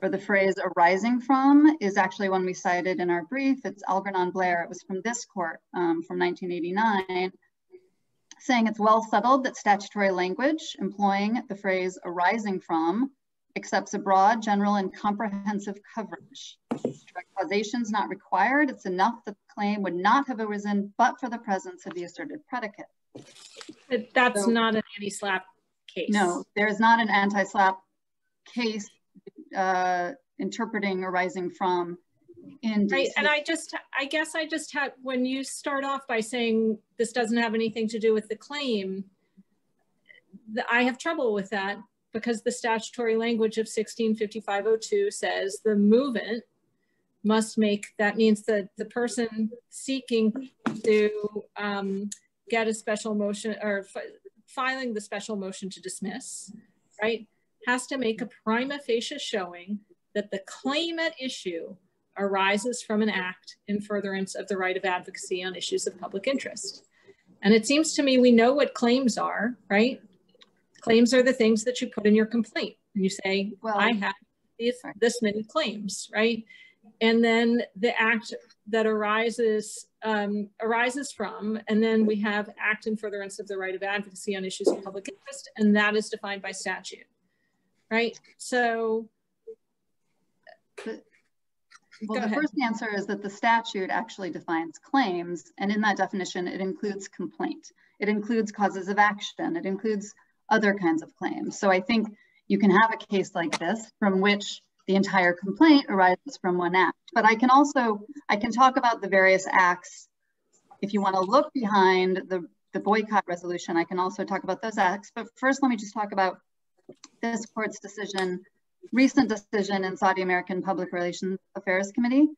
K: for the phrase arising from is actually one we cited in our brief. It's Algernon Blair. It was from this court um, from 1989, saying it's well settled that statutory language employing the phrase arising from accepts a broad, general, and comprehensive coverage. Causation is not required. It's enough that the claim would not have arisen but for the presence of the asserted predicate.
D: That's so, not an anti-SLAPP case.
K: No, there's not an anti-SLAPP case uh, interpreting arising from in
D: right, and I just, I guess I just had, when you start off by saying this doesn't have anything to do with the claim, the, I have trouble with that because the statutory language of 165502 says the movement must make, that means that the person seeking to um, get a special motion or filing the special motion to dismiss, right, has to make a prima facie showing that the claim at issue arises from an act in furtherance of the right of advocacy on issues of public interest. And it seems to me we know what claims are, right? Claims are the things that you put in your complaint. And you say, well, I have this many claims, right? And then the act that arises um, arises from, and then we have act in furtherance of the right of advocacy on issues of public interest, and that is defined by statute, right? So,
K: well, the ahead. first answer is that the statute actually defines claims, and in that definition, it includes complaint. It includes causes of action. It includes other kinds of claims. So I think you can have a case like this from which the entire complaint arises from one act. But I can also, I can talk about the various acts. If you want to look behind the, the boycott resolution, I can also talk about those acts. But first, let me just talk about this court's decision, recent decision in Saudi American Public Relations Affairs Committee,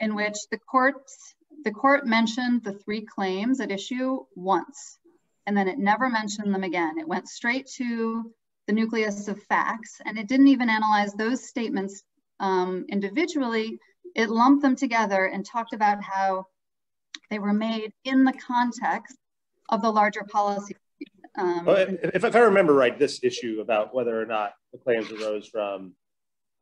K: in which the courts, the court mentioned the three claims at issue once and then it never mentioned them again. It went straight to the nucleus of facts, and it didn't even analyze those statements um, individually. It lumped them together and talked about how they were made in the context of the larger policy.
E: Um, well, if, if, I remember right, this issue about whether or not the claims arose from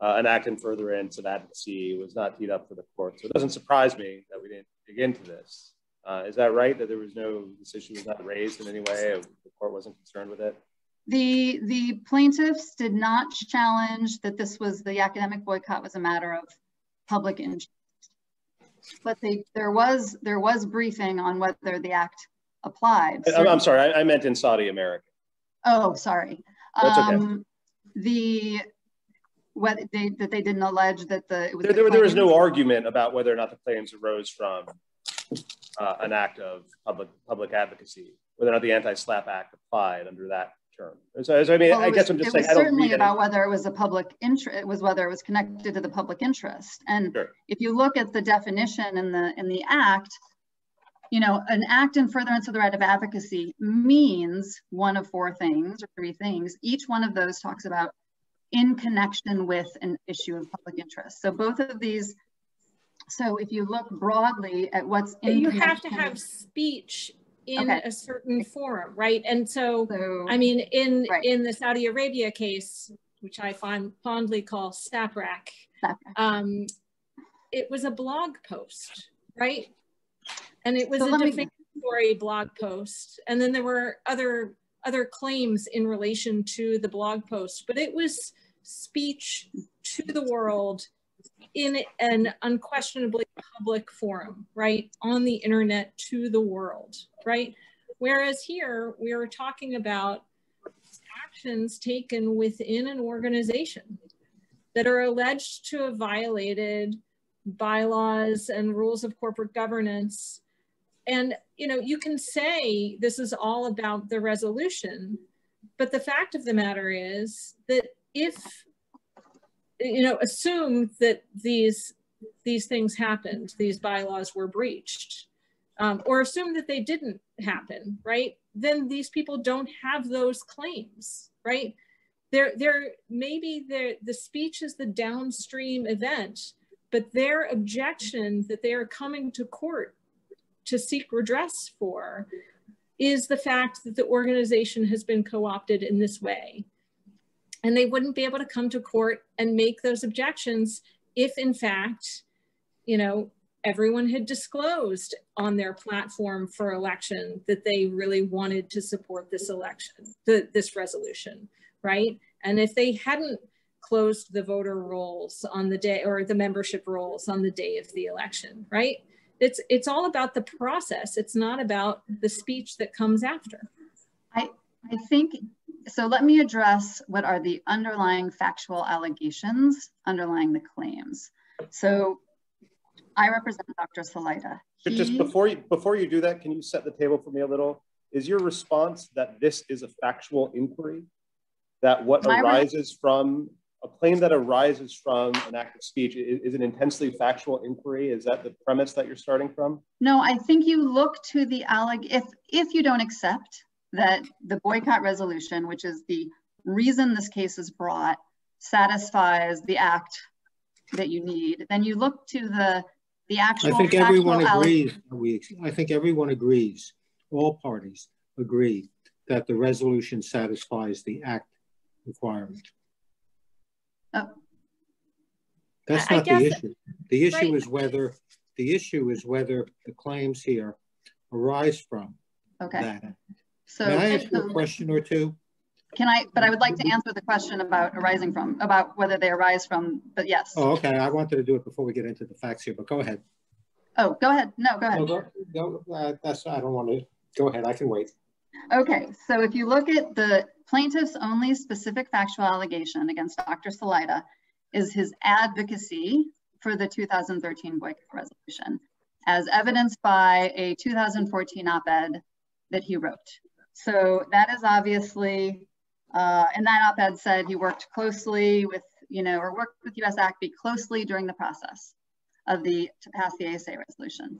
E: uh, an act in furtherance of advocacy was not teed up for the court. So it doesn't surprise me that we didn't dig into this. Uh, is that right? That there was no, this issue was not raised in any way? The court wasn't concerned with it?
K: The, the plaintiffs did not challenge that this was, the academic boycott was a matter of public interest. But they, there was there was briefing on whether the act applied.
E: I'm, I'm sorry, I, I, meant in Saudi America.
K: Oh, sorry.
E: That's okay. Um,
K: the whether they, that they didn't allege that the,
E: there, the there, there was no argument about whether or not the claims arose from uh, an act of public public advocacy, whether or not the Anti-SLAPP Act applied under that term. So, so I mean, well, I guess was, I'm just saying, I
K: don't certainly about whether it was a public interest. It was whether it was connected to the public interest. And sure. if you look at the definition in the in the act, you know, an act in furtherance of the right of advocacy means one of four things or three things. Each one of those talks about in connection with an issue of public interest. So both of these so if you look broadly at what's
D: in you have to have speech in okay. a certain forum, right? And so, so I mean, in right. in the Saudi Arabia case, which I find fondly call SAPRAC, um, it was a blog post, right? And it was so a defamatory blog post, and then there were other other claims in relation to the blog post, but it was speech to the world in an unquestionably public forum, right? On the internet to the world, right? Whereas here we are talking about actions taken within an organization that are alleged to have violated bylaws and rules of corporate governance. And, you know, you can say this is all about the resolution, but the fact of the matter is that if you know, assume that these these things happened, these bylaws were breached, um, or assume that they didn't happen, right? Then these people don't have those claims, right? They're, they're, maybe they're, the speech is the downstream event, but their objection that they are coming to court to seek redress for is the fact that the organization has been co-opted in this way and they wouldn't be able to come to court and make those objections if in fact, you know, everyone had disclosed on their platform for election that they really wanted to support this election, the, this resolution, right? And if they hadn't closed the voter rolls on the day or the membership rolls on the day of the election, right? It's, it's all about the process. It's not about the speech that comes after.
K: I, I think so let me address what are the underlying factual allegations underlying the claims. So I represent Dr. Salaita.
E: He, just before you before you do that, can you set the table for me a little? Is your response that this is a factual inquiry? That what arises from a claim that arises from an act of speech is, is, an intensely factual inquiry? Is that the premise that you're starting from?
K: No, I think you look to the alleg if if you don't accept that the boycott resolution, which is the reason this case is brought, satisfies the act that you need, then you look to the the actual.
B: I think everyone agrees. We, I think everyone agrees. All parties agree that the resolution satisfies the act requirement. Oh. That's not the issue. The issue right. is whether the issue is whether the claims here arise from okay. that. So May I ask you a question or two?
K: Can I, but I would like to answer the question about arising from, about whether they arise from, but yes.
B: Oh, okay. I wanted to do it before we get into the facts here, but go ahead.
K: Oh, go ahead. No, go ahead.
B: No, go, go, uh, that's, I don't want to, go ahead. I can wait.
K: Okay. So if you look at the plaintiff's only specific factual allegation against Dr. Salaita is his advocacy for the 2013 boycott resolution as evidenced by a 2014 op-ed that he wrote. So that is obviously, uh, and that op-ed said he worked closely with, you know, or worked with US ACB closely during the process of the, to pass the ASA resolution.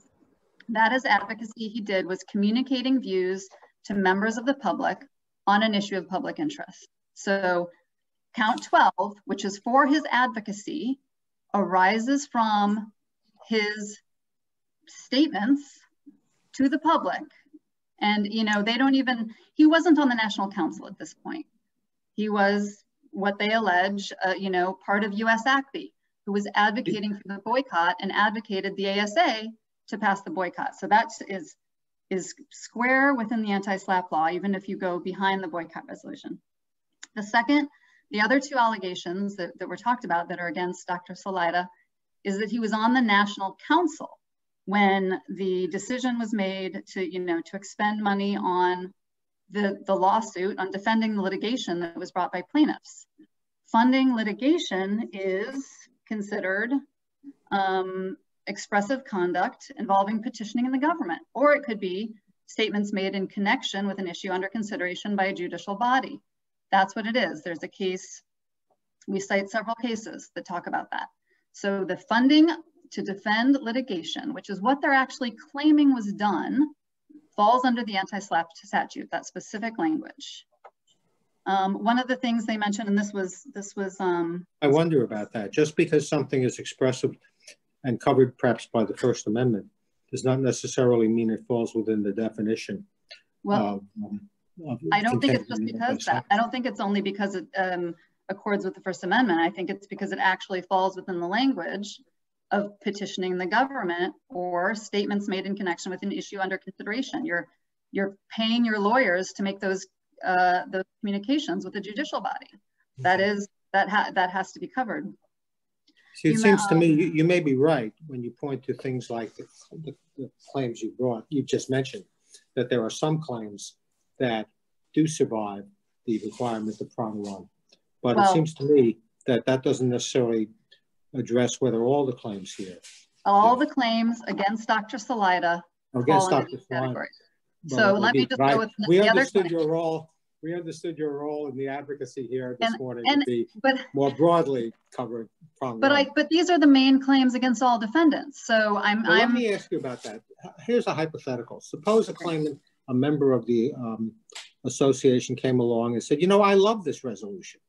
K: That is advocacy he did was communicating views to members of the public on an issue of public interest. So count 12, which is for his advocacy, arises from his statements to the public and, you know, they don't even, he wasn't on the National Council at this point. He was what they allege, uh, you know, part of US ACB, who was advocating for the boycott and advocated the ASA to pass the boycott. So that is, is square within the anti-SLAPP law, even if you go behind the boycott resolution. The second, the other two allegations that, that were talked about that are against Dr. Salaita is that he was on the National Council when the decision was made to, you know, to expend money on the, the lawsuit, on defending the litigation that was brought by plaintiffs Funding litigation is considered um, expressive conduct involving petitioning in the government, or it could be statements made in connection with an issue under consideration by a judicial body. That's what it is. There's a case, we cite several cases that talk about that. So the funding to defend litigation, which is what they're actually claiming was done, falls under the anti-SLAPP statute, that specific language. Um, one of the things they mentioned, and this was, this was. Um,
B: I wonder about that. Just because something is expressive and covered perhaps by the First Amendment does not necessarily mean it falls within the definition.
K: Well, um, I don't think it's just because that. I don't think it's only because it um, accords with the First Amendment. I think it's because it actually falls within the language of petitioning the government or statements made in connection with an issue under consideration. You're you're paying your lawyers to make those uh, those communications with the judicial body. That is that ha that has to be covered.
B: See, it you seems to me you, you may be right when you point to things like the, the, the claims you brought, you just mentioned, that there are some claims that do survive the requirement of prong one. But well, it seems to me that that doesn't necessarily address whether all the claims here.
K: All the claims against Dr. Salaita
B: against Dr. Salaita.
K: So let me just right. go with
B: the, we the understood other your role. We understood your role in the advocacy here this and, morning and, to be but, more broadly covered.
K: But I, but these are the main claims against all defendants. So I'm.
B: Well,
K: I'm
B: let me ask you about that. Here's a hypothetical. Suppose a claimant, a member of the um, association, came along and said, "You know, I love this resolution.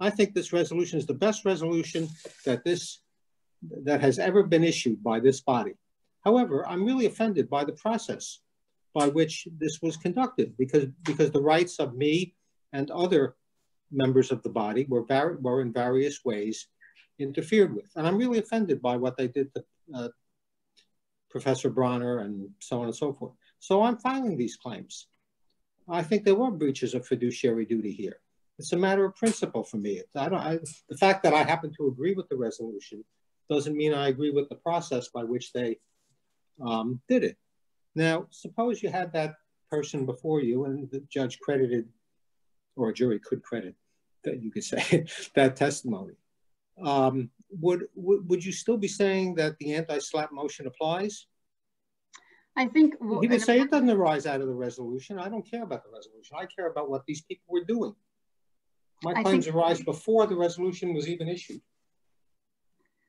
B: I think this resolution is the best resolution that this that has ever been issued by this body. However, I'm really offended by the process by which this was conducted because because the rights of me and other members of the body were, were in various ways interfered with. And I'm really offended by what they did to uh, Professor Bronner and so on and so forth. So I'm filing these claims. I think there were breaches of fiduciary duty here. It's a matter of principle for me. I don't, I, the fact that I happen to agree with the resolution doesn't mean I agree with the process by which they um, did it. Now, suppose you had that person before you and the judge credited, or a jury could credit, that you could say, that testimony. Um, would, would, would you still be saying that the anti-SLAPP motion applies?
K: I think
B: well, he would say it doesn't arise out of the resolution. I don't care about the resolution. I care about what these people were doing. My claims arise before the resolution was even issued.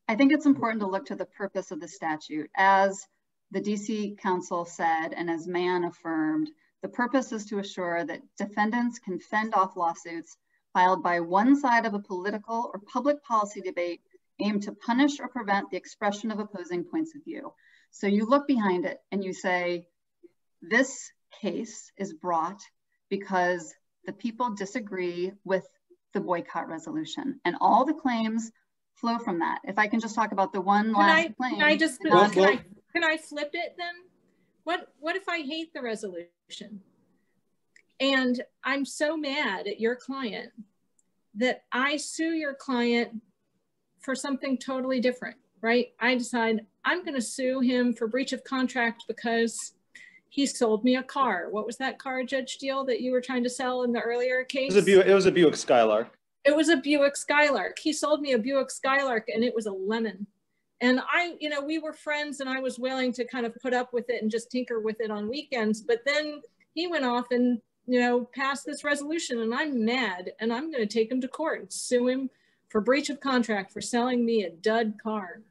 K: I think it's important to look to the purpose of the statute. As the DC Council said, and as Mann affirmed, the purpose is to assure that defendants can fend off lawsuits filed by one side of a political or public policy debate aimed to punish or prevent the expression of opposing points of view. So you look behind it and you say, this case is brought because the people disagree with the boycott resolution. And all the claims flow from that. If I can just talk about the one can last I, claim.
D: Can I just can, I, can I flip it then? What what if I hate the resolution? And I'm so mad at your client that I sue your client for something totally different, right? I decide I'm going to sue him for breach of contract because he sold me a car. What was that car, Judge Deahl, that you were trying to sell in the earlier case?
E: It was a Buick, it was a Buick Skylark.
D: It was a Buick Skylark. He sold me a Buick Skylark and it was a lemon. And I, you know, we were friends and I was willing to kind of put up with it and just tinker with it on weekends. But then he went off and, you know, passed this resolution and I'm mad and I'm going to take him to court and sue him for breach of contract for selling me a dud car.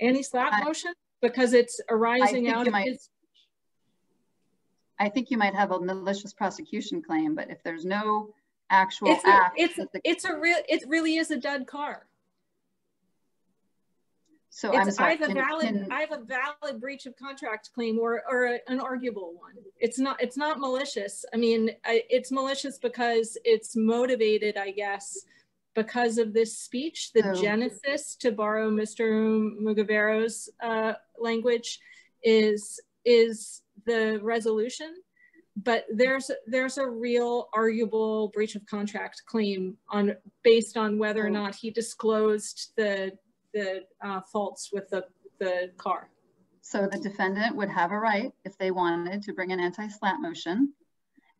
D: Anti-SLAPP motion? Because it's arising out of might, his
K: I think you might have a malicious prosecution claim, but if there's no actual
D: it's
K: act,
D: a, it's the, it's a real it really is a dud car.
K: So I'm sorry,
D: I have a valid can, I have a valid breach of contract claim or or a, an arguable one. It's not it's not malicious. I mean, I, it's malicious because it's motivated, I guess, because of this speech. The genesis, to borrow Mr. Mugavero's uh, language, is is the resolution, but there's there's a real arguable breach of contract claim on based on whether or oh. not he disclosed the the uh, faults with the the car.
K: So the defendant would have a right if they wanted to bring an anti-SLAPP motion,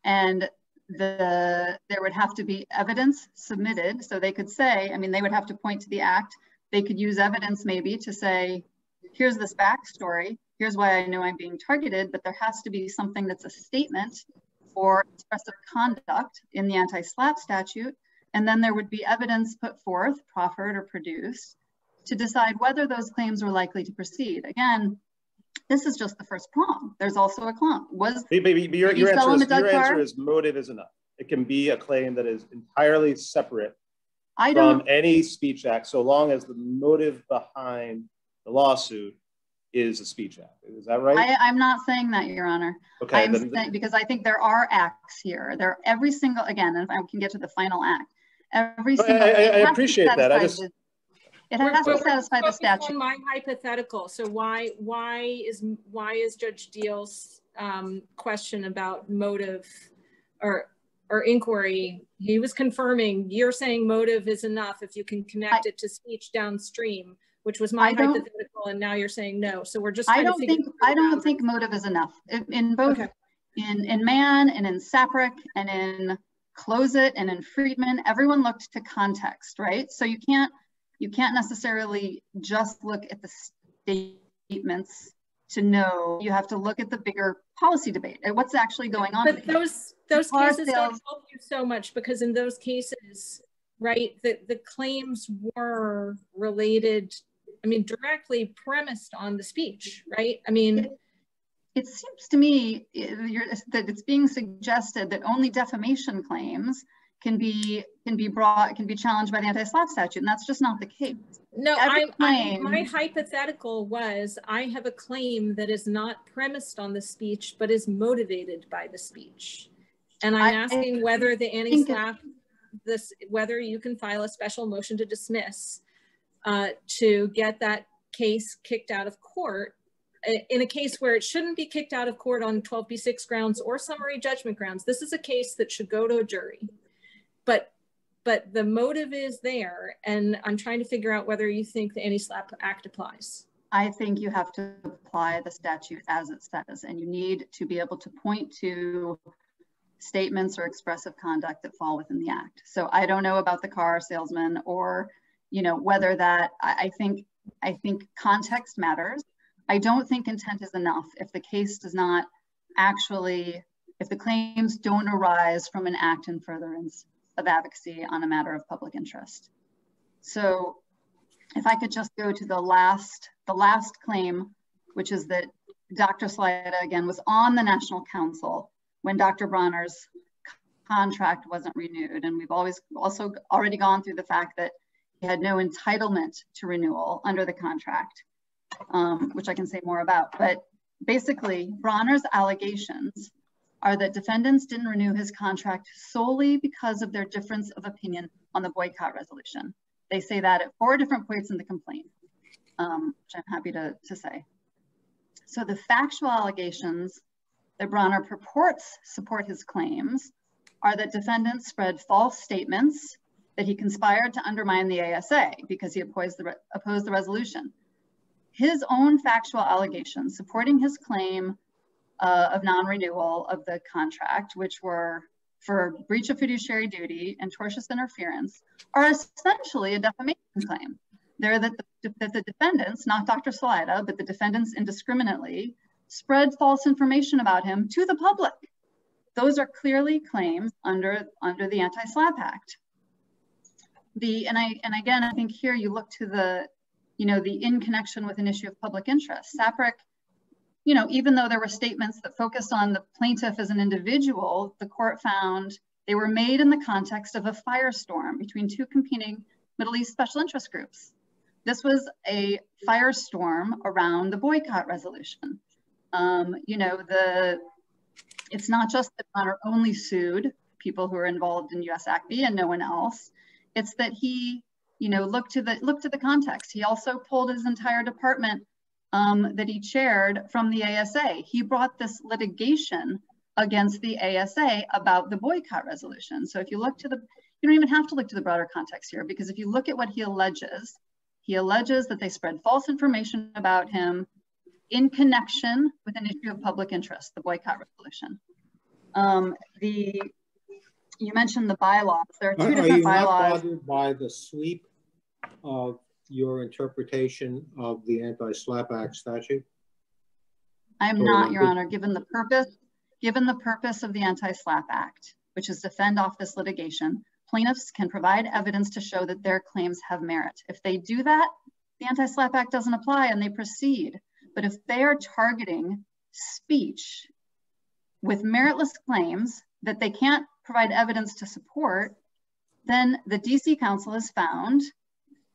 K: and the there would have to be evidence submitted. So they could say, I mean, they would have to point to the act. They could use evidence maybe to say, here's this backstory. Here's why I know I'm being targeted, but there has to be something that's a statement for expressive conduct in the anti-SLAPP statute. And then there would be evidence put forth, proffered or produced to decide whether those claims were likely to proceed. Again, this is just the first prong. There's also a clump. Was
E: maybe, your, your, answer, is, your answer is motive is enough. It can be a claim that is entirely separate I from any speech act, so long as the motive behind the lawsuit is a speech act. Is that right?
K: I, am not saying that, Your Honor.
E: Okay.
K: I'm then, saying, because I think there are acts here. There every single again, if I can get to the final act, every single.
E: I, I, I appreciate that. I just.
K: It has to satisfy the statute.
D: My hypothetical. So why why is why is Judge Deahl's um, question about motive or or inquiry? He was confirming. You're saying motive is enough if you can connect I, it to speech downstream, which was my hypothetical, and now you're saying no. So we're just.
K: I don't think I don't think motive is enough in, in both okay. in in Mann and in SAPRAC and in Close It and in Friedman. Everyone looked to context, right? So you can't you can't necessarily just look at the statements to know. You have to look at the bigger policy debate and what's actually going on.
D: But those those cases sales, don't help you so much because in those cases, right, the, the claims were related, I mean, directly premised on the speech, right? I mean,
K: it, it seems to me eh, that it's being suggested that only defamation claims can be can be brought can be challenged by the anti-SLAPP statute, and that's just not the case.
D: No, I, I, my hypothetical was I have a claim that is not premised on the speech, but is motivated by the speech, and I'm I, asking whether the anti-SLAPP this whether you can file a special motion to dismiss uh, to get that case kicked out of court in a case where it shouldn't be kicked out of court on 12b6 grounds or summary judgment grounds. This is a case that should go to a jury but but the motive is there and i'm trying to figure out whether you think the anti-SLAPP act applies
K: i think you have to apply the statute as it says and you need to be able to point to statements or expressive conduct that fall within the act so i don't know about the car salesman or you know whether that I, think i think context matters i don't think intent is enough if the case does not actually if the claims don't arise from an act in furtherance of advocacy on a matter of public interest. So if I could just go to the last, the last claim, which is that Dr. Salaita again was on the National Council when Dr. Bronner's contract wasn't renewed. And we've always also already gone through the fact that had no entitlement to renewal under the contract, um, which I can say more about. But basically, Bronner's allegations are that defendants didn't renew his contract solely because of their difference of opinion on the boycott resolution. They say that at four different points in the complaint, um, which I'm happy to, to say. So the factual allegations that Bronner purports support his claims are that defendants spread false statements that he conspired to undermine the ASA because he opposed the, opposed the resolution. His own factual allegations supporting his claim uh, of non-renewal of the contract, which were for breach of fiduciary duty and tortious interference, are essentially a defamation claim. They're that the, that the defendants, not Dr. Salaita, but the defendants indiscriminately spread false information about him to the public. Those are clearly claims under, under the Anti-SLAPP Act. The, and, I, and again, I think here you look to the, you know, the in connection with an issue of public interest. SAPRAC you know, even though there were statements that focused on the plaintiff as an individual, the court found they were made in the context of a firestorm between two competing Middle East special interest groups. This was a firestorm around the boycott resolution. Um, you know, the it's not just that Bronner only sued people who are involved in US ACB and no one else. It's that he, you know, looked to the looked to the context. He also pulled his entire department um, that he chaired from the ASA. He brought this litigation against the ASA about the boycott resolution. So if you look to the, you don't even have to look to the broader context here, because if you look at what he alleges, he alleges that they spread false information about him in connection with an issue of public interest, the boycott resolution. Um, the you mentioned the bylaws. There are two
B: are,
K: different
B: are you
K: bylaws.
B: Not bothered by the sweep of your interpretation of the anti-SLAPP Act statute?
K: I am not, Your Honor, given the purpose, given the purpose of the Anti-SLAPP Act, which is to fend off this litigation, plaintiffs can provide evidence to show that their claims have merit. If they do that, the Anti-SLAPP Act doesn't apply and they proceed. But if they are targeting speech with meritless claims that they can't provide evidence to support, then the DC Council has found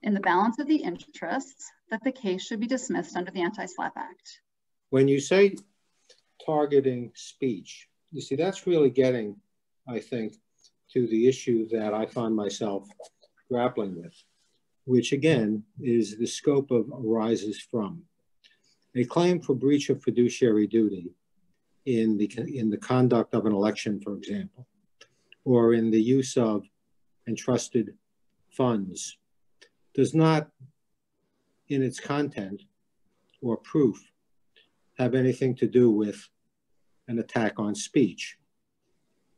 K: in the balance of the interests that the case should be dismissed under the Anti-SLAPP Act.
B: When you say targeting speech, you see, that's really getting, I think, to the issue that I find myself grappling with, which again is the scope of arises from. A claim for breach of fiduciary duty in the, in the conduct of an election, for example, or in the use of entrusted funds does not, in its content or proof, have anything to do with an attack on speech.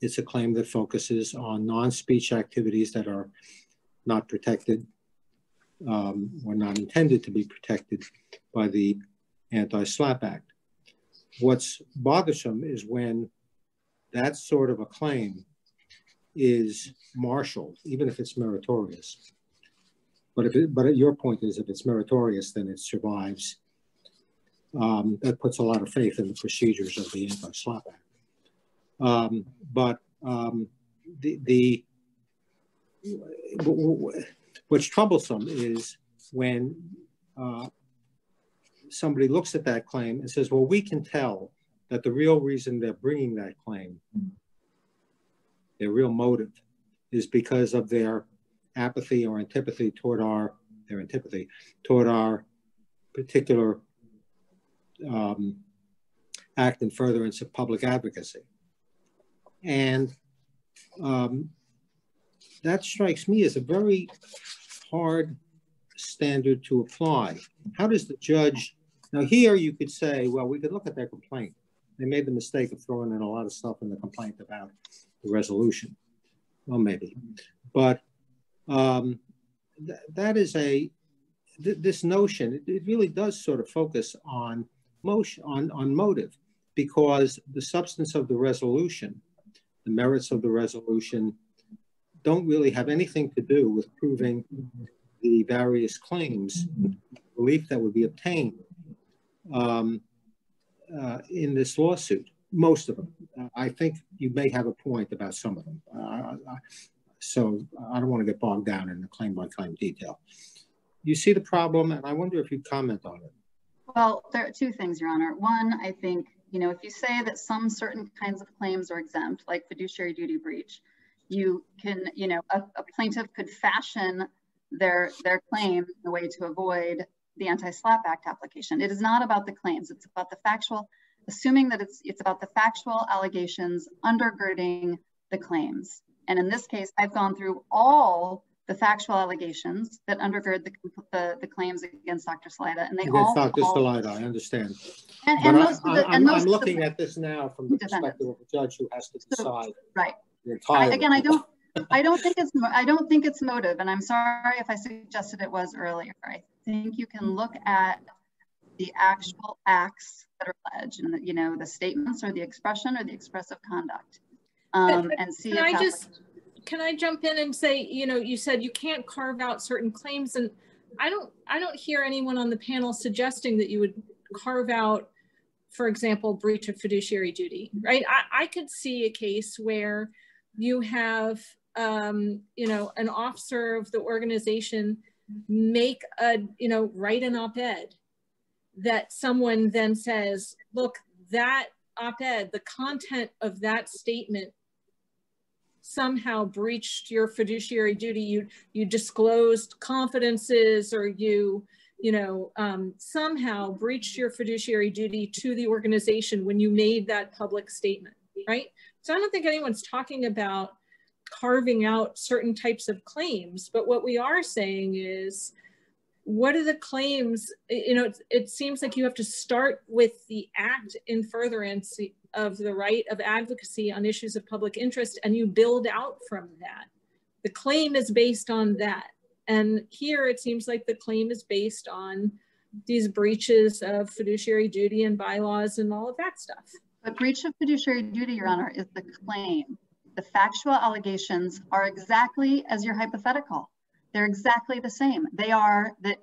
B: It's a claim that focuses on non-speech activities that are not protected um, or not intended to be protected by the Anti-SLAPP Act. What's bothersome is when that sort of a claim is marshaled, even if it's meritorious. But if it, but your point is if it's meritorious, then it survives. Um, that puts a lot of faith in the procedures of the Anti-SLAPP Act. Um, but um, the, the what's troublesome is when uh, somebody looks at that claim and says, well, we can tell that the real reason they're bringing that claim, their real motive, is because of their apathy or antipathy toward our, their antipathy toward our particular um, act in furtherance of public advocacy. And um, that strikes me as a very hard standard to apply. How does the judge, now here you could say, well, we could look at their complaint. They made the mistake of throwing in a lot of stuff in the complaint about the resolution. Well, maybe. But um, th that is a, th this notion, it, it really does sort of focus on motion, on, on motive, because the substance of the resolution, the merits of the resolution, don't really have anything to do with proving the various claims, relief that would be obtained um, uh, in this lawsuit. Most of them. Uh, I think you may have a point about some of them. Uh, so I don't want to get bogged down in the claim by claim detail. You see the problem, and I wonder if you'd comment on it.
K: Well, there are two things, Your Honor. One, I think, you know, if you say that some certain kinds of claims are exempt, like fiduciary duty breach, you can, you know, a, a plaintiff could fashion their their claim a way to avoid the anti-SLAPP Act application. It is not about the claims. It's about the factual, assuming that it's it's about the factual allegations undergirding the claims. And in this case, I've gone through all the factual allegations that undergird the, the, the claims against Dr. Salaita, and they
B: against
K: all-
B: Dr. Salaita, I understand.
K: And, and
B: I,
K: of the-
B: I'm, I'm looking
K: the,
B: at this now from the perspective of a judge who has to decide
K: right. I, again, I don't, I don't think it's, I don't think it's motive, and I'm sorry if I suggested it was earlier. I think you can look at the actual acts that are alleged, and the, you know, the statements or the expression or the expressive conduct, um, and see
D: Can I just, can I jump in and say, you know, you said you can't carve out certain claims and I don't, I don't hear anyone on the panel suggesting that you would carve out, for example, breach of fiduciary duty, right? I, I could see a case where you have, um, you know, an officer of the organization make a, you know, write an op-ed that someone then says, look, that op-ed, the content of that statement somehow breached your fiduciary duty. You you disclosed confidences or you you know um, somehow breached your fiduciary duty to the organization when you made that public statement right? So i don't think anyone's talking about carving out certain types of claims but what we are saying is what are the claims you know it, it seems like you have to start with the act in furtherance of the right of advocacy on issues of public interest and you build out from that. The claim is based on that. And here it seems like the claim is based on these breaches of fiduciary duty and bylaws and all of that stuff.
K: But breach of fiduciary duty, Your Honor, is the claim. The factual allegations are exactly as your hypothetical. They're exactly the same. They are that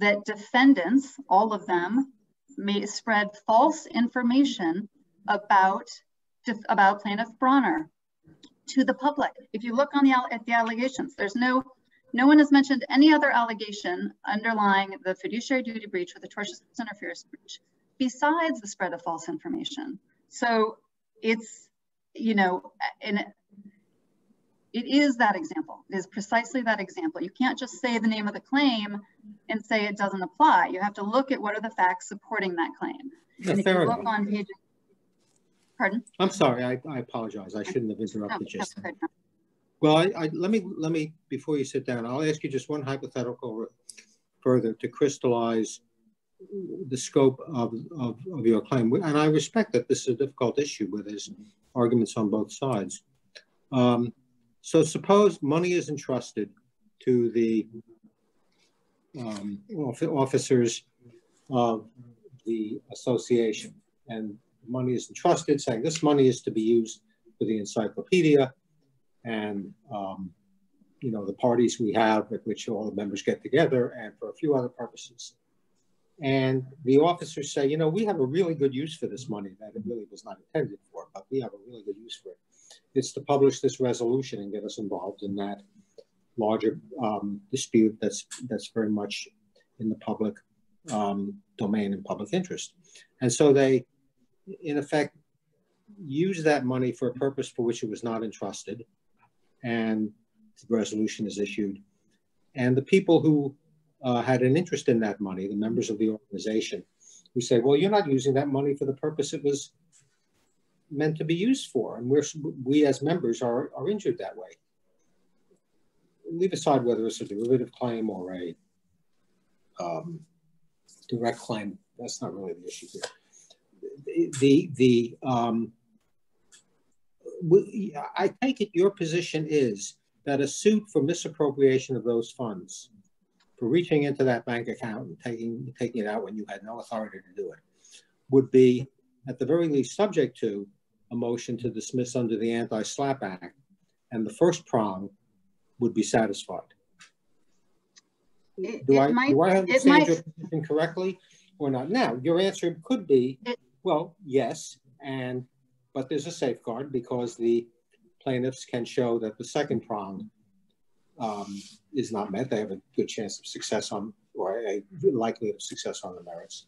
K: that defendants, all of them, may spread false information about about plaintiff Bronner to the public. If you look on the at the allegations, there's no no one has mentioned any other allegation underlying the fiduciary duty breach or the tortious interference breach besides the spread of false information. So it's, you know, and it is that example. It is precisely that example. You can't just say the name of the claim and say it doesn't apply. You have to look at what are the facts supporting that claim.
B: Yeah, and if you look
K: on page, pardon?
B: I'm sorry, I, I apologize. I shouldn't have interrupted no, just Well, I, I, let me, let me, before you sit down, I'll ask you just one hypothetical further to crystallize the scope of, of, of, your claim. And I respect that this is a difficult issue where there's arguments on both sides. Um, so suppose money is entrusted to the um, officers of the association and money is entrusted saying this money is to be used for the encyclopedia and um, you know the parties we have at which all the members get together and for a few other purposes and the officers say, you know, we have a really good use for this money that it really was not intended for, but we have a really good use for it. It's to publish this resolution and get us involved in that larger um, dispute that's that's very much in the public um, domain and public interest. And so they, in effect, use that money for a purpose for which it was not entrusted, and the resolution is issued. And the people who uh, had an interest in that money, the members of the organization, who say, well, you're not using that money for the purpose it was meant to be used for. And we're, we as members are, are injured that way. Leave aside whether it's a derivative claim or a um, direct claim. That's not really the issue here. The, the, um, I take it your position is that a suit for misappropriation of those funds for reaching into that bank account and taking, taking it out when you had no authority to do it would be at the very least subject to a motion to dismiss under the Anti-SLAPP Act, and the first prong would be satisfied.
K: It, do, it
B: I,
K: might,
B: do I understand might, your position correctly or not? Now, your answer could be, it, well, yes, and but there's a safeguard because the plaintiffs can show that the second prong um, is not met, they have a good chance of success on, or a likelihood of success on the merits.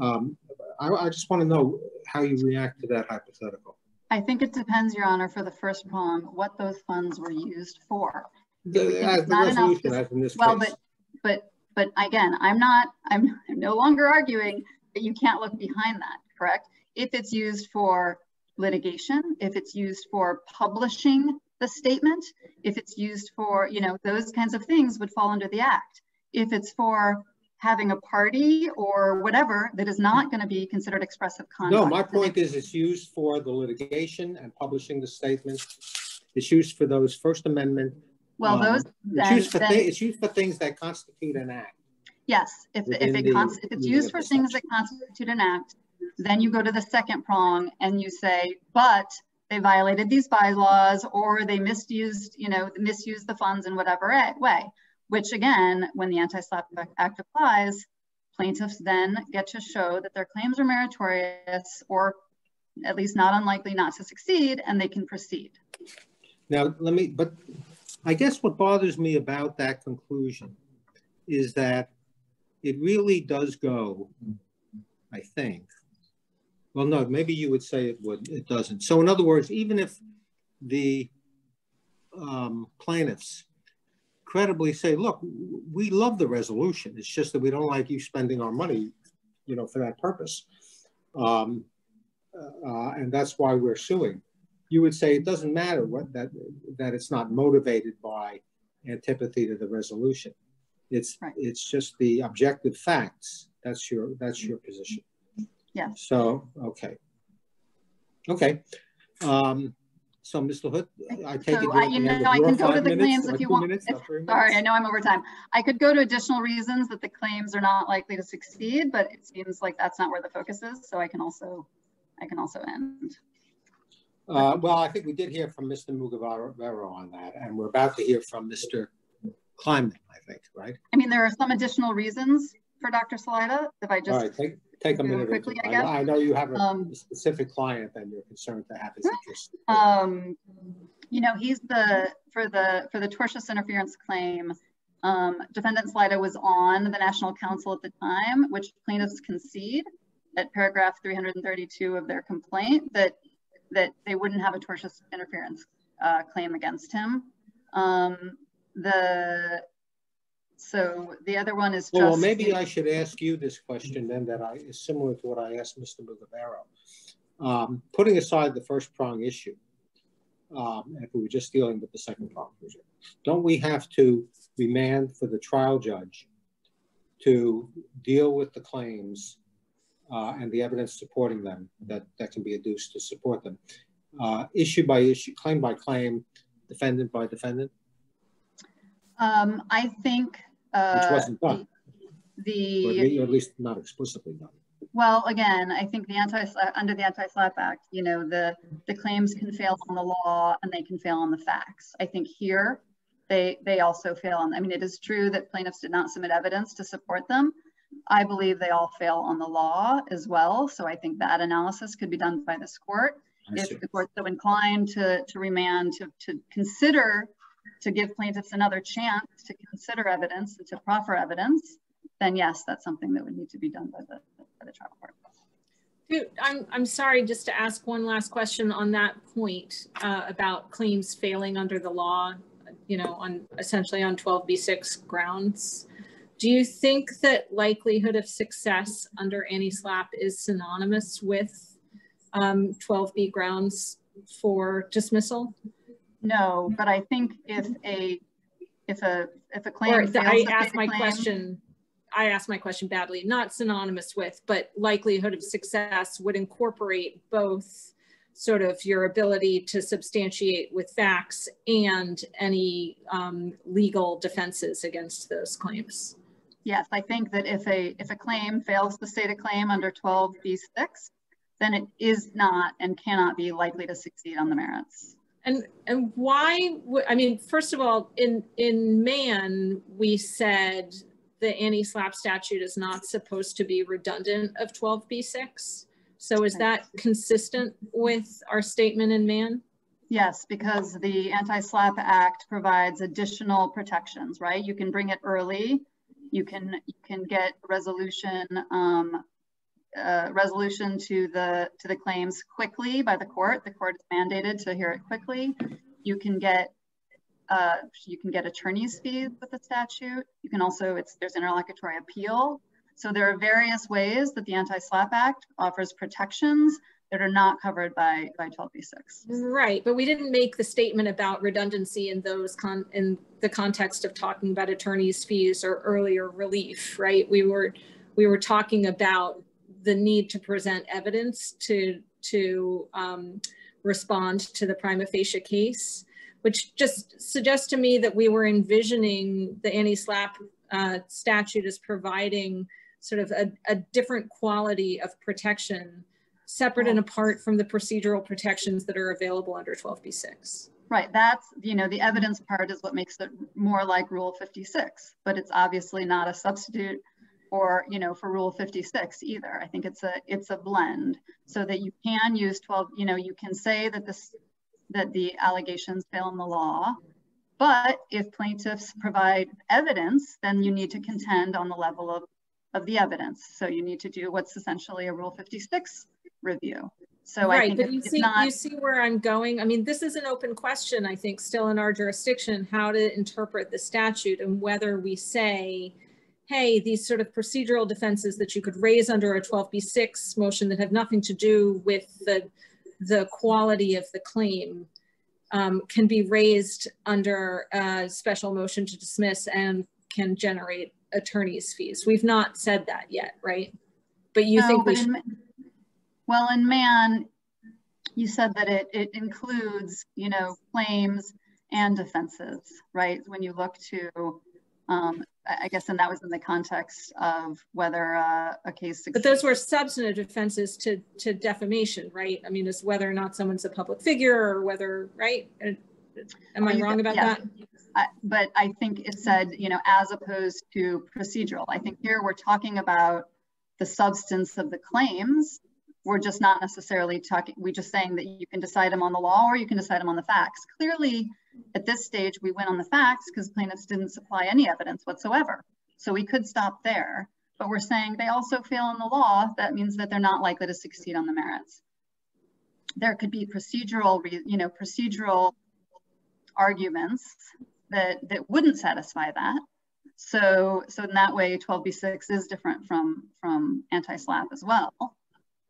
B: Um, I, I, just want to know how you react to that hypothetical.
K: I think it depends, Your Honor, for the first prong, what those funds were used for.
B: The, as the resolution, as in this
K: well,
B: case.
K: but but but again, I'm not. I'm, I'm no longer arguing that you can't look behind that. Correct? If it's used for litigation, if it's used for publishing the statement. If it's used for, you know, those kinds of things would fall under the act. If it's for having a party or whatever that is not going to be considered expressive conduct.
B: No, my point is it's used for the litigation and publishing the statements. It's used for those First Amendment.
K: Well, um, those
B: then, it's, used for then, it's used for things that constitute an act.
K: Yes, if, if, it the, if it's used for things that constitute an act, then you go to the second prong and you say, but they violated these bylaws or they misused, you know, misused the funds in whatever way, which again, when the Anti-SLAPP Act applies, plaintiffs then get to show that their claims are meritorious or at least not unlikely not to succeed and they can proceed.
B: Now, let me, but I guess what bothers me about that conclusion is that it really does go, I think, well, no, maybe you would say it would. It doesn't. So in other words, even if the um, plaintiffs credibly say, look, we love the resolution. It's just that we don't like you spending our money, you know, for that purpose. Um, uh, and that's why we're suing. You would say it doesn't matter what that that it's not motivated by antipathy to the resolution. It's right. it's just the objective facts. That's your that's your position.
K: Yeah.
B: So, okay. Okay. Um, so, Mr. Hood, I take so,
K: it. You know, I can go to the claims if you want. If, sorry, I know I'm over time. I could go to additional reasons that the claims are not likely to succeed, but it seems like that's not where the focus is. So I can also, I can also end.
B: Uh, well, I think we did hear from Mr. Mugavero on that, and we're about to hear from Mr. Kleiman, I think, right?
K: I mean, there are some additional reasons for Dr. Salaita. If I just All
B: right, take, take a minute quickly, I, guess. I, know you have a um, specific client that you're concerned to have his interest.
K: Um, you know, he's the for the for the tortious interference claim. Um, defendant Salaita was on the National Council at the time, which plaintiffs concede at paragraph 332 of their complaint that that they wouldn't have a tortious interference uh, claim against him. Um, the so the other one is
B: well, well, maybe I should ask you this question then that I is similar to what I asked Mr. Mugavero. Um, putting aside the first prong issue, um, if we were just dealing with the second prong issue, don't we have to remand for the trial judge to deal with the claims uh, and the evidence supporting them that, that can be adduced to support them, uh, issue by issue, claim by claim, defendant by defendant?
K: Um, I think
B: uh, which wasn't done.
K: The,
B: or at least not explicitly done.
K: Well, again, I think the anti under the Anti-SLAPP Act, you know, the the claims can fail on the law and they can fail on the facts. I think here they they also fail on. I mean, it is true that plaintiffs did not submit evidence to support them. I believe they all fail on the law as well. So I think that analysis could be done by this court. I if see. the court's so inclined to to remand to to consider to give plaintiffs another chance to consider evidence and to proffer evidence, then yes, that's something that would need to be done by the, by the trial court.
D: I'm, I'm sorry, just to ask one last question on that point uh, about claims failing under the law, you know, on essentially on 12b6 grounds. Do you think that likelihood of success under anti-SLAPP is synonymous with um, 12b grounds for dismissal?
K: No, but I think if a if a if a claim
D: or I asked my claim, question I asked my question badly, not synonymous with, but likelihood of success would incorporate both sort of your ability to substantiate with facts and any um, legal defenses against those claims.
K: Yes, I think that if a if a claim fails to state a claim under 12b6, then it is not and cannot be likely to succeed on the merits.
D: And and why? I mean, first of all, in in Mann, we said the anti-SLAPP statute is not supposed to be redundant of 12b6. So is that consistent with our statement in Mann?
K: Yes, because the Anti-SLAPP Act provides additional protections, right? You can bring it early. You can you can get resolution um, uh, resolution to the to the claims quickly by the court. The court is mandated to hear it quickly. You can get uh, you can get attorney's fees with the statute. You can also it's there's interlocutory appeal. So there are various ways that the Anti-SLAPP Act offers protections that are not covered by by 12b6.
D: Right, but we didn't make the statement about redundancy in those con in the context of talking about attorney's fees or earlier relief, right? We were we were talking about the need to present evidence to, to um, respond to the prima facie case, which just suggests to me that we were envisioning the anti-SLAPP uh, statute as providing sort of a, a different quality of protection separate and apart from the procedural protections that are available under 12b6.
K: Right, that's, you know, the evidence part is what makes it more like Rule 56, but it's obviously not a substitute or you know for rule 56 either. I think it's a it's a blend so that you can use 12 you know you can say that this that the allegations fail in the law but if plaintiffs provide evidence then you need to contend on the level of of the evidence. So you need to do what's essentially a rule 56 review. So I think
D: right, but you see, not... you see where I'm going. I mean, this is an open question, I think, still in our jurisdiction, how to interpret the statute and whether we say hey, these sort of procedural defenses that you could raise under a 12b6 motion that have nothing to do with the, the quality of the claim um, can be raised under a special motion to dismiss and can generate attorney's fees. We've not said that yet, right? But you no, think we should...
K: In, well, in Mann, You said that it, it includes, you know, claims and defenses, right? When you look to, um, I guess, and that was in the context of whether uh, a case.
D: But those were substantive defenses to to defamation, right? I mean, it's whether or not someone's a public figure or whether, right? Am I wrong about that?
K: I, but I think it said, you know, as opposed to procedural. I think here we're talking about the substance of the claims. We're just not necessarily talking, we're just saying that you can decide them on the law or you can decide them on the facts. Clearly, at this stage, we went on the facts because plaintiffs didn't supply any evidence whatsoever. So we could stop there, but we're saying they also fail in the law. That means that they're not likely to succeed on the merits. There could be procedural, you know, procedural arguments that, that wouldn't satisfy that. So, so in that way, 12b6 is different from, from anti-SLAPP as well.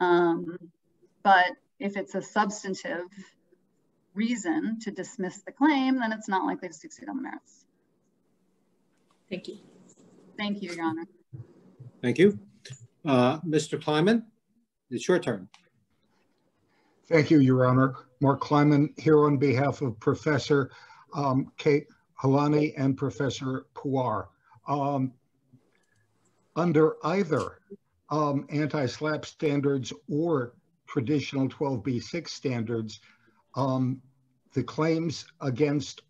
K: Um, but if it's a substantive reason to dismiss the claim, then it's not likely to succeed on the merits.
D: Thank you.
K: Thank you, Your Honor.
B: Thank you. Uh, Mr. Kleiman, it's your turn.
L: Thank you, Your Honor. Mark Kleiman here on behalf of Professor um, Kate Halani and Professor Puar. Um, under either um, anti-SLAPP standards or traditional 12b6 standards, um, the claims against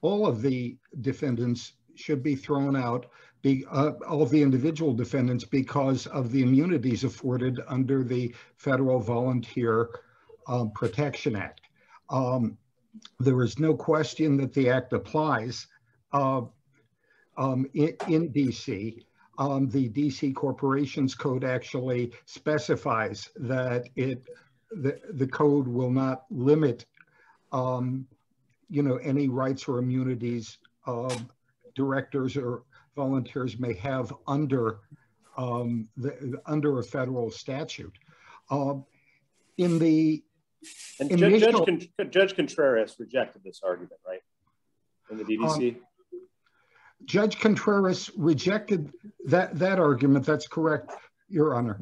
L: all of the defendants should be thrown out, be, uh, all of the individual defendants because of the immunities afforded under the Federal Volunteer um, Protection Act. Um, there is no question that the act applies uh, um, in, in, DC. Um, the DC Corporations Code actually specifies that it the, the code will not limit um, you know any rights or immunities of directors or volunteers may have under um, the, under a federal statute. Um, in the
E: and initial, Judge, Judge, Contreras rejected this argument, right? In the DDC? Um,
L: Judge Contreras rejected that, that argument. That's correct, Your Honor.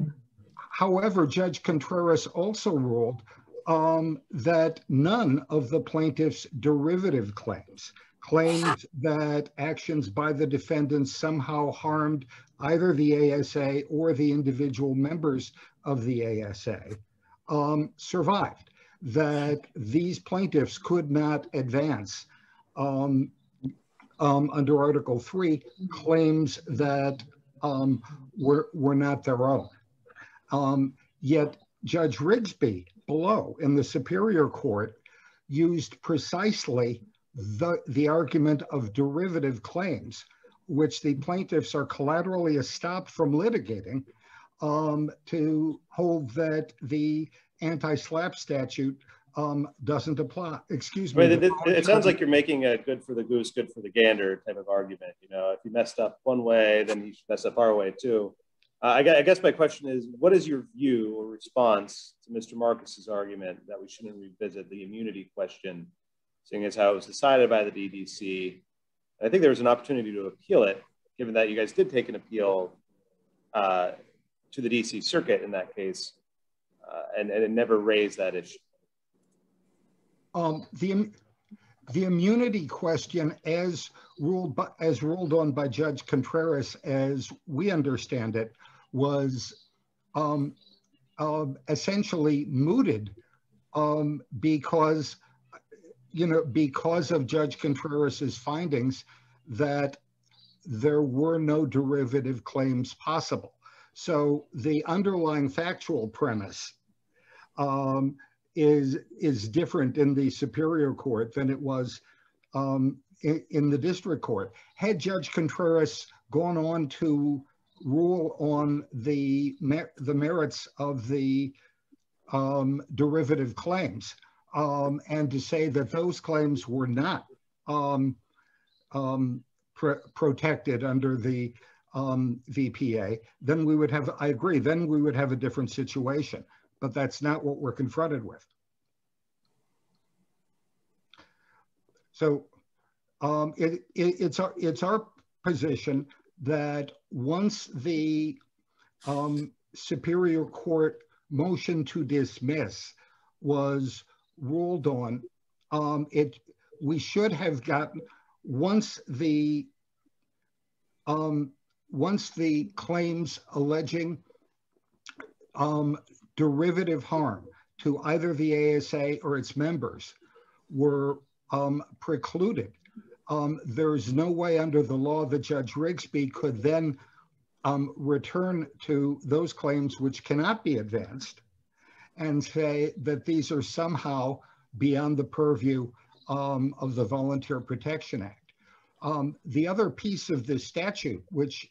L: However, Judge Contreras also ruled um, that none of the plaintiff's derivative claims, claims that actions by the defendants somehow harmed either the ASA or the individual members of the ASA, um, survived, that these plaintiffs could not advance um, um, under Article 3 claims that um, were, were not their own. Um, yet Judge Rigsby below in the Superior Court used precisely the, the argument of derivative claims, which the plaintiffs are collaterally estopped from litigating um, to hold that the anti-SLAPP statute um, doesn't apply. Excuse me.
E: Right, it, it, sounds like you're making a good for the goose, good for the gander type of argument. You know, if you messed up one way, then you should mess up our way too. Uh, I, I, guess my question is, what is your view or response to Mr. Marcus's argument that we shouldn't revisit the immunity question, seeing as how it was decided by the DDC? I think there was an opportunity to appeal it, given that you guys did take an appeal uh, to the DC Circuit in that case, uh, and, and it never raised that issue.
L: Um, the, the immunity question as ruled, by, as ruled on by Judge Contreras, as we understand it, was um, uh, essentially mooted um, because, you know, because of Judge Contreras's findings that there were no derivative claims possible. So the underlying factual premise um, is, is different in the Superior Court than it was um, in, in, the District Court. Had Judge Contreras gone on to rule on the, mer the merits of the um, derivative claims um, and to say that those claims were not um, um, pr protected under the um, VPA, then we would have, I agree, then we would have a different situation but that's not what we're confronted with. So um, it, it, it's, our, it's our position that once the um, Superior Court motion to dismiss was ruled on, um, it we should have gotten once the um, once the claims alleging um, derivative harm to either the ASA or its members were um, precluded. Um, there's no way under the law that Judge Rigsby could then um, return to those claims which cannot be advanced and say that these are somehow beyond the purview um, of the Volunteer Protection Act. Um, the other piece of this statute, which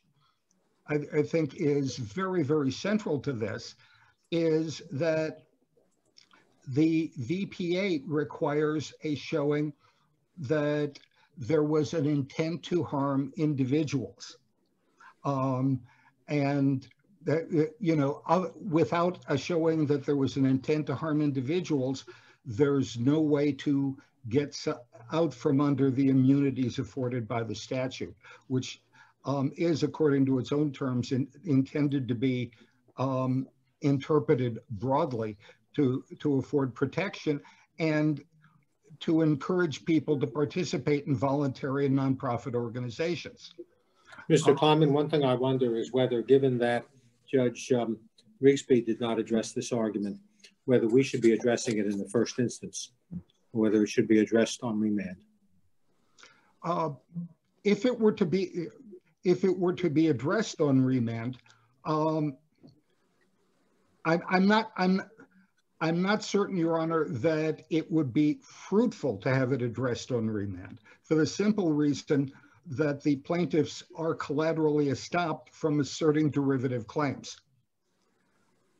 L: I, I think is very, very central to this, is that the VPA requires a showing that there was an intent to harm individuals. Um, and that, you know, without a showing that there was an intent to harm individuals, there's no way to get out from under the immunities afforded by the statute, which um, is, according to its own terms, in, intended to be um, interpreted broadly to, to afford protection and to encourage people to participate in voluntary and nonprofit organizations.
B: Mr. Um, Kleiman, one thing I wonder is whether, given that Judge um, Rigsby did not address this argument, whether we should be addressing it in the first instance, or whether it should be addressed on remand.
L: Uh, if it were to be, if it were to be addressed on remand, um, I, I'm not, I'm, I'm not certain, Your Honor, that it would be fruitful to have it addressed on remand for the simple reason that the plaintiffs are collaterally estopped from asserting derivative claims.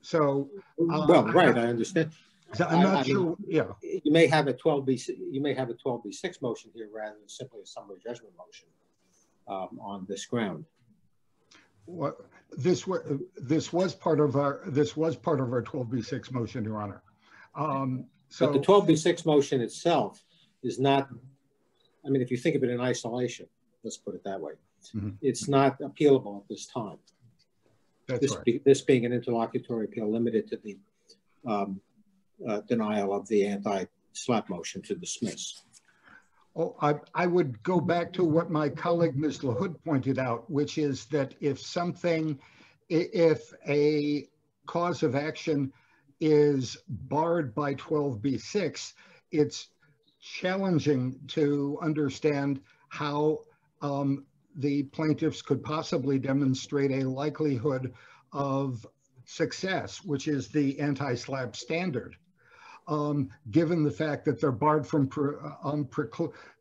L: So,
B: uh, well, right, I, I understand.
L: I'm not I, I sure. Mean, yeah,
B: you may have a 12b. You may have a 12b6 motion here rather than simply a summary judgment motion um, on this ground.
L: What this was this was part of our this was part of our 12b6 motion, Your Honor. Um,
B: so but the 12b6 motion itself is not. I mean, if you think of it in isolation, let's put it that way, mm -hmm. it's not appealable at this time.
L: That's
B: this,
L: right.
B: be, this being an interlocutory appeal limited to the um, uh, denial of the anti-SLAPP motion to dismiss.
L: Oh, I, I would go back to what my colleague Ms. LaHood pointed out, which is that if something, if a cause of action is barred by 12b6, it's challenging to understand how um, the plaintiffs could possibly demonstrate a likelihood of success, which is the anti-SLAPP standard um, given the fact that they're barred from, um,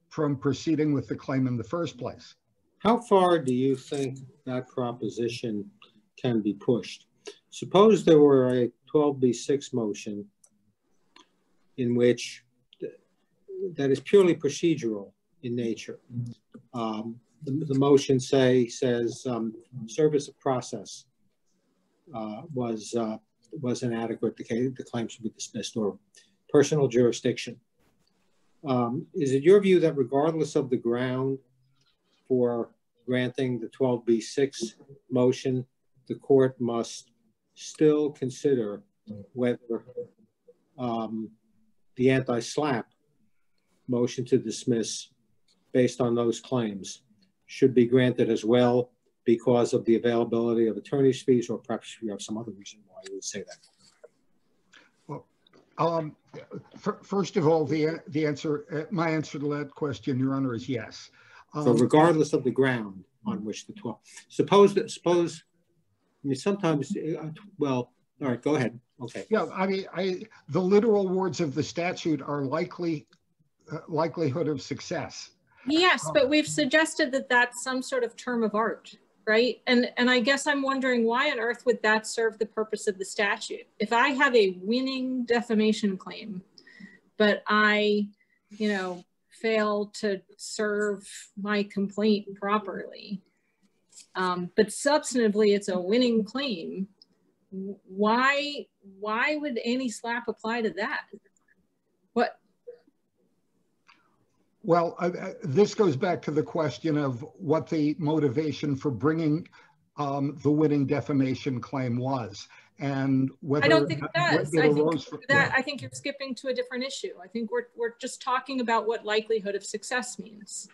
L: from proceeding with the claim in the first place.
B: How far do you think that proposition can be pushed? Suppose there were a 12b6 motion in which that is purely procedural in nature. Um, the, the, motion say says um, service of process uh, was uh, was inadequate, the, the claim should be dismissed, or personal jurisdiction. Um, is it your view that regardless of the ground for granting the 12B6 motion, the court must still consider whether um, the anti-SLAPP motion to dismiss based on those claims should be granted as well because of the availability of attorney's fees, or perhaps you have some other reason why you would say that?
L: Well, um, first of all, the the answer, uh, my answer to that question, Your Honor, is yes.
B: Um, so regardless of the ground on which the 12, suppose that, suppose, I mean, sometimes, uh, well, all right, go ahead. Okay.
L: Yeah, I mean, I the literal words of the statute are likely uh, likelihood of success.
D: Yes, but we've suggested that that's some sort of term of art right? And, and I guess I'm wondering why on earth would that serve the purpose of the statute? If I have a winning defamation claim, but I, you know, fail to serve my complaint properly, um, but substantively it's a winning claim, why, why would anti-SLAPP apply to that? What,
L: well, uh, this goes back to the question of what the motivation for bringing um, the winning defamation claim was. and whether
D: I don't think it does. I think for, that yeah. I think you're skipping to a different issue. I think we're we're just talking about what likelihood of success means.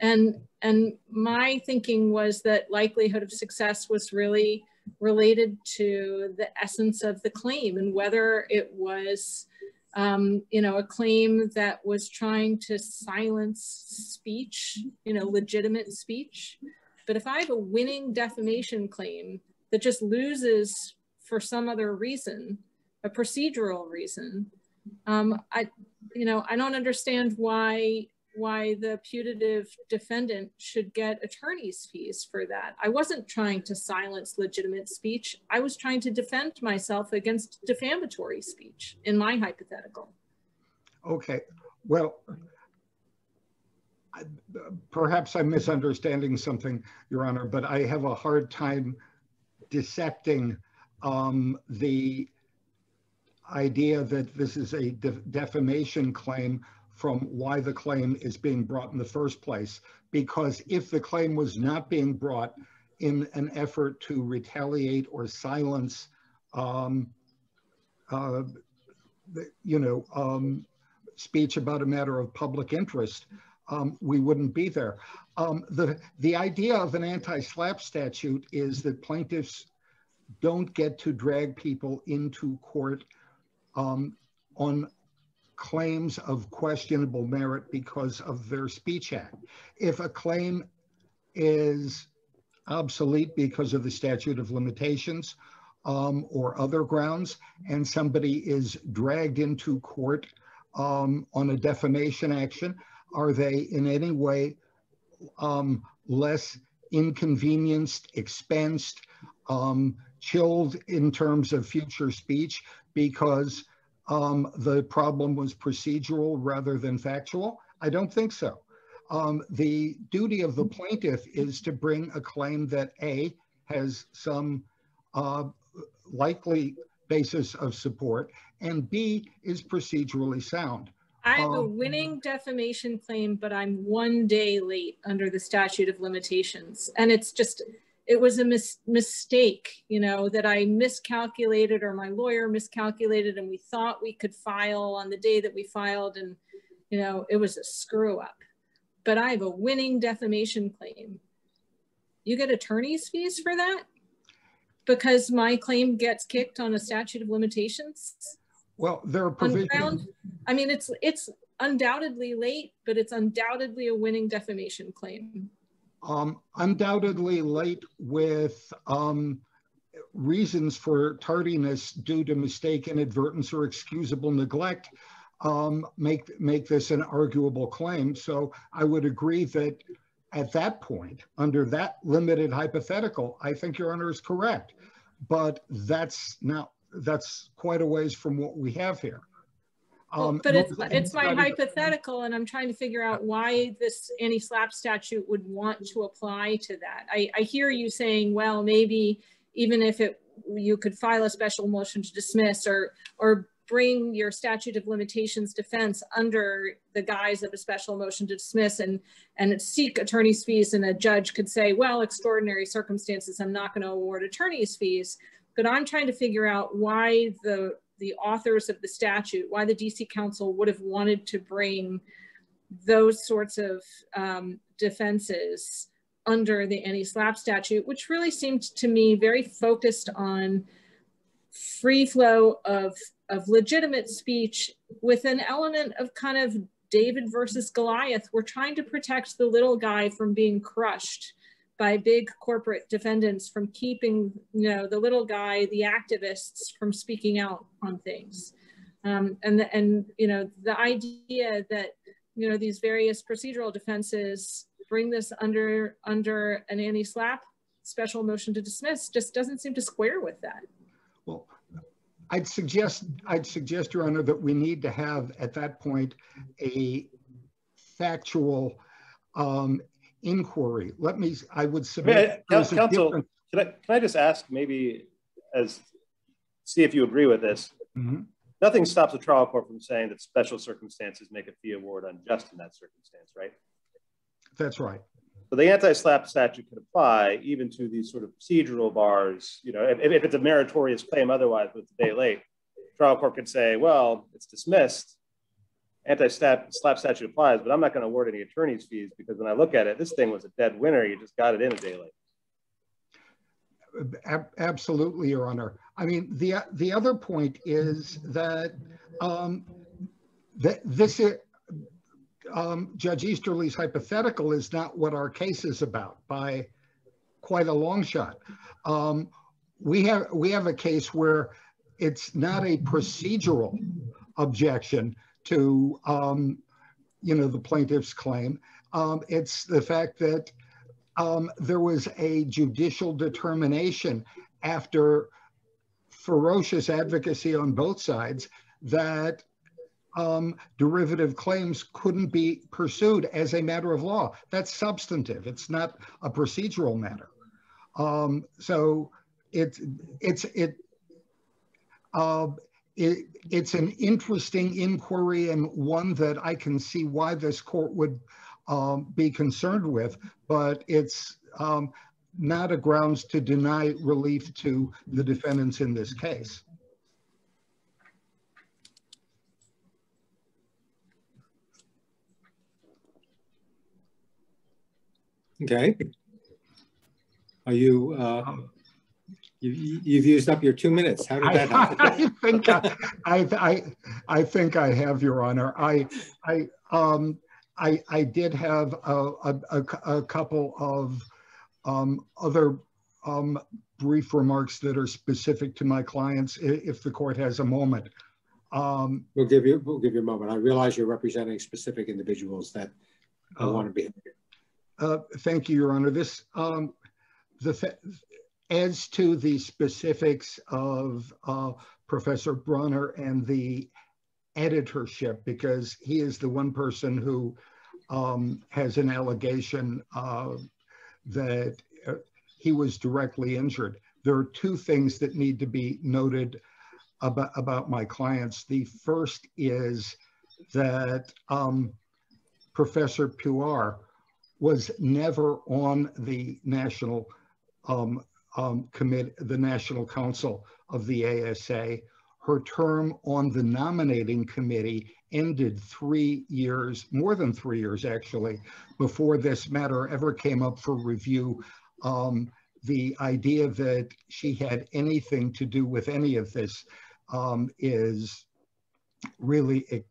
D: And and my thinking was that likelihood of success was really related to the essence of the claim and whether it was um, you know, a claim that was trying to silence speech, you know, legitimate speech. But if I have a winning defamation claim that just loses for some other reason, a procedural reason, um, I, you know, I don't understand why why the putative defendant should get attorney's fees for that. I wasn't trying to silence legitimate speech. I was trying to defend myself against defamatory speech in my hypothetical.
L: Okay, well, I, perhaps I'm misunderstanding something, Your Honor, but I have a hard time dissecting um, the idea that this is a de defamation claim from why the claim is being brought in the first place. Because if the claim was not being brought in an effort to retaliate or silence, um, uh, you know, um, speech about a matter of public interest, um, we wouldn't be there. Um, the, the idea of an anti-SLAPP statute is that plaintiffs don't get to drag people into court um, on claims of questionable merit because of their speech act. If a claim is obsolete because of the statute of limitations um, or other grounds, and somebody is dragged into court um, on a defamation action, are they in any way um, less inconvenienced, expensed, um, chilled in terms of future speech because um, the problem was procedural rather than factual? I don't think so. Um, the duty of the plaintiff is to bring a claim that A, has some uh, likely basis of support, and B, is procedurally sound.
D: I have um, a winning defamation claim, but I'm one day late under the statute of limitations. And it's just, it was a mis mistake, you know, that I miscalculated or my lawyer miscalculated and we thought we could file on the day that we filed and, you know, it was a screw up. But I have a winning defamation claim. You get attorney's fees for that? Because my claim gets kicked on a statute of limitations?
L: Well, there are provisions.
D: I mean, it's it's undoubtedly late, but it's undoubtedly a winning defamation claim
L: um, undoubtedly late with um, reasons for tardiness due to mistake, inadvertence, or excusable neglect um, make, make this an arguable claim. So I would agree that at that point, under that limited hypothetical, I think your honor is correct. But that's not, that's quite a ways from what we have here.
D: Um, but it's, it's my hypothetical and I'm trying to figure out why this anti-SLAPP statute would want to apply to that. I, I hear you saying, well, maybe even if it you could file a special motion to dismiss or or bring your statute of limitations defense under the guise of a special motion to dismiss and and seek attorney's fees and a judge could say well extraordinary circumstances i'm not going to award attorney's fees. But i'm trying to figure out why the the authors of the statute, why the DC Council would have wanted to bring those sorts of um, defenses under the anti-SLAPP statute, which really seemed to me very focused on free flow of, of legitimate speech with an element of kind of David versus Goliath. We're trying to protect the little guy from being crushed by big corporate defendants from keeping, you know, the little guy, the activists from speaking out on things. Um, and, the, and, you know, the idea that, you know, these various procedural defenses bring this under, under an anti-SLAPP special motion to dismiss just doesn't seem to square with that.
L: Well, I'd suggest, I'd suggest, Your Honor, that we need to have at that point a factual um, inquiry. Let me, I would submit.
E: I counsel, can I, can I just ask maybe as, see if you agree with this. Mm -hmm. Nothing stops a trial court from saying that special circumstances make a fee award unjust in that circumstance, right?
L: That's right.
E: So the anti-SLAPP statute could apply even to these sort of procedural bars. You know, if, if it's a meritorious claim otherwise, but it's a day late, trial court could say, well, it's dismissed. Anti-SLAPP statute applies, but I'm not going to award any attorney's fees because when I look at it, this thing was a dead winner. You just got it in a day late.
L: Absolutely, Your Honor. I mean, the the other point is that um, that this is, um, Judge Easterly's hypothetical is not what our case is about by quite a long shot. Um, we have we have a case where it's not a procedural objection to um, you know the plaintiff's claim. Um, it's the fact that um, there was a judicial determination after ferocious advocacy on both sides that um, derivative claims couldn't be pursued as a matter of law. That's substantive. It's not a procedural matter. Um, so it's it's it, uh, it it's an interesting inquiry and one that I can see why this court would um, be concerned with, but it's um, not a grounds to deny relief to the defendants in this case.
B: Okay. Are you, uh, you, you've used up your two minutes. How did that happen? I,
L: I think I, I, I, I, think I have, Your Honor. I, I, um, I, I did have a, a, a couple of um, other um, brief remarks that are specific to my clients if the court has a moment.
B: Um, we'll give you we'll give you a moment. I realize you're representing specific individuals that uh, want to be.
L: Uh, thank you, Your Honor. This um, the as to the specifics of uh, Professor Bronner and the editorship, because he is the one person who um, has an allegation uh, that uh, he was directly injured. There are two things that need to be noted about, about my clients. The first is that um, Professor Puar was never on the national um, um, commit, the National Council of the ASA. Her term on the nominating committee ended three years, more than three years actually, before this matter ever came up for review. Um, the idea that she had anything to do with any of this um, is really a,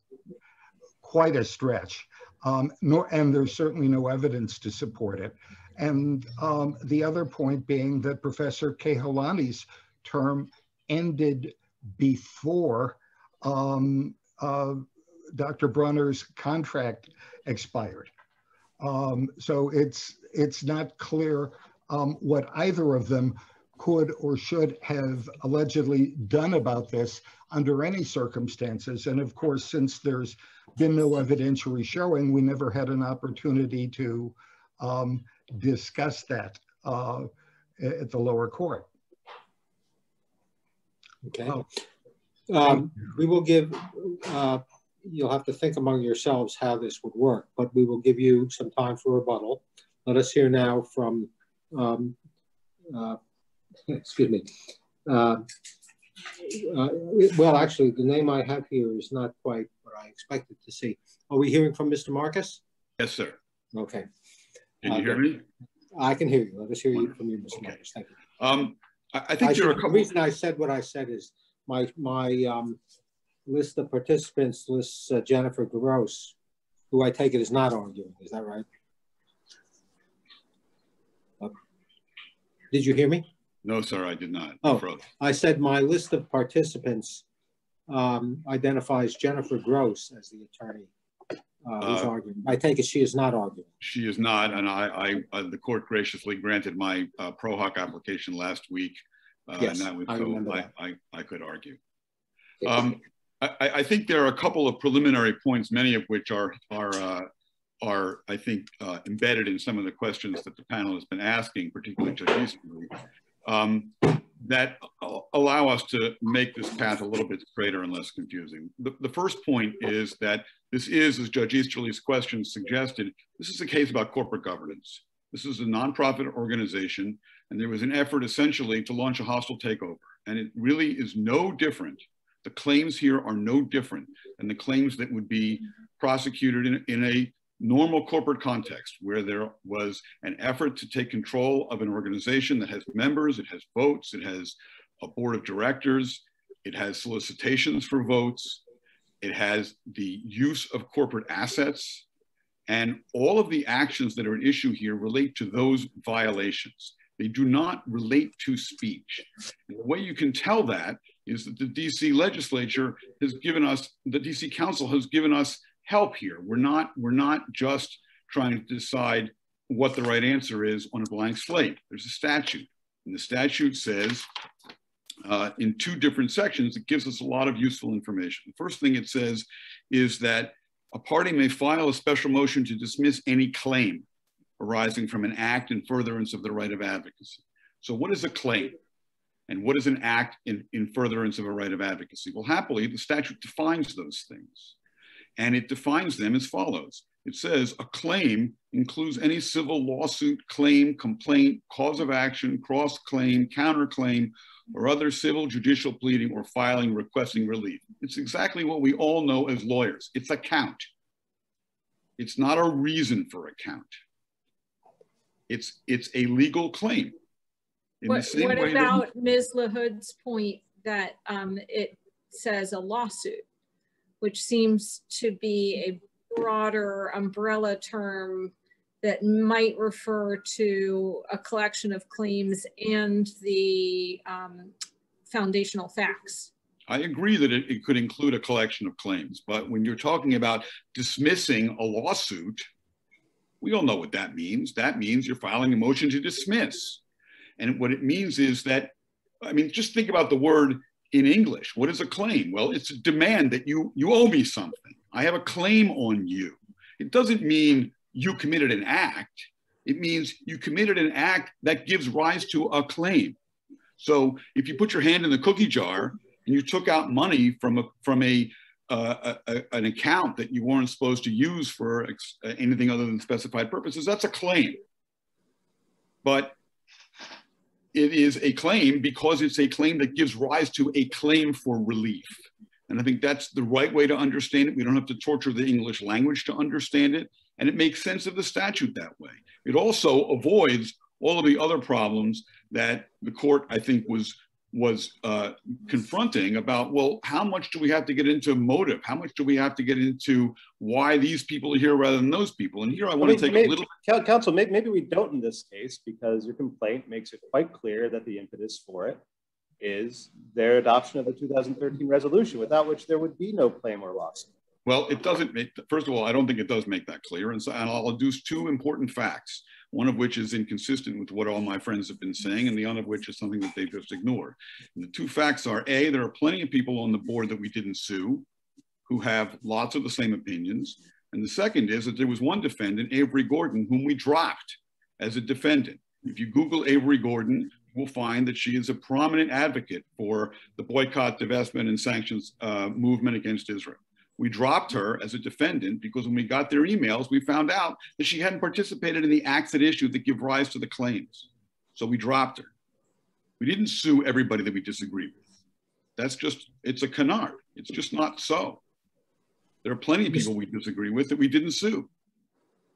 L: quite a stretch. Um, nor, and there's certainly no evidence to support it. And um, the other point being that Professor Kehaulani's term ended before um, uh, Dr. Bronner's contract expired. Um, so it's it's not clear um, what either of them could or should have allegedly done about this under any circumstances. And of course, since there's been no evidentiary showing, we never had an opportunity to um, discuss that uh, at the lower court.
B: Okay. Um, we will give uh, you'll have to think among yourselves how this would work, but we will give you some time for rebuttal. Let us hear now from, um, uh, excuse me. Uh, uh, well, actually, the name I have here is not quite what I expected to see. Are we hearing from Mr. Marcus?
M: Yes, sir.
B: Okay.
M: Can you hear me?
B: I can hear you. Let us hear you from you, Mr. Okay. Marcus. Thank you.
M: Um, I, I think I there are a couple.
B: The reason I said what I said is my my um, list of participants lists uh, Jennifer Gross, who I take it is not arguing. Is that right? Uh, did you hear me?
M: No, sir, I did not.
B: Oh, I said my list of participants um, identifies Jennifer Gross as the attorney uh, arguing. I take it she is not arguing.
M: She is not, and I, I uh, the court graciously granted my uh, pro hac application last week, uh,
B: yes,
M: and that
B: was I so I,
M: I, I, could argue. Um, I, I, think there are a couple of preliminary points, many of which are are uh, are I think uh, embedded in some of the questions that the panel has been asking, particularly Judge Easterly, um, that allow us to make this path a little bit straighter and less confusing. The, the first point is that this is, as Judge Easterly's question suggested, this is a case about corporate governance. This is a nonprofit organization, and there was an effort essentially to launch a hostile takeover. And it really is no different. The claims here are no different than the claims that would be prosecuted in, in a normal corporate context where there was an effort to take control of an organization that has members, it has votes, it has a board of directors, it has solicitations for votes, it has the use of corporate assets, and all of the actions that are at issue here relate to those violations. They do not relate to speech. And the way you can tell that is that the DC legislature has given us, the DC council has given us help here. We're not, we're not just trying to decide what the right answer is on a blank slate. There's a statute, and the statute says uh, in two different sections, it gives us a lot of useful information. The first thing it says is that a party may file a special motion to dismiss any claim arising from an act in furtherance of the right of advocacy. So what is a claim? And what is an act in, in furtherance of a right of advocacy? Well, happily, the statute defines those things. And it defines them as follows. It says a claim includes any civil lawsuit, claim, complaint, cause of action, cross claim, counterclaim, or other civil judicial pleading or filing requesting relief. It's exactly what we all know as lawyers. It's a count. It's not a reason for a count. It's, it's a legal claim.
D: In what, what about that, Ms. LaHood's point that um, it says a lawsuit? Which seems to be a broader umbrella term that might refer to a collection of claims and the um, foundational facts.
M: I agree that it, it, could include a collection of claims, but when you're talking about dismissing a lawsuit, we all know what that means. That means you're filing a motion to dismiss. And what it means is that, I mean, just think about the word in English. What is a claim? Well, it's a demand that you, you owe me something. I have a claim on you. It doesn't mean you committed an act. It means you committed an act that gives rise to a claim. So if you put your hand in the cookie jar and you took out money from a, from a, uh, a, an account that you weren't supposed to use for anything other than specified purposes, that's a claim. But it is a claim because it's a claim that gives rise to a claim for relief. And I think that's the right way to understand it. We don't have to torture the English language to understand it. And it makes sense of the statute that way. It also avoids all of the other problems that the court, I think, was was uh, confronting about, well, how much do we have to get into motive? How much do we have to get into why these people are here rather than those people? And here I want I mean, to take
E: maybe,
M: a little.
E: Counsel, maybe, maybe we don't in this case because your complaint makes it quite clear that the impetus for it is their adoption of the 2013 resolution, without which there would be no claim or lawsuit.
M: Well, it doesn't make, first of all, I don't think it does make that clear. And, so, and I'll adduce two important facts one of which is inconsistent with what all my friends have been saying, and the other of which is something that they've just ignored. And the two facts are A, there are plenty of people on the board that we didn't sue who have lots of the same opinions. And the second is that there was one defendant, Avery Gordon, whom we dropped as a defendant. If you Google Avery Gordon, you will find that she is a prominent advocate for the boycott, divestment, and sanctions uh, movement against Israel. We dropped her as a defendant because when we got their emails, we found out that she hadn't participated in the acts at issue that give rise to the claims. So we dropped her. We didn't sue everybody that we disagree with. That's just, it's a canard. It's just not so. There are plenty of people we disagree with that we didn't sue.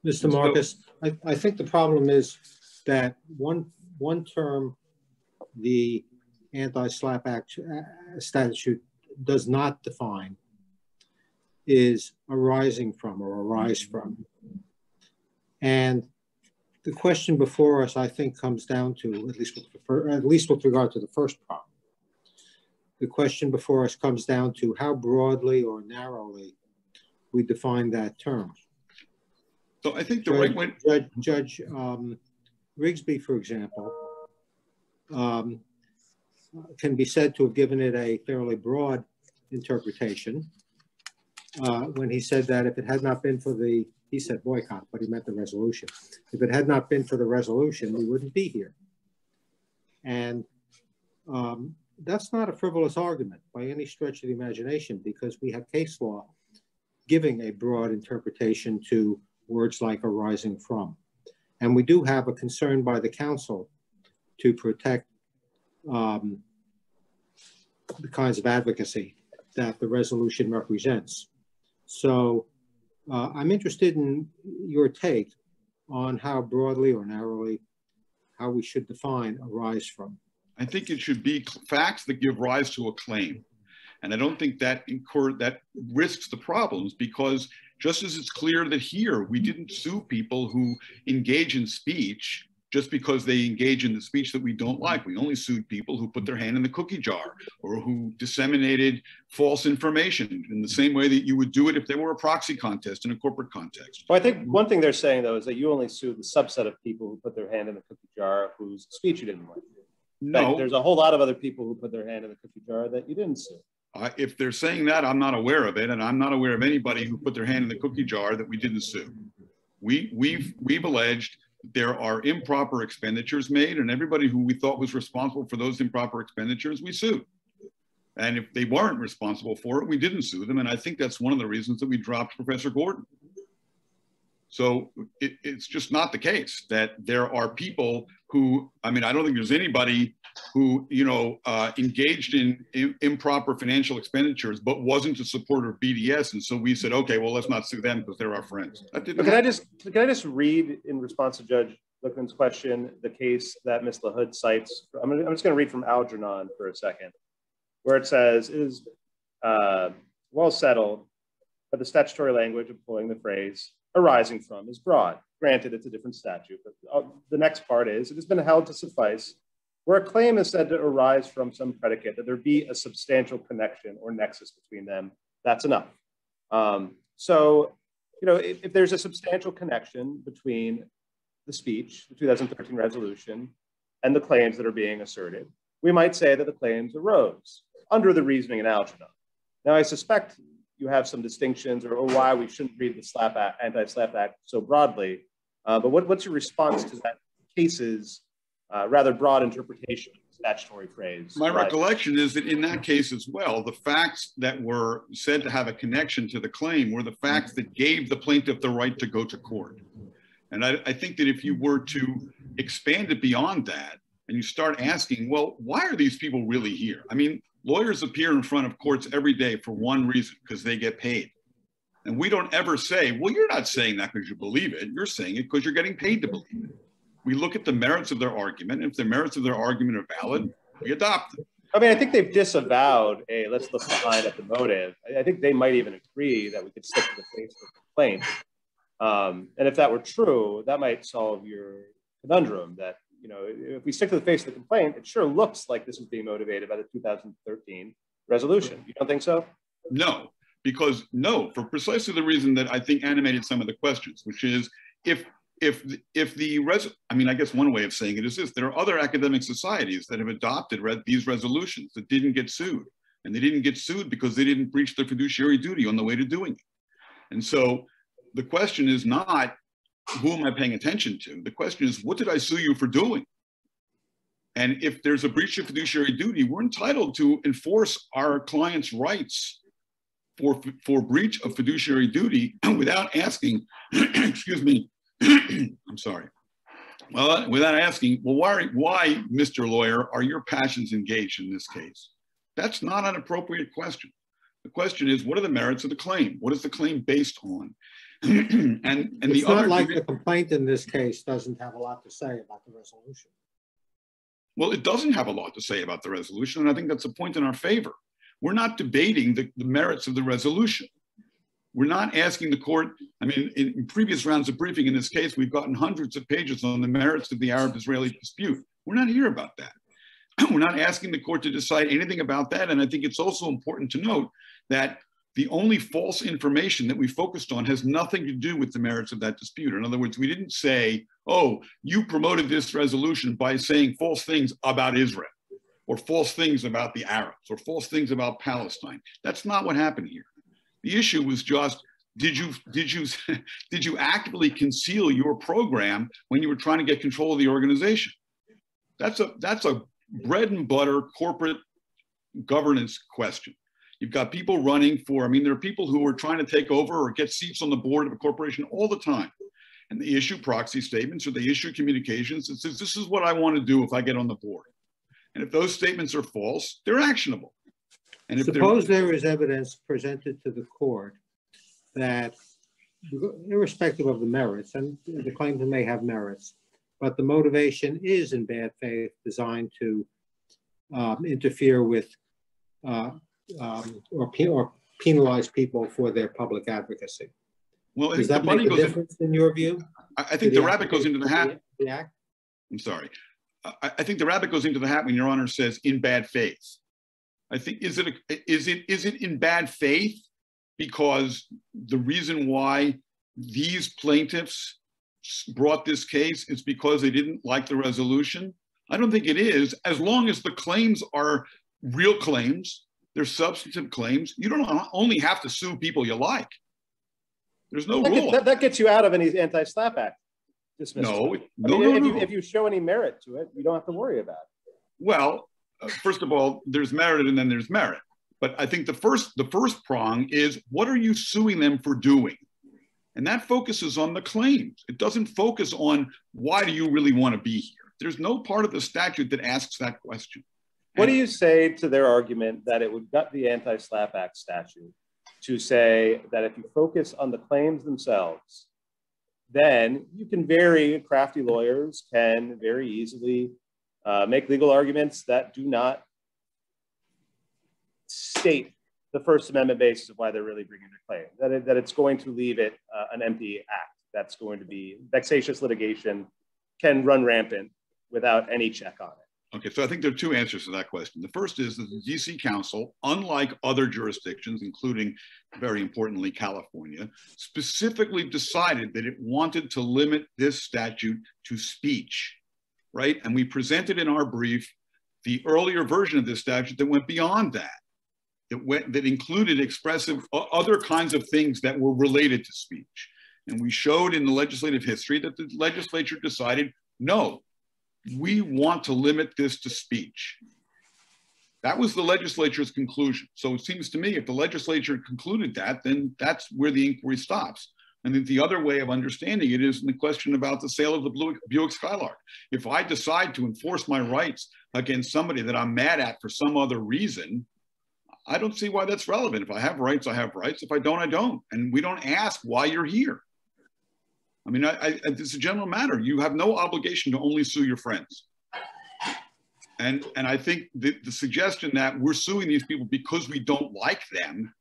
B: Mr. Marcus, I, I think the problem is that one, one term, the anti-SLAPP act, uh, statute does not define is arising from or arise from. And the question before us, I think, comes down to, at least with, at least with regard to the first problem, the question before us comes down to how broadly or narrowly we define that term.
M: So I think the Judge, right way...
B: Judge, Judge um, Rigsby, for example, um, can be said to have given it a fairly broad interpretation uh, when he said that if it had not been for the, he said boycott, but he meant the resolution. If it had not been for the resolution, we wouldn't be here. And um, that's not a frivolous argument by any stretch of the imagination because we have case law giving a broad interpretation to words like arising from. And we do have a concern by the council to protect um, the kinds of advocacy that the resolution represents. So uh, I'm interested in your take on how broadly or narrowly how we should define arise from.
M: I think it should be facts that give rise to a claim. And I don't think that incur that risks the problems because just as it's clear that here we didn't sue people who engage in speech just because they engage in the speech that we don't like. We only sued people who put their hand in the cookie jar or who disseminated false information in the same way that you would do it if there were a proxy contest in a corporate context.
E: Well, I think one thing they're saying though is that you only sued the subset of people who put their hand in the cookie jar whose speech you didn't like.
M: No.
E: there's a whole lot of other people who put their hand in the cookie jar that you didn't sue.
M: Uh, if they're saying that, I'm not aware of it, and I'm not aware of anybody who put their hand in the cookie jar that we didn't sue. We, we've, we've alleged there are improper expenditures made, and everybody who we thought was responsible for those improper expenditures, we sued. And if they weren't responsible for it, we didn't sue them. And I think that's one of the reasons that we dropped Professor Gordon. So it, it's just not the case that there are people who, I mean, I don't think there's anybody who, you know, uh, engaged in, in, improper financial expenditures, but wasn't a supporter of BDS. And so we said, okay, well, let's not sue them because they're our friends.
E: can I just, can I just read in response to Judge Lichtman's question, the case that Ms. LaHood cites? I'm, gonna, I'm just going to read from Algernon for a second, where it says, it is uh, well settled that the statutory language employing the phrase arising from is broad. Granted, it's a different statute, but uh, the next part is it has been held to suffice where a claim is said to arise from some predicate, that there be a substantial connection or nexus between them, that's enough. Um, so, you know, if, if, there's a substantial connection between the speech, the 2013 resolution, and the claims that are being asserted, we might say that the claims arose under the reasoning in Algernon. Now, I suspect you have some distinctions or, or why we shouldn't read the SLAPP Act, Anti-SLAPP Act so broadly. Uh, but what, what's your response to that case's uh, rather broad interpretation of statutory phrase?
M: My right? recollection is that in that case as well, the facts that were said to have a connection to the claim were the facts that gave the plaintiff the right to go to court. And I, I think that if you were to expand it beyond that and you start asking, well, why are these people really here? I mean, lawyers appear in front of courts every day for one reason, because they get paid. And we don't ever say, well, you're not saying that because you believe it. You're saying it because you're getting paid to believe it. We look at the merits of their argument. If the merits of their argument are valid, we adopt them.
E: I mean, I think they've disavowed a let's look behind at the motive. I think they might even agree that we could stick to the face of the complaint. Um, and if that were true, that might solve your conundrum that, you know, if we stick to the face of the complaint, it sure looks like this is being motivated by the 2013 resolution. You don't think so?
M: No, because no, for precisely the reason that I think animated some of the questions, which is if if if the res I mean, I guess one way of saying it is this: there are other academic societies that have adopted re these resolutions that didn't get sued, and they didn't get sued because they didn't breach their fiduciary duty on the way to doing it. And so, the question is not who am I paying attention to. The question is, what did I sue you for doing? And if there's a breach of fiduciary duty, we're entitled to enforce our clients' rights for, for breach of fiduciary duty without asking, excuse me, I'm sorry. Well, uh, without asking, well, why, why, Mr. Lawyer, are your passions engaged in this case? That's not an appropriate question. The question is, what are the merits of the claim? What is the claim based on? and and
B: it's
M: the
B: not
M: other
B: like the complaint in this case doesn't have a lot to say about the resolution.
M: Well, it doesn't have a lot to say about the resolution, and I think that's a point in our favor. We're not debating the, the merits of the resolution. We're not asking the court, I mean, in, in, previous rounds of briefing in this case, we've gotten hundreds of pages on the merits of the Arab-Israeli dispute. We're not here about that. We're not asking the court to decide anything about that. And I think it's also important to note that the only false information that we focused on has nothing to do with the merits of that dispute. In other words, we didn't say, oh, you promoted this resolution by saying false things about Israel or false things about the Arabs or false things about Palestine. That's not what happened here. The issue was just did you did you did you actively conceal your program when you were trying to get control of the organization? That's a that's a bread and butter corporate governance question. You've got people running for, I mean, there are people who are trying to take over or get seats on the board of a corporation all the time. and they issue proxy statements or they issue communications that says, this is what I want to do if I get on the board. And if those statements are false, they're actionable.
B: And if Suppose there is evidence presented to the court that, irrespective of the merits, and the claims may have merits, but the motivation is in bad faith designed to um, interfere with uh, um, or, or penalize people for their public advocacy.
M: Well,
B: does that make a difference in, in your view?
M: I, I think the, the rabbit goes into the hat. The, the act? I'm sorry. I, I, think the rabbit goes into the hat when Your Honor says in bad faith. I think is it a, is it is it in bad faith because the reason why these plaintiffs brought this case is because they didn't like the resolution? I don't think it is. As long as the claims are real claims, they're substantive claims. You don't only have to sue people you like. There's no
E: that
M: rule.
E: Gets, that, that, gets you out of any anti-SLAPP Act
M: dismissal.
E: No, no, no, if, no. You, if you show any merit to it, you don't have to worry about it.
M: Well, uh, first of all, there's merit and then there's merit. But I think the first the first prong is what are you suing them for doing? And that focuses on the claims. It doesn't focus on why do you really want to be here. There's no part of the statute that asks that question.
E: What do you say to their argument that it would gut the anti-SLAPP Act statute to say that if you focus on the claims themselves, then you can very crafty lawyers can very easily uh, make legal arguments that do not state the First Amendment basis of why they're really bringing their claim, that, it, that it's going to leave it uh, an empty act that's going to be vexatious litigation can run rampant without any check on it.
M: Okay, so I think there are two answers to that question. The first is that the DC Council, unlike other jurisdictions, including very importantly California, specifically decided that it wanted to limit this statute to speech, right? And we presented in our brief the earlier version of this statute that went beyond that, that, went, that included expressive, other kinds of things that were related to speech. And we showed in the legislative history that the legislature decided, no, we want to limit this to speech. That was the legislature's conclusion. So it seems to me if the legislature concluded that, then that's where the inquiry stops. And then the other way of understanding it is in the question about the sale of the Buick Skylark. If I decide to enforce my rights against somebody that I'm mad at for some other reason, I don't see why that's relevant. If I have rights, I have rights. If I don't, I don't. And we don't ask why you're here. I mean, I, I, it's a general matter. You have no obligation to only sue your friends. And, and I think the, the suggestion that we're suing these people because we don't like them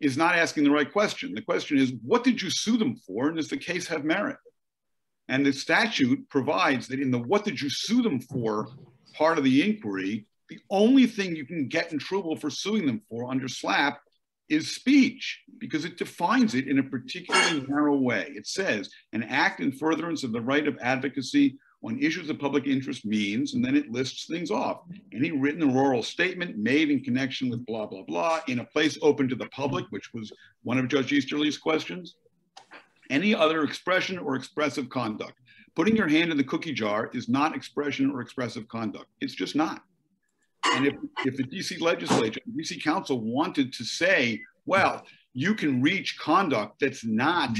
M: is not asking the right question. The question is, what did you sue them for? And does the case have merit? And the statute provides that in the what did you sue them for part of the inquiry, the only thing you can get in trouble for suing them for under SLAPP is speech because it defines it in a particularly narrow way. It says an act in furtherance of the right of advocacy on issues of public interest means, and then it lists things off. Any written or oral statement made in connection with blah, blah, blah, in a place open to the public, which was one of Judge Easterly's questions. Any other expression or expressive conduct. Putting your hand in the cookie jar is not expression or expressive conduct. It's just not. And if, if the DC legislature, the DC council wanted to say, well, you can reach conduct that's not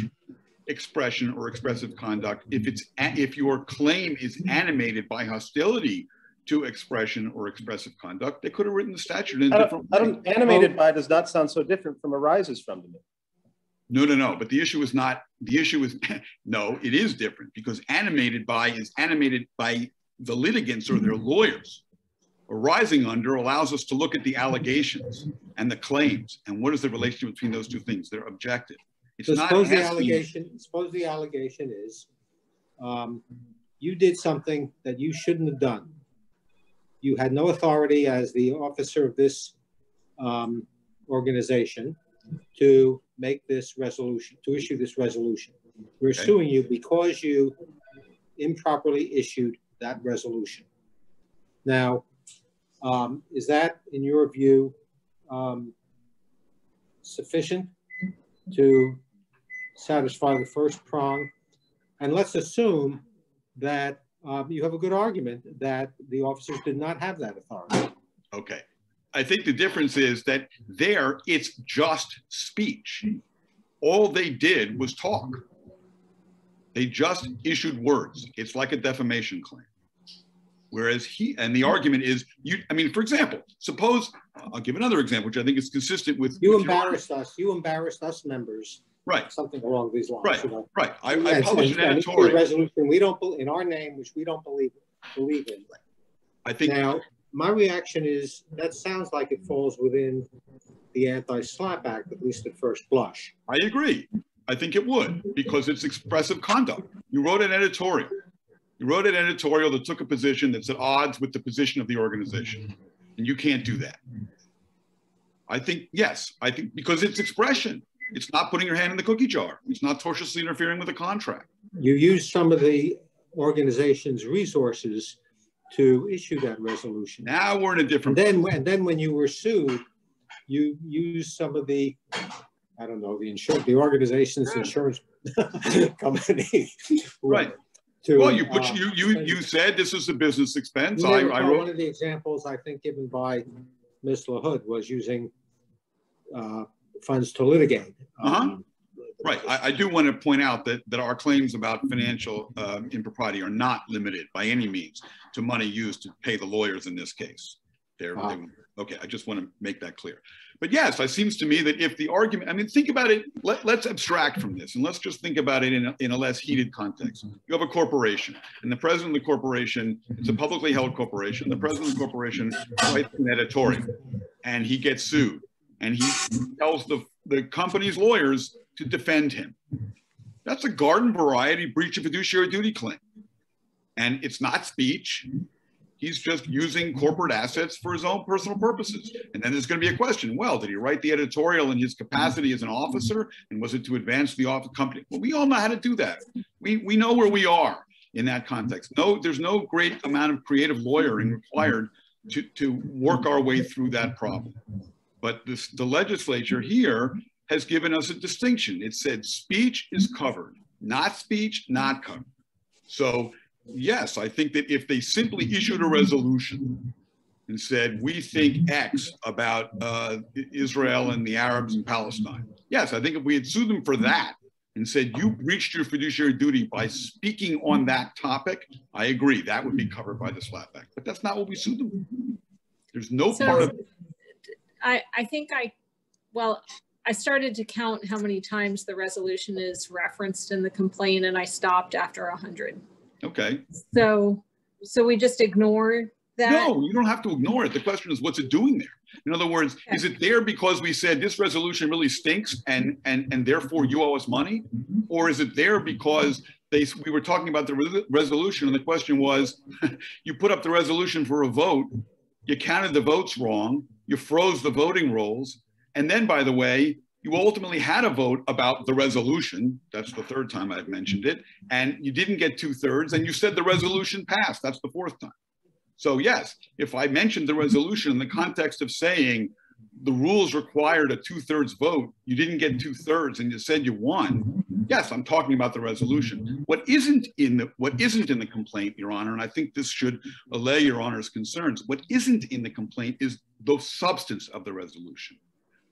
M: expression or expressive conduct if it's if your claim is animated by hostility to expression or expressive conduct, they could have written the statute in a different.
E: I don't, animated by does not sound so different from arises from to me.
M: No, no, no. But the issue is not, the issue is, no, it is different because animated by is animated by the litigants or their lawyers arising under allows us to look at the allegations and the claims and what is the relationship between those two things they're objective
B: it's so not suppose the allegation suppose the allegation is um, you did something that you shouldn't have done. You had no authority as the officer of this um, organization to make this resolution to issue this resolution. We're okay. suing you because you improperly issued that resolution. Now um, is that, in your view, um, sufficient to satisfy the first prong? And let's assume that um, you have a good argument that the officers did not have that authority.
M: Okay. I think the difference is that there it's just speech. All they did was talk. They just issued words. It's like a defamation claim. Whereas he, and the argument is, you, I mean, for example, suppose, I'll give another example, which I think is consistent with.
B: You
M: with
B: embarrassed us, you embarrassed us members.
M: Right.
B: Something along these lines.
M: Right,
B: you know.
M: right. I, I published an editorial.
B: a Resolution, we don't, in our name, which we don't believe, believe in.
M: I think.
B: Now, my reaction is, that sounds like it falls within the anti-SLAPP Act, at least at first blush.
M: I agree. I think it would because it's expressive conduct. You wrote an editorial. You wrote an editorial that took a position that's at odds with the position of the organization. And you can't do that. I think, yes, I think because it's expression. It's not putting your hand in the cookie jar. It's not tortiously interfering with a contract.
B: You used some of the organization's resources to issue that resolution.
M: Now we're in a different.
B: And then, when- and then when you were sued, you used some of the, I don't know, the insurance, the organization's insurance company.
M: Right.
B: To,
M: Well, you put,
B: uh,
M: you, you, you said this is a business expense. I, I
B: One
M: wrote,
B: of the examples I think given by Ms. LaHood was using uh, funds to litigate.
M: Uh-huh.
B: Um,
M: right. I, I do want to point out that, that our claims about financial uh, impropriety are not limited by any means to money used to pay the lawyers in this case. They're,
B: Ah.
M: they- okay, I just want to make that clear. But yes, it seems to me that if the argument, I mean, think about it, let, let's abstract from this and let's just think about it in a, in a less heated context. You have a corporation and the president of the corporation, it's a publicly held corporation. The president of the corporation writes an editorial and he gets sued and he tells the, the company's lawyers to defend him. That's a garden variety breach of fiduciary duty claim. And it's not speech. He's just using corporate assets for his own personal purposes. And then there's going to be a question. Well, did he write the editorial in his capacity as an officer? And was it to advance the office company? Well, we all know how to do that. We, we know where we are in that context. No, there's no great amount of creative lawyering required to, to work our way through that problem. But this, the legislature here has given us a distinction. It said speech is covered, not speech, not covered. So yes, I think that if they simply issued a resolution and said, we think X about uh, Israel and the Arabs in Palestine. Yes, I think if we had sued them for that and said, you breached your fiduciary duty by speaking on that topic, I agree, that would be covered by the SLAPP Act. But that's not what we sued them. for. There's no
D: So-
M: part of
D: I, I think I, well, I started to count how many times the resolution is referenced in the complaint and I stopped after a hundred.
M: Okay.
D: So, so we just ignore that?
M: No, you don't have to ignore it. The question is, what's it doing there? In other words, is it there because we said this resolution really stinks and and and therefore you owe us money, mm-hmm. or is it there because they we were talking about the re- resolution and the question was, you put up the resolution for a vote, you counted the votes wrong, you froze the voting rolls, and then by the way, you ultimately had a vote about the resolution. That's the third time I've mentioned it, and you didn't get two thirds, and you said the resolution passed. That's the fourth time. So yes, if I mentioned the resolution in the context of saying the rules required a two-thirds vote, you didn't get two-thirds and you said you won, yes, I'm talking about the resolution. Mm-hmm. What isn't in the what isn't in the complaint, Your Honor, and I think this should allay Your Honor's concerns, what isn't in the complaint is the substance of the resolution.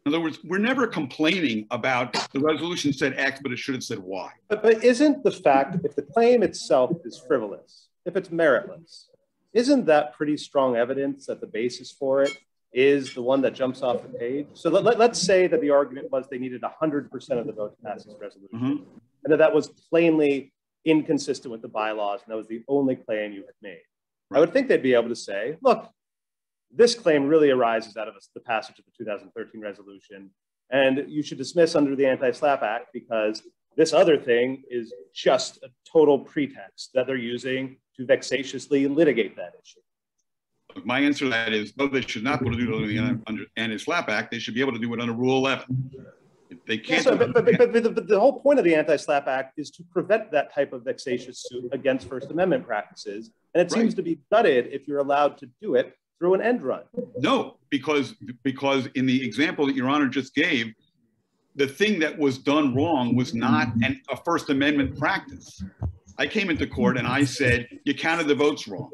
M: In other words, we're never complaining about the resolution said X, but it should have said Y.
E: But, but isn't the fact if the claim itself is frivolous, if it's meritless, isn't that pretty strong evidence that the basis for it is the one that jumps off the page? So let, us say that the argument was they needed 100% of the vote to pass this resolution,
M: Mhm.
E: and that that was plainly inconsistent with the bylaws, and that was the only claim you had made. I would think they'd be able to say, look, this claim really arises out of the passage of the 2013 resolution, and you should dismiss under the Anti-SLAPP Act because this other thing is just a total pretext that they're using to vexatiously litigate that issue.
M: My answer to that is, no, they should not be able to do it under the anti-SLAPP Act. They should be able to do it under Rule 11. If they can't.
E: so,
M: do
E: but, but, but, the, but the whole point of the Anti-SLAPP Act is to prevent that type of vexatious suit against First Amendment practices. And it seems to be gutted if you're allowed to do it through an end run.
M: No, because, because in the example that Your Honor just gave, the thing that was done wrong was not an, a First Amendment practice. I came into court and I said, you counted the votes wrong.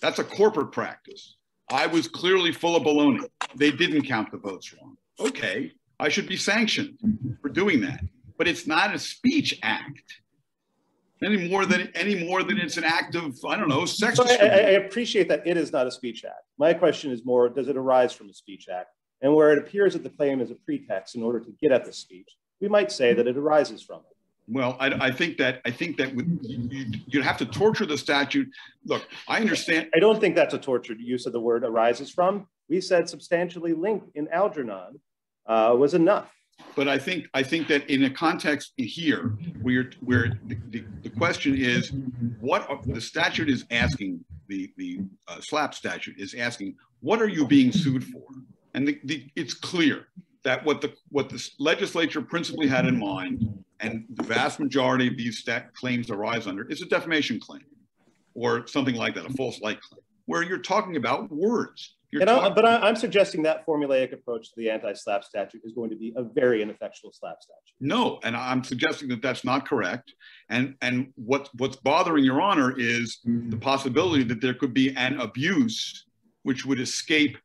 M: That's a corporate practice. I was clearly full of baloney. They didn't count the votes wrong. Okay, I should be sanctioned for doing that. But it's not a speech act. any more than any more than it's an act of I don't know sex.
E: So I, I, appreciate that it is not a speech act. My question is more: Does it arise from a speech act? And where it appears that the claim is a pretext in order to get at the speech, we might say that it arises from it.
M: Well, I, I think that I think that you, would have to torture the statute. Look, I understand.
E: I don't think that's a tortured use of the word arises from. We said substantially linked in Algernon uh, was enough.
M: But I think I think that in a context here, where where the, the, the question is, what are, the statute is asking, the the uh, SLAPP statute is asking, what are you being sued for? And the, the, it's clear that what the what the legislature principally had in mind, and the vast majority of these stat claims arise under, is a defamation claim, or something like that, a false light claim, where you're talking about words.
E: and I, but I, am suggesting that formulaic approach to the anti-SLAPP statute is going to be a very ineffectual SLAPP statute.
M: No, and I'm suggesting that that's not correct. And and what what's bothering Your Honor is the possibility that there could be an abuse which would escape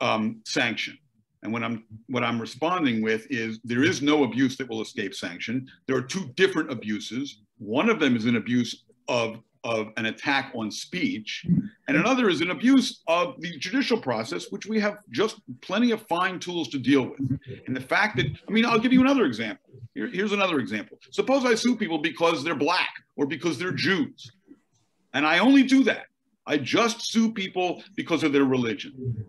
M: um, sanction. And what I'm what I'm responding with is there is no abuse that will escape sanction. There are two different abuses. One of them is an abuse of of an attack on speech, and another is an abuse of the judicial process, which we have just plenty of fine tools to deal with. And the fact that, I mean, I'll give you another example. Here, here's another example. Suppose I sue people because they're black or because they're Jews, and I only do that. I just sue people because of their religion.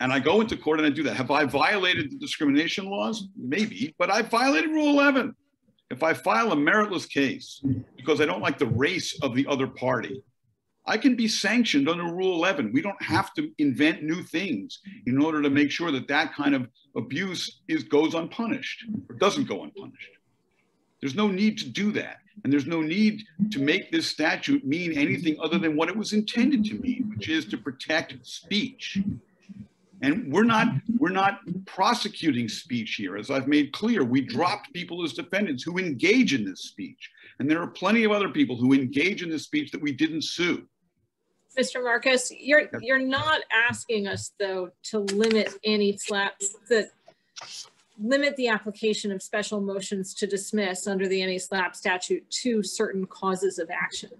M: And I go into court and I do that. Have I violated the discrimination laws? Maybe, but I violated Rule 11. If I file a meritless case because I don't like the race of the other party, I can be sanctioned under Rule 11. We don't have to invent new things in order to make sure that that kind of abuse is goes unpunished or doesn't go unpunished. There's no need to do that. And there's no need to make this statute mean anything other than what it was intended to mean, which is to protect speech. And we're not we're not prosecuting speech here. As I've made clear, we dropped people as defendants who engage in this speech. And there are plenty of other people who engage in this speech that we didn't sue.
D: Mr. Marcus, you're you're not asking us though to limit any slaps that limit the application of special motions to dismiss under the anti-SLAPP statute to certain causes of action,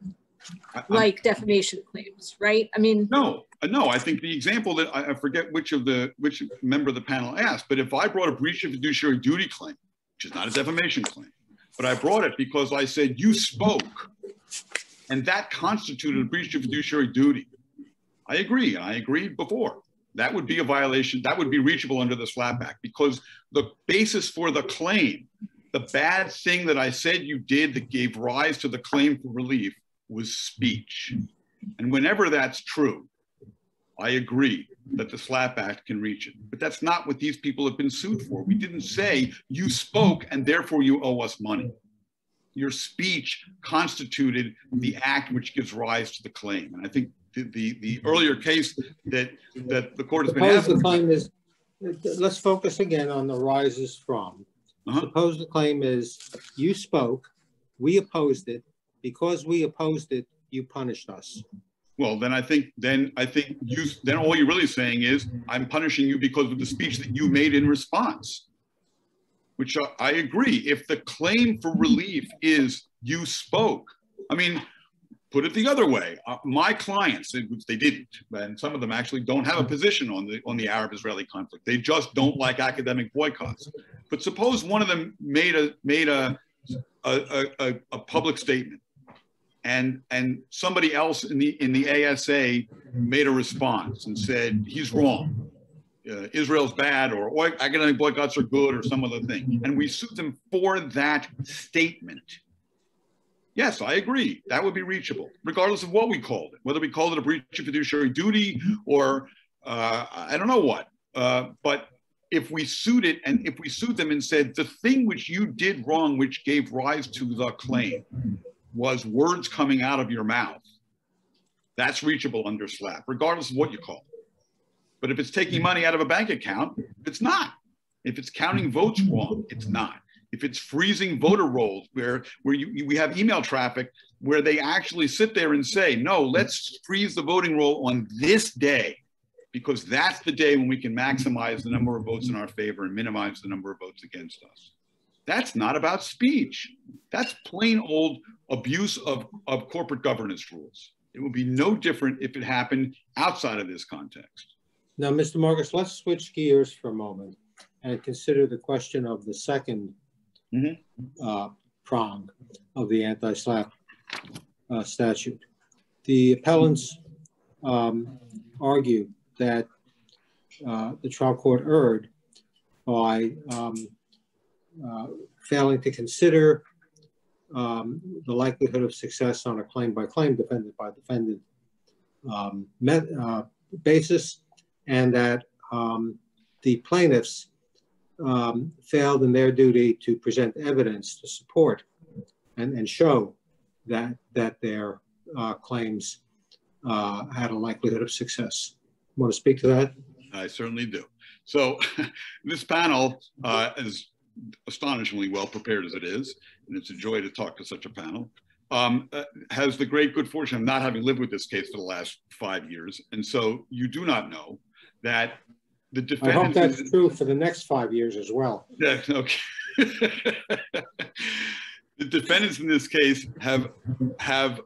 D: like defamation claims, right? I mean,
M: no, Uh, no, I think the example that I, I forget which of the which member of the panel asked, but if I brought a breach of fiduciary duty claim, which is not a defamation claim, but I brought it because I said you spoke, and that constituted a breach of fiduciary duty. I agree, I agreed before. That would be a violation. That would be reachable under the SLAPP Act because the basis for the claim, the bad thing that I said you did that gave rise to the claim for relief was speech. And whenever that's true, I agree that the SLAPP Act can reach it. But that's not what these people have been sued for. We didn't say you spoke and therefore you owe us money. Your speech constituted the act which gives rise to the claim. And I think the, the, the earlier case that, that the court has been asking.
B: The claim is, let's focus again on the rises from. Uh -huh. Suppose the claim is you spoke, we opposed it. Because we opposed it, you punished us.
M: Well, then I think then I think you then all you're really saying is I'm punishing you because of the speech that you made in response. Which uh, I agree. If the claim for relief is you spoke, I mean, put it the other way. Uh, my clients, which they didn't, and some of them actually don't have a position on the on the Arab-Israeli conflict. They just don't like academic boycotts. But suppose one of them made a made a a, a, a public statement and and somebody else in the in the ASA made a response and said he's wrong. Uh, Israel's bad, or, or academic boycotts are good, or some other thing, and we sued them for that statement. Yes, I agree. That would be reachable, regardless of what we called it, whether we called it a breach of fiduciary duty or uh, I don't know what. Uh, but if we sued it and if we sued them and said the thing which you did wrong, which gave rise to the claim, was words coming out of your mouth. That's reachable under SLAPP, regardless of what you call it. But if it's taking money out of a bank account, it's not. If it's counting votes wrong, it's not. If it's freezing voter rolls, where where you, we have email traffic, where they actually sit there and say, "No, let's freeze the voting roll on this day," because that's the day when we can maximize the number of votes in our favor and minimize the number of votes against us. That's not about speech. That's plain old abuse of, of corporate governance rules. It would be no different if it happened outside of this context.
B: Now, Mr. Marcus, let's switch gears for a moment and consider the question of the 2nd mm -hmm. uh, prong of the anti-SLAPP uh, statute. The appellants um, argue that uh, the trial court erred by um, failing to consider um, the likelihood of success on a claim by claim, defendant by defendant um, met, uh, basis, and that um, the plaintiffs um, failed in their duty to present evidence to support and, and show that, that their uh, claims uh, had a likelihood of success. Want to speak to that?
M: I certainly do. So this panel uh, is astonishingly well prepared as it is, and it's a joy to talk to such a panel. Um, uh, has the great good fortune of not having lived with this case for the last five years, and so you do not know that the defendant.
B: I hope that's true for the next five years as well.
M: Yeah. Okay. the defendants in this case have have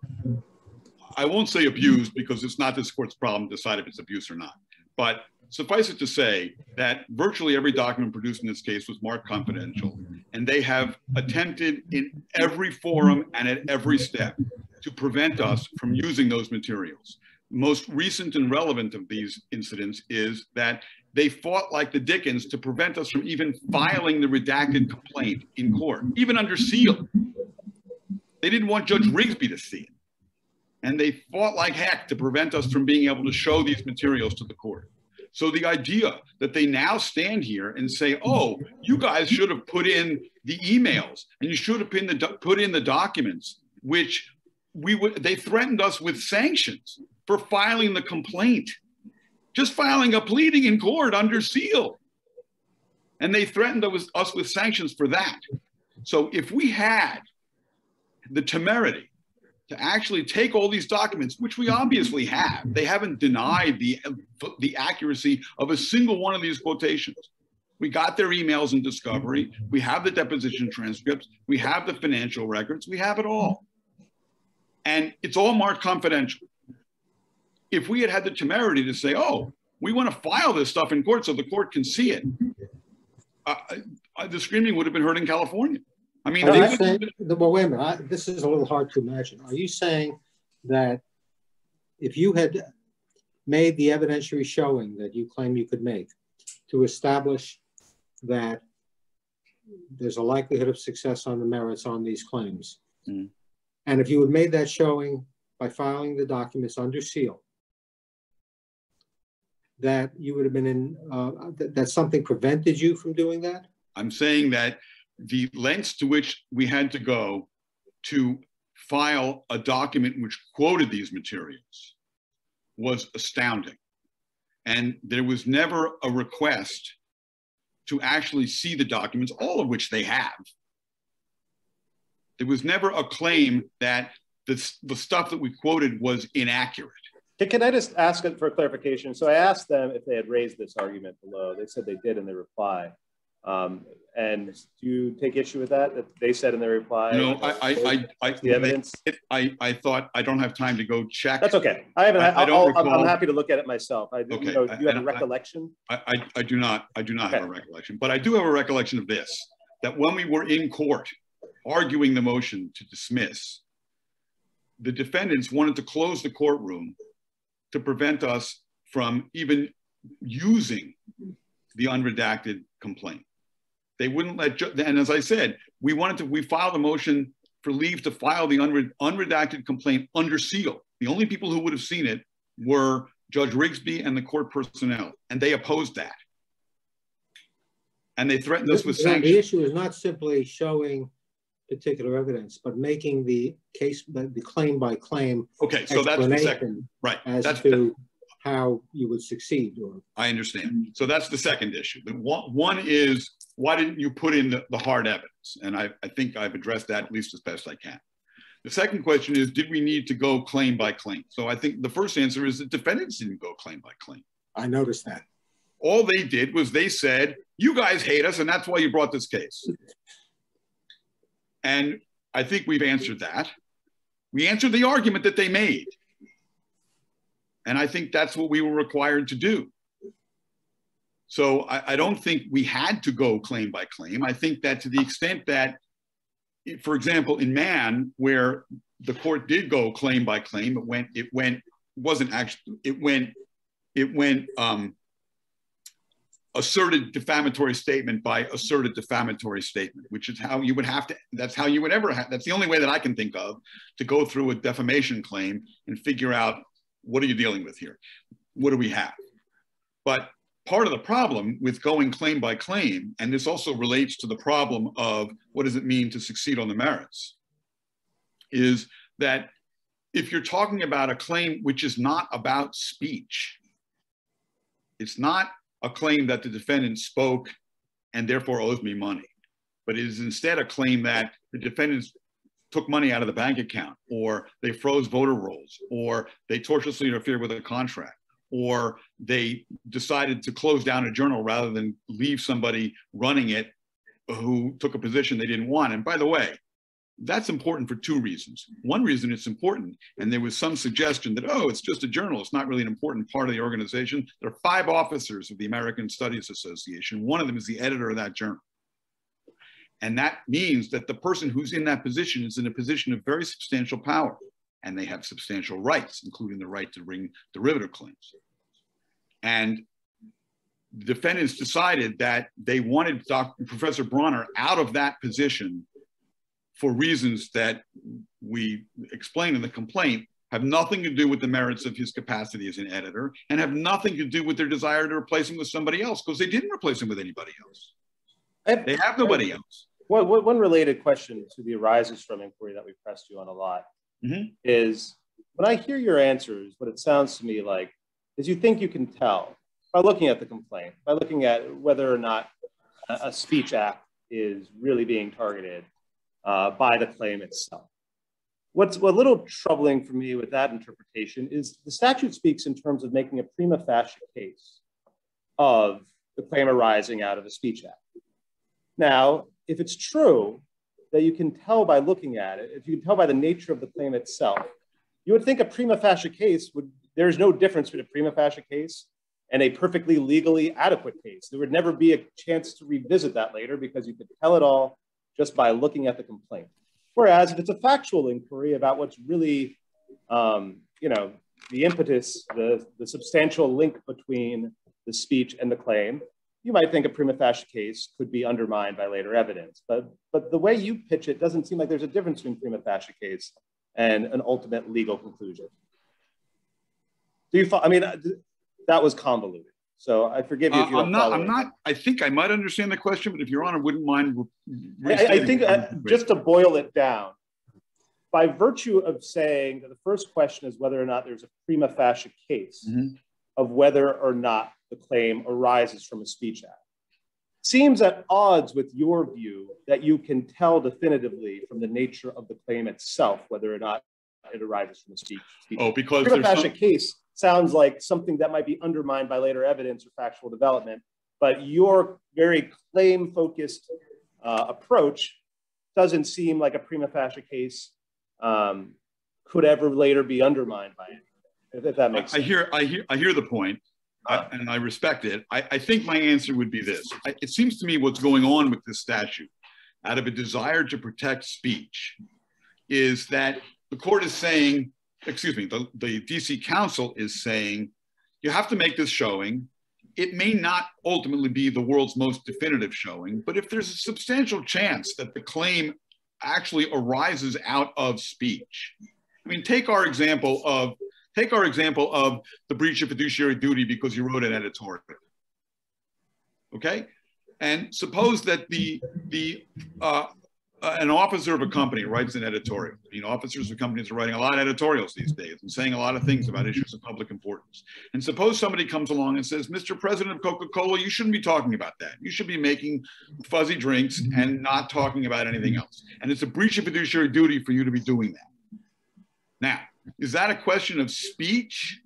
M: I won't say abused because it's not this court's problem to decide if it's abuse or not. But suffice it to say that virtually every document produced in this case was marked confidential, and they have attempted in every forum and at every step to prevent us from using those materials. Most recent and relevant of these incidents is that they fought like the Dickens to prevent us from even filing the redacted complaint in court, even under seal. They didn't want Judge Rigsby to see it. And they fought like heck to prevent us from being able to show these materials to the court. So the idea that they now stand here and say, oh, you guys should have put in the emails and you should have put in the, put in the documents, which we would, they threatened us with sanctions for filing the complaint just filing a pleading in court under seal. And they threatened us with sanctions for that. So if we had the temerity to actually take all these documents, which we obviously have, they haven't denied the, the accuracy of a single one of these quotations. We got their emails in discovery. We have the deposition transcripts. We have the financial records. We have it all. And it's all marked confidential if we had had the temerity to say, oh, we want to file this stuff in court so the court can see it, uh, uh, the screaming would have been heard in California. I mean,
B: saying, well, wait a minute. I, this is a little hard to imagine. Are you saying that if you had made the evidentiary showing that you claim you could make to establish that there's a likelihood of success on the merits on these claims, mm. and if you had made that showing by filing the documents under seal, that you would have been in, uh, that, that something prevented you from doing that?
M: I'm saying that the lengths to which we had to go to file a document which quoted these materials was astounding. And there was never a request to actually see the documents, all of which they have. There was never a claim that the, the stuff that we quoted was inaccurate.
E: Can, I just ask for clarification? So I asked them if they had raised this argument below. They said they did in their reply. Um, and do you take issue with that? That they said in their reply?
M: No, I, I, I, I the evidence. It, I, I thought I don't have time to go check.
E: That's okay. I haven't. I, I don't i am happy to look at it myself. I, okay. You, know, you have a recollection?
M: I, I, I, do not. I do not okay. have a recollection, but I do have a recollection of this: that when we were in court arguing the motion to dismiss, the defendants wanted to close the courtroom to prevent us from even using the unredacted complaint. They wouldn't let, and as I said, we wanted to, we filed a motion for leave to file the unredacted complaint under seal. The only people who would have seen it were Judge Rigsby and the court personnel, and they opposed that. And they threatened us with sanctions.
B: The issue is not simply showing particular evidence, but making the case, the, the claim by claim
M: okay, so that's the second, right.
B: as
M: that's
B: to the, how you would succeed. Or
M: I understand. So that's the second issue. The one, one is why didn't you put in the, the hard evidence? And I, I think I've addressed that at least as best I can. The second question is, did we need to go claim by claim? So I think the first answer is the defendants didn't go claim by claim.
B: I noticed that.
M: All they did was they said, you guys hate us and that's why you brought this case. And I think we've answered that. We answered the argument that they made. And I think that's what we were required to do. So I, I, don't think we had to go claim by claim. I think that to the extent that, for example, in Mann, where the court did go claim by claim, it went, it went, wasn't actually, it went, it went um, asserted defamatory statement by asserted defamatory statement, which is how you would have to, that's how you would ever have, that's the only way that I can think of to go through a defamation claim and figure out what are you dealing with here? What do we have? But part of the problem with going claim by claim, and this also relates to the problem of what does it mean to succeed on the merits, is that if you're talking about a claim which is not about speech, it's not a claim that the defendant spoke and therefore owes me money, but it is instead a claim that the defendants took money out of the bank account, or they froze voter rolls, or they tortiously interfered with a contract, or they decided to close down a journal rather than leave somebody running it who took a position they didn't want. And by the way, that's important for two reasons. One reason it's important, and there was some suggestion that, oh, it's just a journal. It's not really an important part of the organization. There are five officers of the American Studies Association. One of them is the editor of that journal. And that means that the person who's in that position is in a position of very substantial power, and they have substantial rights, including the right to bring derivative claims. And defendants decided that they wanted Dr. Professor Bronner out of that position for reasons that we explain in the complaint have nothing to do with the merits of his capacity as an editor and have nothing to do with their desire to replace him with somebody else because they didn't replace him with anybody else. They have nobody else.
E: One, one related question to the arises from inquiry that we pressed you on a lot mm-hmm. is when I hear your answers, what it sounds to me like is you think you can tell by looking at the complaint, by looking at whether or not a, a speech act is really being targeted uh, by the claim itself. What's a little troubling for me with that interpretation is the statute speaks in terms of making a prima facie case of the claim arising out of a speech act. Now, if it's true that you can tell by looking at it, if you can tell by the nature of the claim itself, you would think a prima facie case would, there's no difference between a prima facie case and a perfectly legally adequate case. There would never be a chance to revisit that later because you could tell it all just by looking at the complaint. Whereas if it's a factual inquiry about what's really, um, you know, the impetus, the, the substantial link between the speech and the claim, you might think a prima facie case could be undermined by later evidence. But, but the way you pitch it doesn't seem like there's a difference between prima facie case and an ultimate legal conclusion. Do you, I mean, that was convoluted. So I forgive you if you uh,
M: I'm not. I'm not. I think I might understand the question, but if Your Honor wouldn't mind,
E: I, I, think uh, just to boil it down, by virtue of saying that the first question is whether or not there's a prima facie case mm -hmm. of whether or not the claim arises from a speech act, seems at odds with your view that you can tell definitively from the nature of the claim itself whether or not it arises from a speech. speech.
M: Oh, because
E: prima facie some... case sounds like something that might be undermined by later evidence or factual development. But your very claim focused uh, approach doesn't seem like a prima facie case um, could ever later be undermined by it. If, if that makes
M: I,
E: sense.
M: I hear, I hear, I hear the point, uh, and I respect it. I, I, think my answer would be this. I, it seems to me what's going on with this statute, out of a desire to protect speech, is that the court is saying excuse me, the, the DC Council is saying you have to make this showing. It may not ultimately be the world's most definitive showing, but if there's a substantial chance that the claim actually arises out of speech. I mean, take our example of take our example of the breach of fiduciary duty because you wrote an editorial. Okay, and suppose that the the uh, uh, an officer of a company writes an editorial. You know, officers of companies are writing a lot of editorials these days and saying a lot of things about issues of public importance. And suppose somebody comes along and says, Mr. President of Coca-Cola, you shouldn't be talking about that. You should be making fuzzy drinks and not talking about anything else. And it's a breach of fiduciary duty for you to be doing that. Now, is that a question of speech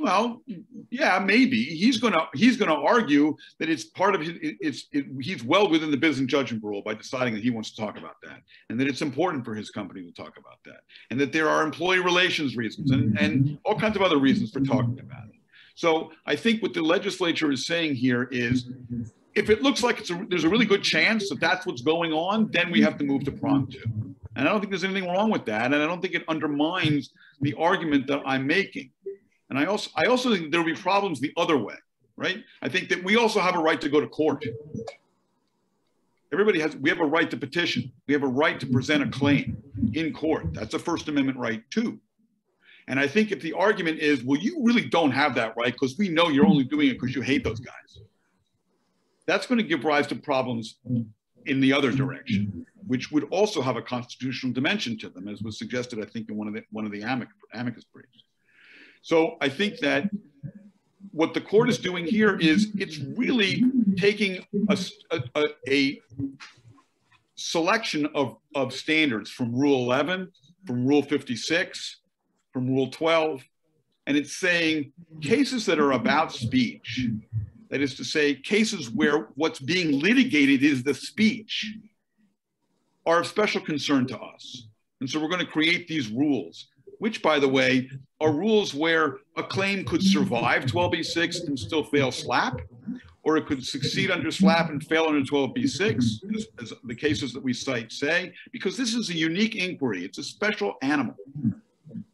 M: Well, yeah, maybe he's gonna he's gonna argue that it's part of his it's it, he's well within the business judgment rule by deciding that he wants to talk about that, and that it's important for his company to talk about that, and that there are employee relations reasons and and all kinds of other reasons for talking about it. So I think what the legislature is saying here is, if it looks like it's a, there's a really good chance that that's what's going on, then we have to move to prong two. And I don't think there's anything wrong with that, and I don't think it undermines the argument that I'm making. And I also, I also think there will be problems the other way, right? I think that we also have a right to go to court. Everybody has, we have a right to petition. We have a right to present a claim in court. That's a First Amendment right too. And I think if the argument is, well, you really don't have that right because we know you're only doing it because you hate those guys. That's going to give rise to problems in the other direction, which would also have a constitutional dimension to them, as was suggested, I think, in one of the one of the amicus briefs. So I think that what the court is doing here is it's really taking a, a, a selection of, of standards from Rule 11, from Rule 56, from Rule 12, and it's saying cases that are about speech, that is to say, cases where what's being litigated is the speech, are of special concern to us. And so we're going to create these rules which, by the way, are rules where a claim could survive 12b6 and still fail SLAPP, or it could succeed under SLAPP and fail under 12b6, as, as the cases that we cite say, because this is a unique inquiry. It's a special animal.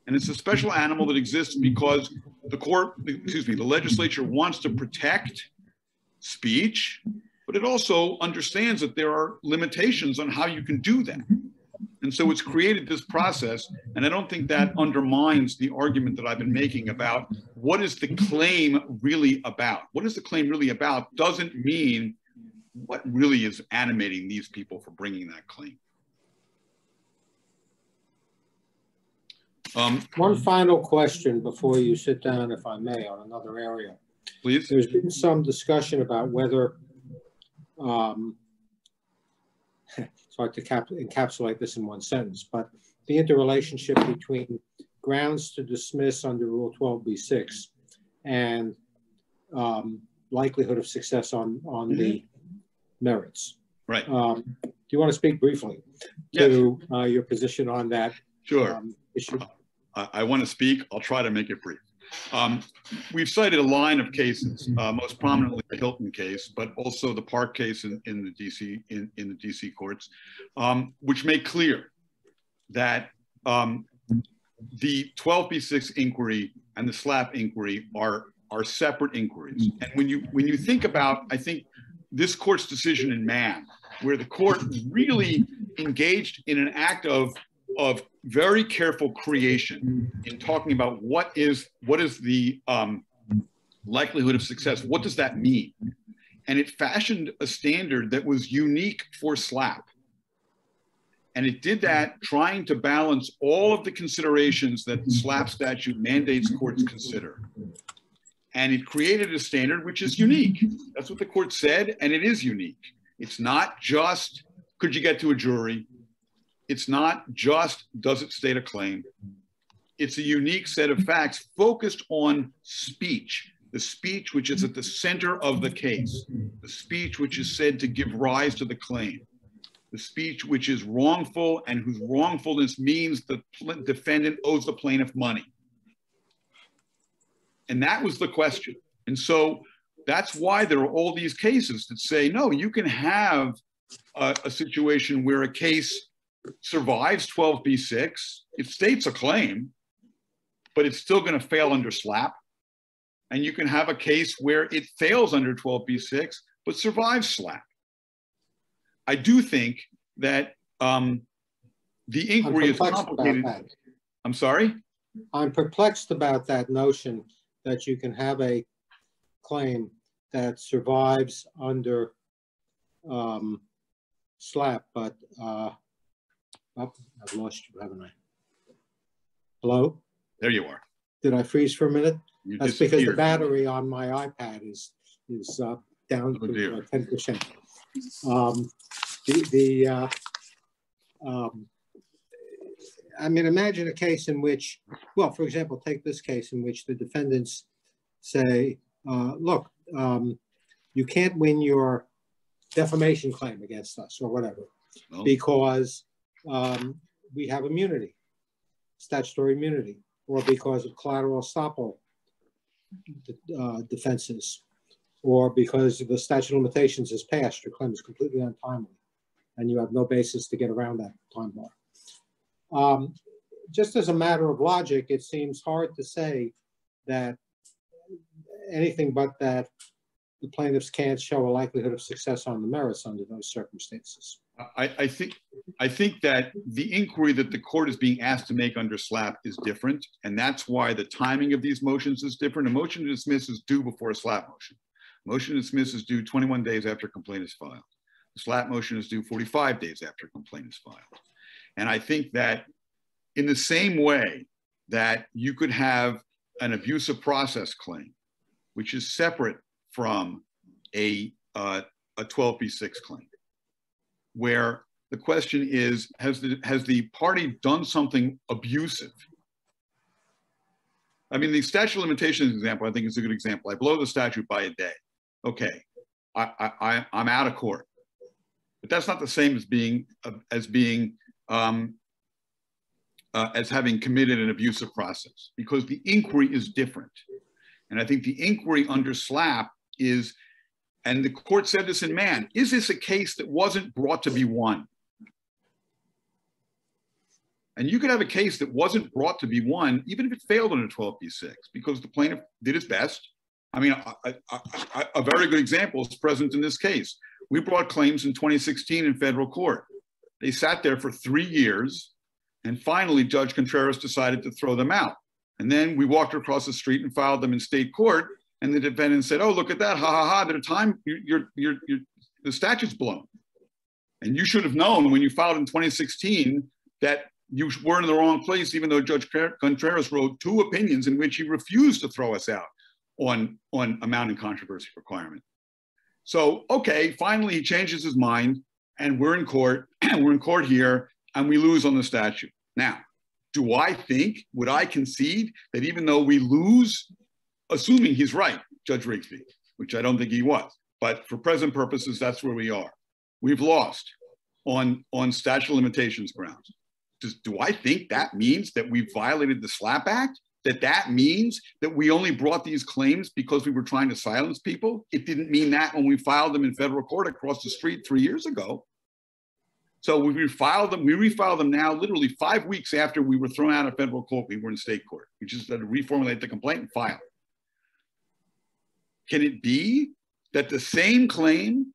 M: And it's a special animal that exists because the court, excuse me, the legislature wants to protect speech, but it also understands that there are limitations on how you can do that. And so it's created this process. And I don't think that undermines the argument that I've been making about what is the claim really about? What is the claim really about doesn't mean what really is animating these people for bringing that claim.
B: Um, One final question before you sit down, if I may, on another area.
M: Please.
B: There's been some discussion about whether um, hard to cap encapsulate this in one sentence, but the interrelationship between grounds to dismiss under Rule 12b6 and um, likelihood of success on, on mm -hmm. the mm-hmm. merits.
M: Right.
B: Um, do you want to speak briefly to yes. uh, your position on that
M: sure.
B: um, issue?
M: I, I want to speak. I'll try to make it brief. Um, we've cited a line of cases, uh, most prominently the Hilton case, but also the Park case in, in the DC in, in the DC courts, um, which make clear that um, the 12b6 inquiry and the SLAPP inquiry are are separate inquiries. And when you when you think about, I think this court's decision in Mann, where the court really engaged in an act of of very careful creation in talking about what is what is the um, likelihood of success. What does that mean? And it fashioned a standard that was unique for SLAPP. And it did that trying to balance all of the considerations that the SLAPP statute mandates courts consider. And it created a standard which is unique. That's what the court said, and it is unique. It's not just could you get to a jury? It's not just does it state a claim. It's a unique set of facts focused on speech, the speech which is at the center of the case, the speech which is said to give rise to the claim, the speech which is wrongful and whose wrongfulness means the defendant owes the plaintiff money. And that was the question. And so that's why there are all these cases that say, no, you can have a, a situation where a case survives 12b6. It states a claim, but it's still going to fail under SLAPP. And you can have a case where it fails under 12b6, but survives SLAPP. I do think that um, the inquiry is complicated. I'm sorry?
B: I'm perplexed about that notion that you can have a claim that survives under um, SLAPP, but uh, Oh, I've lost you, haven't I? Hello?
M: There you are.
B: Did I freeze for a minute? You That's because the battery on my iPad is is uh, down oh, to ten percent. Um, the the uh, um, I mean, imagine a case in which, well, for example, take this case in which the defendants say, uh, look, um, you can't win your defamation claim against us or whatever no. because um, we have immunity, statutory immunity, or because of collateral estoppel uh, defenses, or because the statute of limitations is passed, your claim is completely untimely, and you have no basis to get around that time bar. Um, just as a matter of logic, it seems hard to say that anything but that the plaintiffs can't show a likelihood of success on the merits under those circumstances.
M: I, I, think I think that the inquiry that the court is being asked to make under SLAPP is different, and that's why the timing of these motions is different. A motion to dismiss is due before a SLAPP motion. Motion to dismiss is due 21 days after complaint is filed. The SLAPP motion is due 45 days after complaint is filed. And I think that in the same way that you could have an abusive process claim, which is separate from a, uh, a 12b6 claim, where the question is, has the, has the party done something abusive? I mean, the statute of limitations example, I think is a good example. I blow the statute by a day. Okay, I, I, I'm out of court. But that's not the same as being, as being, um, uh, as having committed an abusive process because the inquiry is different. And I think the inquiry under SLAPP is, and the court said this in Mann, is this a case that wasn't brought to be won? And you could have a case that wasn't brought to be won, even if it failed under 12b6, because the plaintiff did his best. I mean, a, a, a, a very good example is present in this case. We brought claims in 2016 in federal court. They sat there for three years, and finally, Judge Contreras decided to throw them out. And then we walked across the street and filed them in state court. And the defendant said, "Oh, look at that! Ha ha ha! A time, you're, you're, you're, the statute's blown, and you should have known when you filed in 2016 that you were in the wrong place, even though Judge Contreras wrote two opinions in which he refused to throw us out on, on a mounting controversy requirement. So, okay, finally he changes his mind and we're in court, and we're in court here, and we lose on the statute. Now, do I think, would I concede that even though we lose, assuming he's right, Judge Rigsby, which I don't think he was, but for present purposes, that's where we are. We've lost on, on statute limitations grounds. Does, do I think that means that we violated the SLAPP Act? That that means that we only brought these claims because we were trying to silence people? It didn't mean that when we filed them in federal court across the street three years ago. So we refiled them. We refiled them now, literally five weeks after we were thrown out of federal court. We were in state court. We just had to reformulate the complaint and file. Can it be that the same claim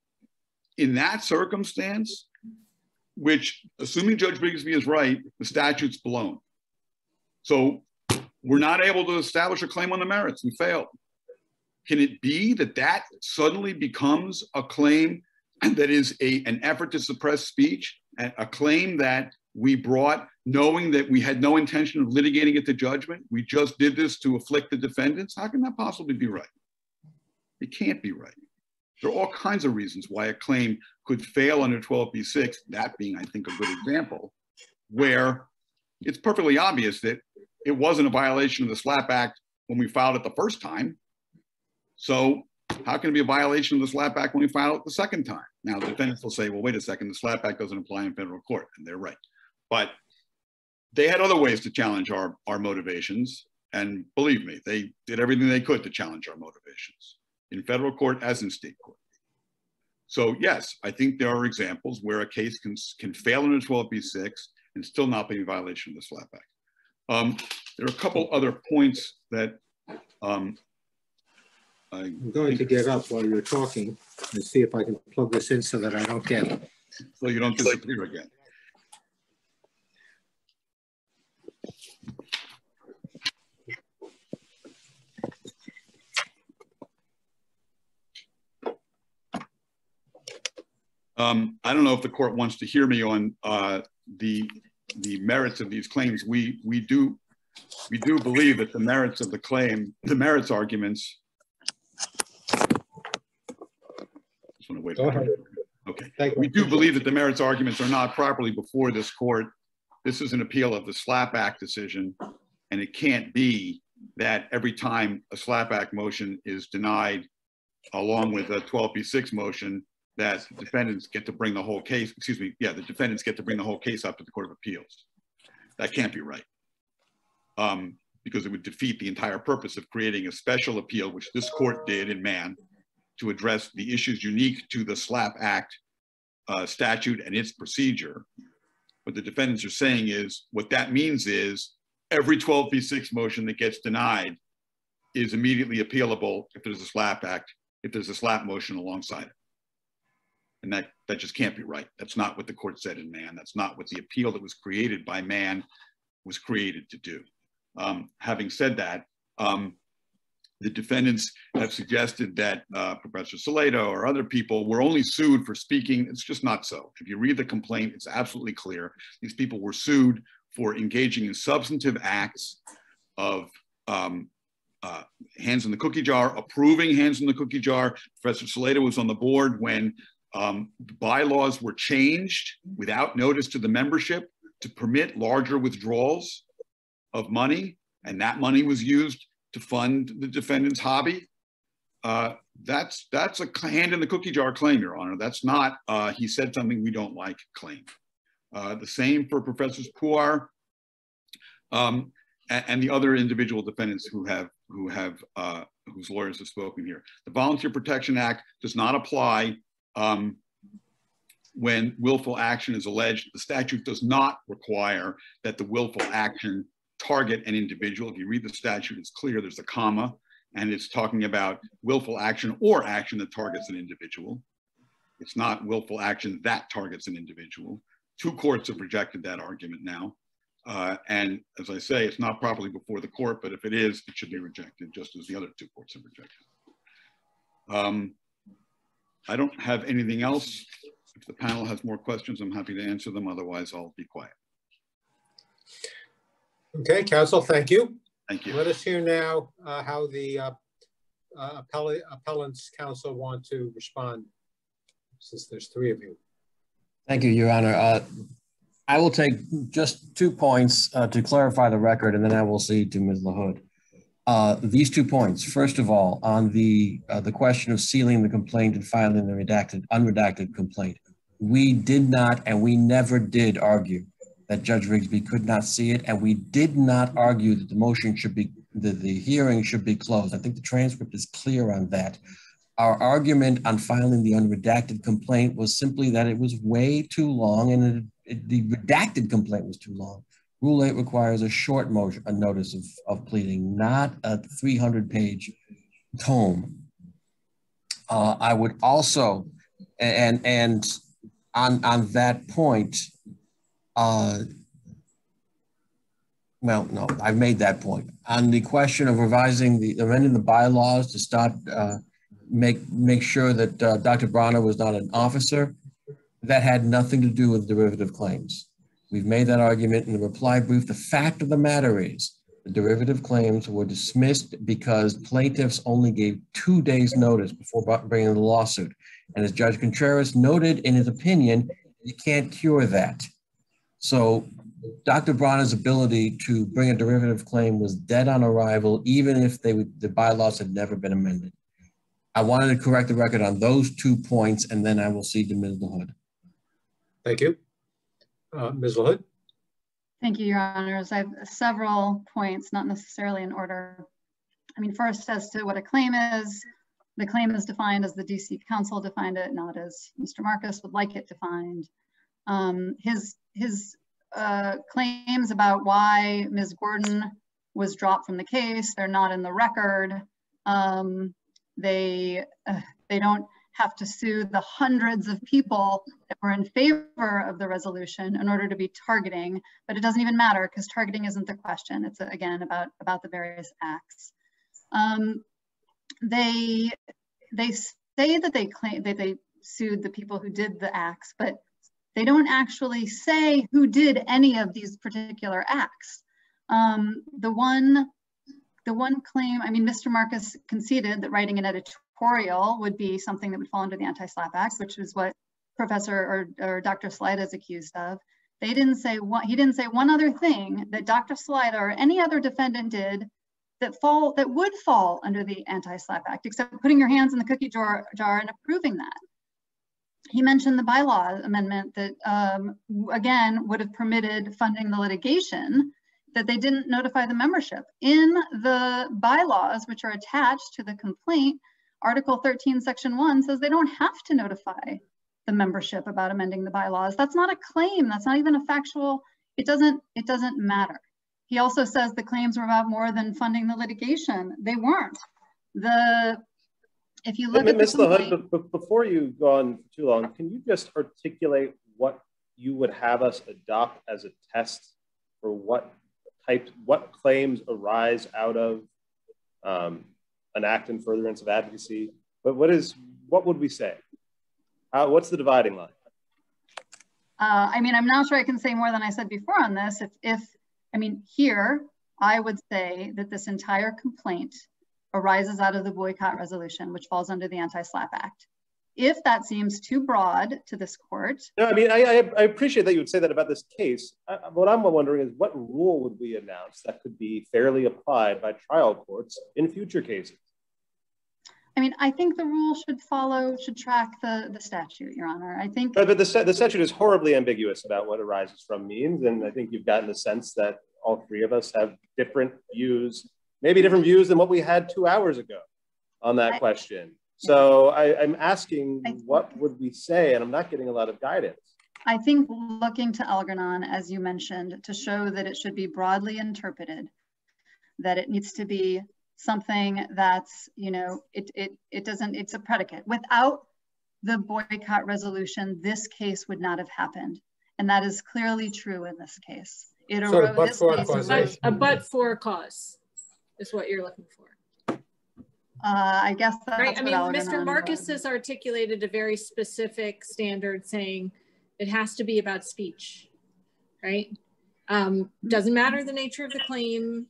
M: in that circumstance, which, assuming Judge Rigsby is right, the statute's blown. So we're not able to establish a claim on the merits. We failed. Can it be that that suddenly becomes a claim that is a, an effort to suppress speech, a claim that we brought knowing that we had no intention of litigating it to judgment. We just did this to afflict the defendants. How can that possibly be right? It can't be right. There are all kinds of reasons why a claim could fail under 12b6, that being, I think, a good example, where it's perfectly obvious that it wasn't a violation of the SLAPP Act when we filed it the first time. So how can it be a violation of the SLAPP Act when we file it the second time? Now, the defendants will say, well, wait a second, the SLAPP Act doesn't apply in federal court, and they're right. But they had other ways to challenge our, our motivations, and believe me, they did everything they could to challenge our motivations in federal court as in state court. So yes, I think there are examples where a case can, can fail under 12b6 and still not be in violation of the SLAPP Act. Um, there are a couple other points that um,
B: I'm going to get up while you're talking and see if I can plug this in so that I don't get it.
M: So you don't disappear again. Um, I don't know if the court wants to hear me on uh, the the merits of these claims. We we do we do believe that the merits of the claim, the merits arguments just want to wait.
B: Go ahead.
M: Okay. Thank We do believe that the merits arguments are not properly before this court. This is an appeal of the SLAPP Act decision, and it can't be that every time a SLAPP Act motion is denied, along with a 12b6 motion, that defendants get to bring the whole case, excuse me, yeah, the defendants get to bring the whole case up to the Court of Appeals. That can't be right. Um, because it would defeat the entire purpose of creating a special appeal, which this court did in Mann, to address the issues unique to the SLAPP Act uh, statute and its procedure. What the defendants are saying is, what that means is every 12b6 motion that gets denied is immediately appealable if there's a SLAPP Act, if there's a SLAPP motion alongside it. And that, that just can't be right. That's not what the court said in Mann. That's not what the appeal that was created by Mann was created to do. Um, having said that, um, the defendants have suggested that uh, Professor Salaita or other people were only sued for speaking. It's just not so. If you read the complaint, it's absolutely clear. These people were sued for engaging in substantive acts of um, uh, hands in the cookie jar, approving hands in the cookie jar. Professor Salaita was on the board when um, bylaws were changed without notice to the membership to permit larger withdrawals of money, and that money was used to fund the defendant's hobby. Uh, that's that's a hand in the cookie jar claim, Your Honor. That's not uh, he said something we don't like claim. Uh, the same for Professors Puar um, and, and, the other individual defendants who have who have uh, whose lawyers have spoken here. The Volunteer Protection Act does not apply um, when willful action is alleged. The statute does not require that the willful action target an individual. If you read the statute, it's clear there's a comma and it's talking about willful action or action that targets an individual. It's not willful action that targets an individual. Two courts have rejected that argument now. Uh, and as I say, it's not properly before the court, but if it is, it should be rejected just as the other two courts have rejected. Um, I don't have anything else. If the panel has more questions, I'm happy to answer them. Otherwise, I'll be quiet.
B: Okay, counsel, thank you.
M: Thank you.
B: Let us hear now uh, how the uh, uh, appellant's counsel want to respond, since there's three of you.
J: Thank you, Your Honor. Uh, I will take just two points uh, to clarify the record, and then I will see to Ms. LaHood. Uh, these two points. First of all, on the uh, the question of sealing the complaint and filing the redacted, unredacted complaint, we did not and we never did argue that Judge Rigsby could not see it, and we did not argue that the motion should be, that the hearing should be closed. I think the transcript is clear on that. Our argument on filing the unredacted complaint was simply that it was way too long and it, it, the redacted complaint was too long. Rule 8 requires a short motion, a notice of, of pleading, not a 300 page tome. Uh, I would also, and, and on, on that point, uh, well, no, I've made that point. On the question of revising the, amending the bylaws to stop, uh, make, make sure that uh, Dr. Bronner was not an officer, that had nothing to do with derivative claims. We've made that argument in the reply brief. The fact of the matter is the derivative claims were dismissed because plaintiffs only gave two days notice before bringing the lawsuit. And as Judge Contreras noted in his opinion, you can't cure that. So Dr. Bronner's ability to bring a derivative claim was dead on arrival, even if they would, the bylaws had never been amended. I wanted to correct the record on those two points, and then I will cede to Ms. LaHood.
B: Thank you. Uh, Ms. LaHood?
K: Thank you, Your Honors. I have several points, not necessarily in order. I mean, first, as to what a claim is, the claim is defined as the DC Council defined it, not as Mr. Marcus would like it defined. Um, his his uh, claims about why Ms. Gordon was dropped from the case. They're not in the record. Um, they, uh, they don't have to sue the hundreds of people that were in favor of the resolution in order to be targeting, but it doesn't even matter because targeting isn't the question. It's again about, about the various acts. Um, they, they say that they claim that they sued the people who did the acts, but they don't actually say who did any of these particular acts. Um, the one, the one claim, I mean, Mr. Marcus conceded that writing an editorial would be something that would fall under the Anti-SLAPP Act, which is what Professor or, or Dr. Salaita is accused of. They didn't say one, he didn't say one other thing that Dr. Salaita or any other defendant did that fall that would fall under the Anti-SLAPP Act, except putting your hands in the cookie jar, jar and approving that. He mentioned the bylaw amendment that, um, again, would have permitted funding the litigation that they didn't notify the membership. In the bylaws, which are attached to the complaint, Article 13, Section 1 says they don't have to notify the membership about amending the bylaws. That's not a claim. That's not even a factual, it doesn't, it doesn't matter. He also says the claims were about more than funding the litigation. They weren't. The if you look at
E: Ms. LaHood, before you go on too long, can you just articulate what you would have us adopt as a test for what type, what claims arise out of um, an act in furtherance of advocacy? But what is, what would we say? What's the dividing line?
K: Uh, I mean, I'm not sure I can say more than I said before on this. If, if I mean, here, I would say that this entire complaint arises out of the boycott resolution, which falls under the Anti-SLAPP Act. If that seems too broad to this court.
E: No, I mean, I, I appreciate that you would say that about this case. I, what I'm wondering is what rule would we announce that could be fairly applied by trial courts in future cases?
K: I mean, I think the rule should follow, should track the, the statute, Your Honor. I think.
E: But, but the, the statute is horribly ambiguous about what arises from means. And I think you've gotten the sense that all three of us have different views, maybe different views than what we had two hours ago on that I, question. So I, I'm asking I, what would we say? And I'm not getting a lot of guidance.
K: I think looking to Algernon, as you mentioned, to show that it should be broadly interpreted, that it needs to be something that's, you know, it, it, it doesn't, it's a predicate. Without the boycott resolution, this case would not have happened. And that is clearly true in this case. It
B: so but for causation.
D: A, a but for cause is what you're looking for.
K: Uh, I guess that's right.
D: I mean, Mr. Marcus has articulated a very specific standard saying it has to be about speech, right? Um, doesn't matter the nature of the claim,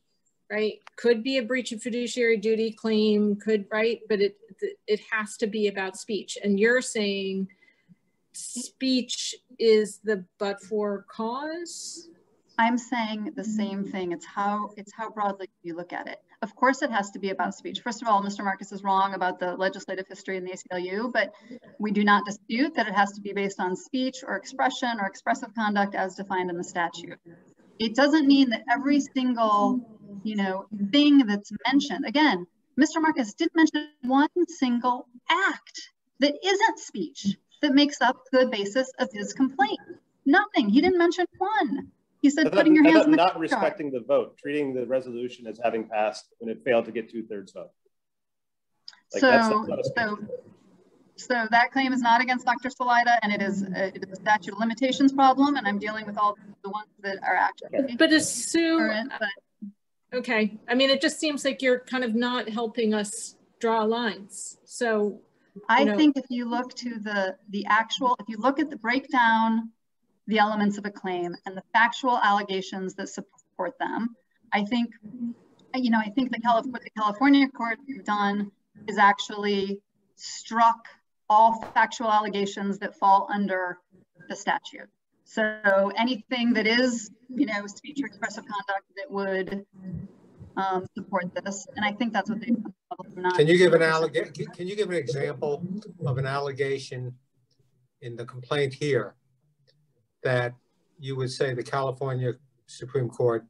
D: right? Could be a breach of fiduciary duty claim, could, right? But it, it has to be about speech. And you're saying speech is the but for cause?
K: I'm saying the same thing. It's how it's how broadly you look at it. Of course, it has to be about speech. First of all, Mr. Marcus is wrong about the legislative history in the ACLU, but we do not dispute that it has to be based on speech or expression or expressive conduct as defined in the statute. It doesn't mean that every single you know, thing that's mentioned. Again, Mr. Marcus didn't mention one single act that isn't speech that makes up the basis of his complaint. Nothing. He didn't mention one. He said putting your hands in the
E: not respecting the vote, treating the resolution as having passed when it failed to get two thirds vote.
K: Like so, so, so that claim is not against Dr. Salaita and it is, a, it is a statute of limitations problem, and I'm dealing with all the ones that are actually.
D: But assume. Current, but Okay. I mean, it just seems like you're kind of not helping us draw lines. So
K: I know. think if you look to the the actual, if you look at the breakdown, the elements of a claim and the factual allegations that support them, I think, you know, I think the California, what the California court have done is actually struck all factual allegations that fall under the statute. So anything that is, you know, speech or expressive conduct that would um, support this, and I think that's what they've
B: done. Can you give an allegation? Can you give an example of an allegation in the complaint here that you would say the California Supreme Court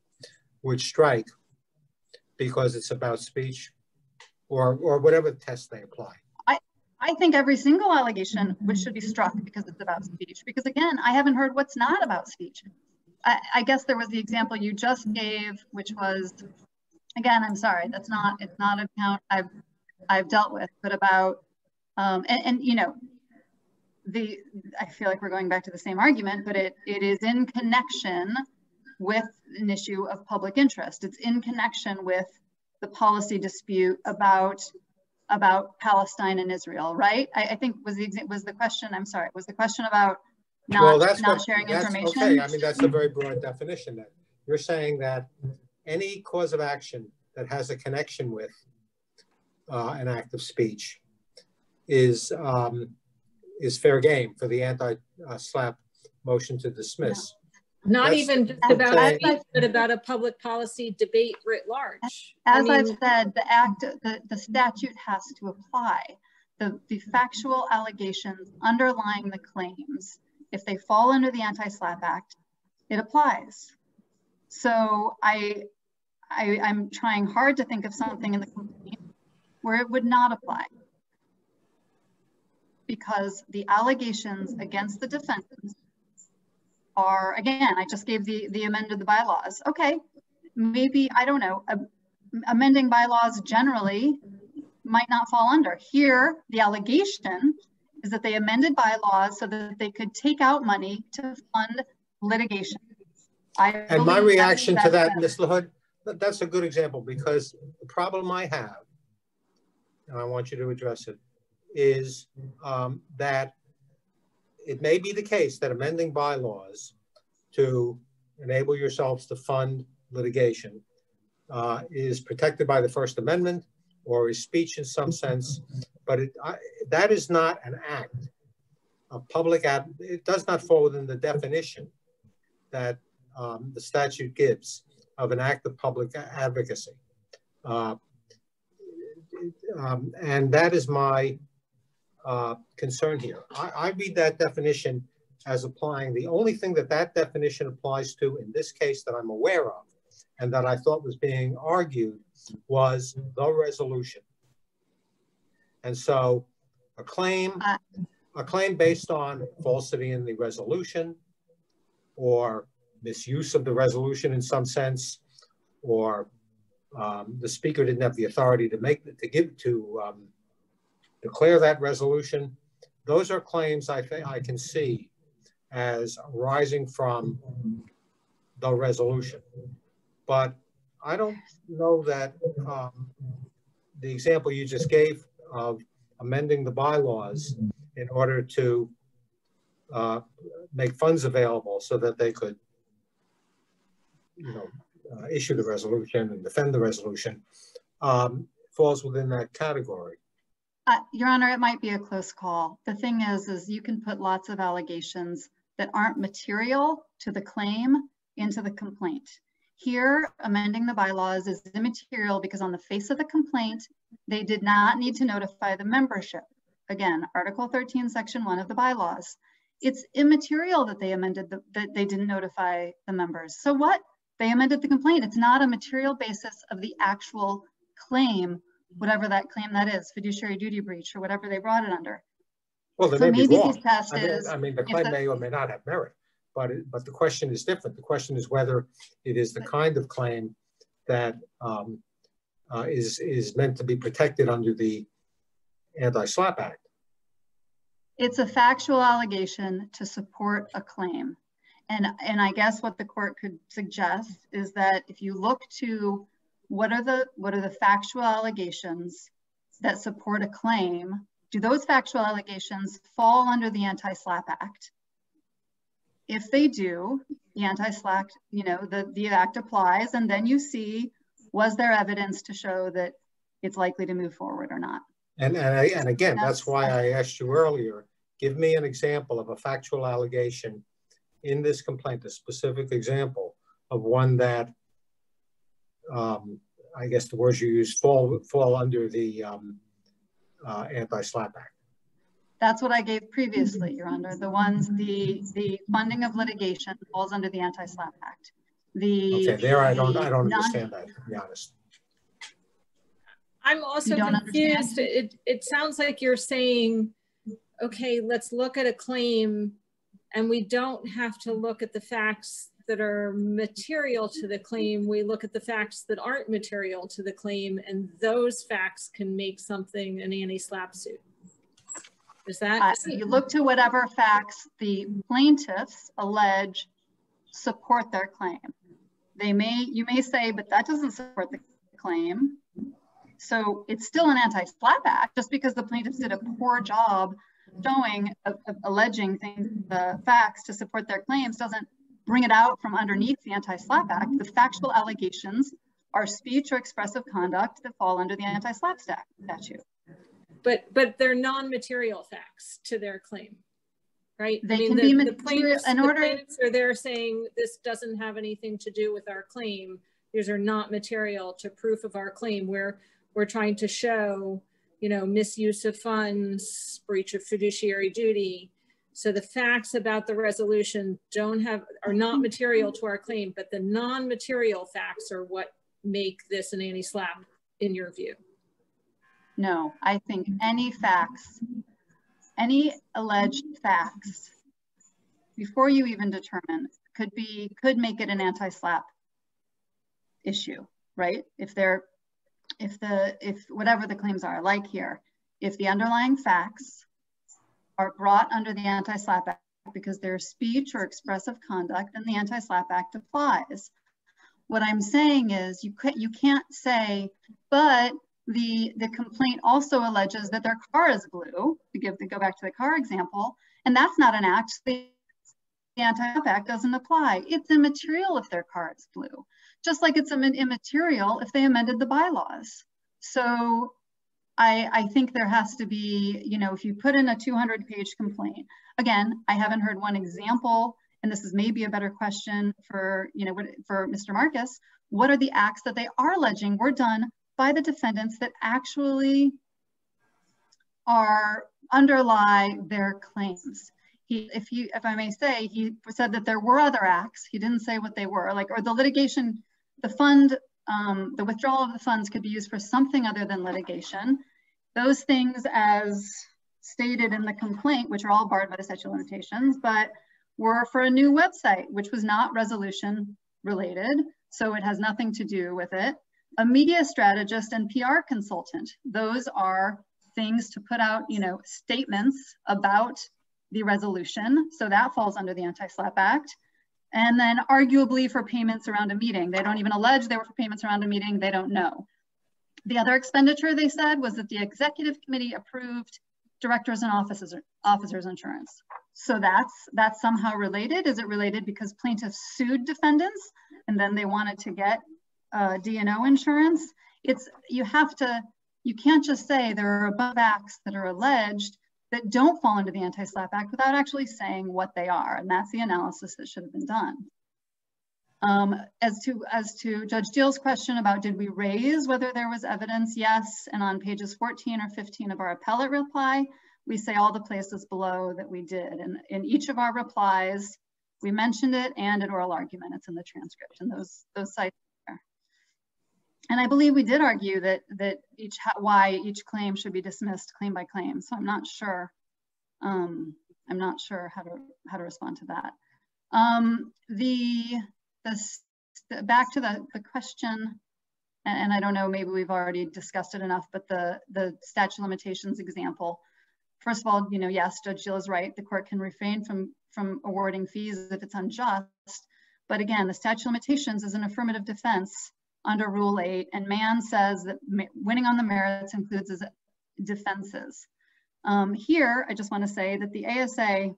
B: would strike because it's about speech, or or whatever test they apply?
K: I I think every single allegation which should be struck because it's about speech. Because again, I haven't heard what's not about speech. I, I, guess there was the example you just gave, which was, again, I'm sorry, that's not, it's not an account I've, I've dealt with, but about, um, and, and, you know, the, I feel like we're going back to the same argument, but it, it is in connection with an issue of public interest. It's in connection with the policy dispute about about Palestine and Israel, right? I, I think was the was the question. I'm sorry, was the question about not, well, that's not what, sharing that's, information?
B: Okay, I mean that's a very broad definition. That you're saying that any cause of action that has a connection with uh, an act of speech is um, is fair game for the anti-SLAPP motion to dismiss.
D: Not That's, even just about speech, but about a public policy debate writ large.
K: As I mean, I've said, the act, the, the statute has to apply. The, the factual allegations underlying the claims, if they fall under the Anti-SLAPP Act, it applies. So I, I, I'm trying hard to think of something in the complaint where it would not apply because the allegations against the defendants are, again, I just gave the, the amended the bylaws. Okay, maybe, I don't know, uh, amending bylaws generally might not fall under. Here, the allegation is that they amended bylaws so that they could take out money to fund litigation.
B: I and my reaction to that, Ms. LaHood, that's a good example because the problem I have, and I want you to address it, is um, that it may be the case that amending bylaws to enable yourselves to fund litigation uh, is protected by the First Amendment or is speech in some sense, but it, I, that is not an act of public, ad, it does not fall within the definition that um, the statute gives of an act of public advocacy. Uh, um, and that is my uh, concern here. I, I read that definition as applying, the only thing that that definition applies to in this case that I'm aware of and that I thought was being argued was the resolution. And so a claim, uh, a claim based on falsity in the resolution or misuse of the resolution in some sense, or um, the speaker didn't have the authority to make to give to um, declare that resolution. Those are claims I think I can see as arising from the resolution. But I don't know that um, the example you just gave of amending the bylaws in order to uh, make funds available so that they could, you know, uh, issue the resolution and defend the resolution um, falls within that category.
K: Uh, Your Honor, it might be a close call. The thing is, is you can put lots of allegations that aren't material to the claim into the complaint. Here, amending the bylaws is immaterial because on the face of the complaint, they did not need to notify the membership. Again, Article 13, Section 1 of the bylaws. It's immaterial that they amended the, that they didn't notify the members. So what? They amended the complaint. It's not a material basis of the actual claim whatever that claim that is, fiduciary duty breach or whatever they brought it under.
B: Well, so may maybe be wrong. test I mean, is, I mean, the claim may or may not have merit, but it, but the question is different. The question is whether it is the kind of claim that um, uh, is is meant to be protected under the Anti-SLAPP Act.
K: It's a factual allegation to support a claim. And, and I guess what the court could suggest is that if you look to what are the what are the factual allegations that support a claim? Do those factual allegations fall under the Anti-SLAPP Act? If they do, the anti-SLAPP, you know, the, the act applies and then you see, was there evidence to show that it's likely to move forward or not?
B: And, and, I, and again, that's, that's why I asked you earlier, give me an example of a factual allegation in this complaint, a specific example of one that um, I guess the words you use fall fall under the um, uh, anti-SLAPP Act.
K: That's what I gave previously, Your Honor. The ones, the the funding of litigation falls under the Anti-SLAPP Act. The
B: okay, there I don't I don't understand that. To be honest.
D: I'm also confused. It it sounds like you're saying, okay, let's look at a claim, and we don't have to look at the facts that are material to the claim, we look at the facts that aren't material to the claim, and those facts can make something an anti-SLAPP suit. Is that?
K: Uh, you look to whatever facts the plaintiffs allege support their claim. They may, you may say, but that doesn't support the claim. So it's still an anti-SLAPP act just because the plaintiffs did a poor job showing, uh, alleging things, the facts to support their claims doesn't bring it out from underneath the Anti-SLAPP Act, the factual allegations are speech or expressive conduct that fall under the Anti-SLAPP statute.
D: But, but they're non-material facts to their claim. right?
K: They I mean, can the, be the plaintiffs, in order. The
D: plaintiffs are there saying this doesn't have anything to do with our claim. These are not material to proof of our claim. We're we're trying to show, you know, misuse of funds, breach of fiduciary duty. So the facts about the resolution don't have are not mm-hmm. material to our claim, but the non-material facts are what make this an anti-SLAPP in your view.
K: No, I think any facts, any alleged facts, before you even determine, could be could make it an anti-SLAPP issue, right? If they're if the if whatever the claims are, like here, if the underlying facts are brought under the Anti-SLAPP Act because they're speech or expressive conduct, and the Anti-SLAPP Act applies. What I'm saying is you can't you can't say, but the, the complaint also alleges that their car is blue, to give to go back to the car example, and that's not an act. The, the Anti-SLAPP Act doesn't apply. It's immaterial if their car is blue, just like it's immaterial if they amended the bylaws. So I, I think there has to be, you know, if you put in a 200 page complaint, again, I haven't heard one example, and this is maybe a better question for, you know, for Mr. Marcus, what are the acts that they are alleging were done by the defendants that actually are underlie their claims. He, if you, if I may say, he said that there were other acts. He didn't say what they were, like, or the litigation, the fund, um, the withdrawal of the funds could be used for something other than litigation. Those things, as stated in the complaint, which are all barred by the statute of limitations, but were for a new website, which was not resolution related. So it has nothing to do with it a media strategist and PR consultant. Those are things to put out, you know, statements about the resolution. So that falls under the Anti-SLAPP Act. And then arguably for payments around a meeting. They don't even allege they were for payments around a meeting. They don't know. The other expenditure they said was that the executive committee approved directors and officers, officers insurance. So that's, that's somehow related. Is it related because plaintiffs sued defendants and then they wanted to get uh, D&O insurance, it's you have to, you can't just say there are above acts that are alleged that don't fall under the Anti-SLAPP Act without actually saying what they are. And that's the analysis that should have been done. Um, as to as to Judge Deahl's question about did we raise whether there was evidence, yes. And on pages 14 or 15 of our appellate reply, we say all the places below that we did. And in each of our replies, we mentioned it and an oral argument. It's in the transcript. And those, those sites and I believe we did argue that that each why each claim should be dismissed claim by claim. So I'm not sure. Um, I'm not sure how to how to respond to that. Um, the the back to the the question, and, and I don't know. Maybe we've already discussed it enough. But the the statute limitations example. First of all, you know, yes, Judge Jill is right. The court can refrain from from awarding fees if it's unjust. But again, the statute limitations is an affirmative defense under Rule 8, and Mann says that winning on the merits includes defenses. Um, here, I just want to say that the ASA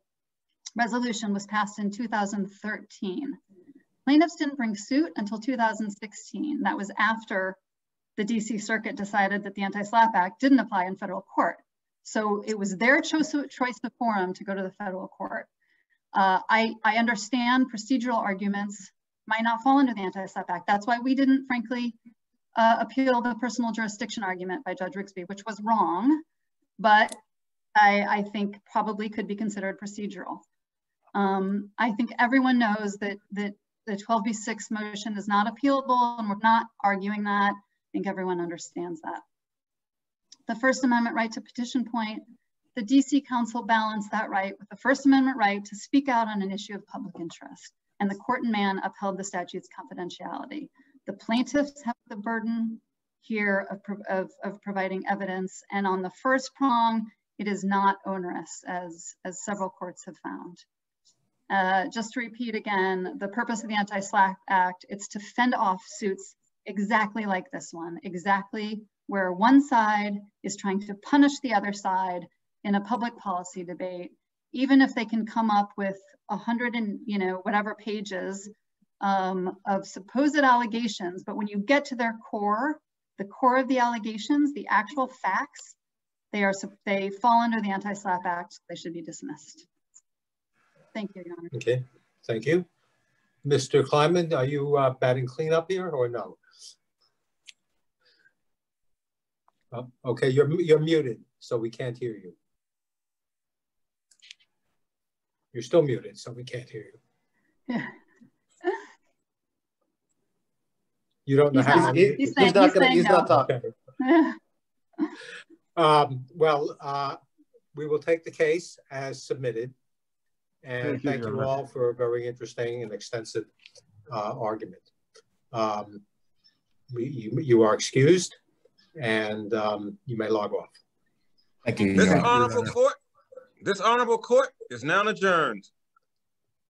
K: resolution was passed in 2013. Plaintiffs didn't bring suit until 2016. That was after the DC Circuit decided that the Anti-SLAPP Act didn't apply in federal court. So it was their choice, choice of forum to go to the federal court. Uh, I, I understand procedural arguments might not fall under the Anti-SLAPP Act. That's why we didn't, frankly, uh, appeal the personal jurisdiction argument by Judge Rigsby, which was wrong, but I, I think probably could be considered procedural. Um, I think everyone knows that, that the 12b6 motion is not appealable and we're not arguing that. I think everyone understands that. The First Amendment right to petition point, the DC Council balanced that right with the First Amendment right to speak out on an issue of public interest and the court and Mann upheld the statute's confidentiality. The plaintiffs have the burden here of, of, of, providing evidence, and on the first prong, it is not onerous, as, as several courts have found. Uh, just to repeat again, the purpose of the Anti-SLAPP Act, it's to fend off suits exactly like this one, exactly where one side is trying to punish the other side in a public policy debate, even if they can come up with a hundred and you know whatever pages um, of supposed allegations, but when you get to their core, the core of the allegations, the actual facts, they are they fall under the Anti-SLAPP Act. They should be dismissed. Thank you, Your Honor.
B: Okay, thank you. Mr. Kleiman, are you uh, batting cleanup here or no? Oh, okay, you're, you're muted, so we can't hear you. You're still muted, so we can't hear you. Yeah. You don't know
E: he's
B: how.
E: Not, he's, he's, saying, not gonna, he's no. not talking.
B: um, well, uh, we will take the case as submitted. And thank, thank you, you all for a very interesting and extensive uh, argument. Um, we, you, you are excused and um, you may log off.
J: Thank you.
A: This honorable court, this honorable court is now adjourned.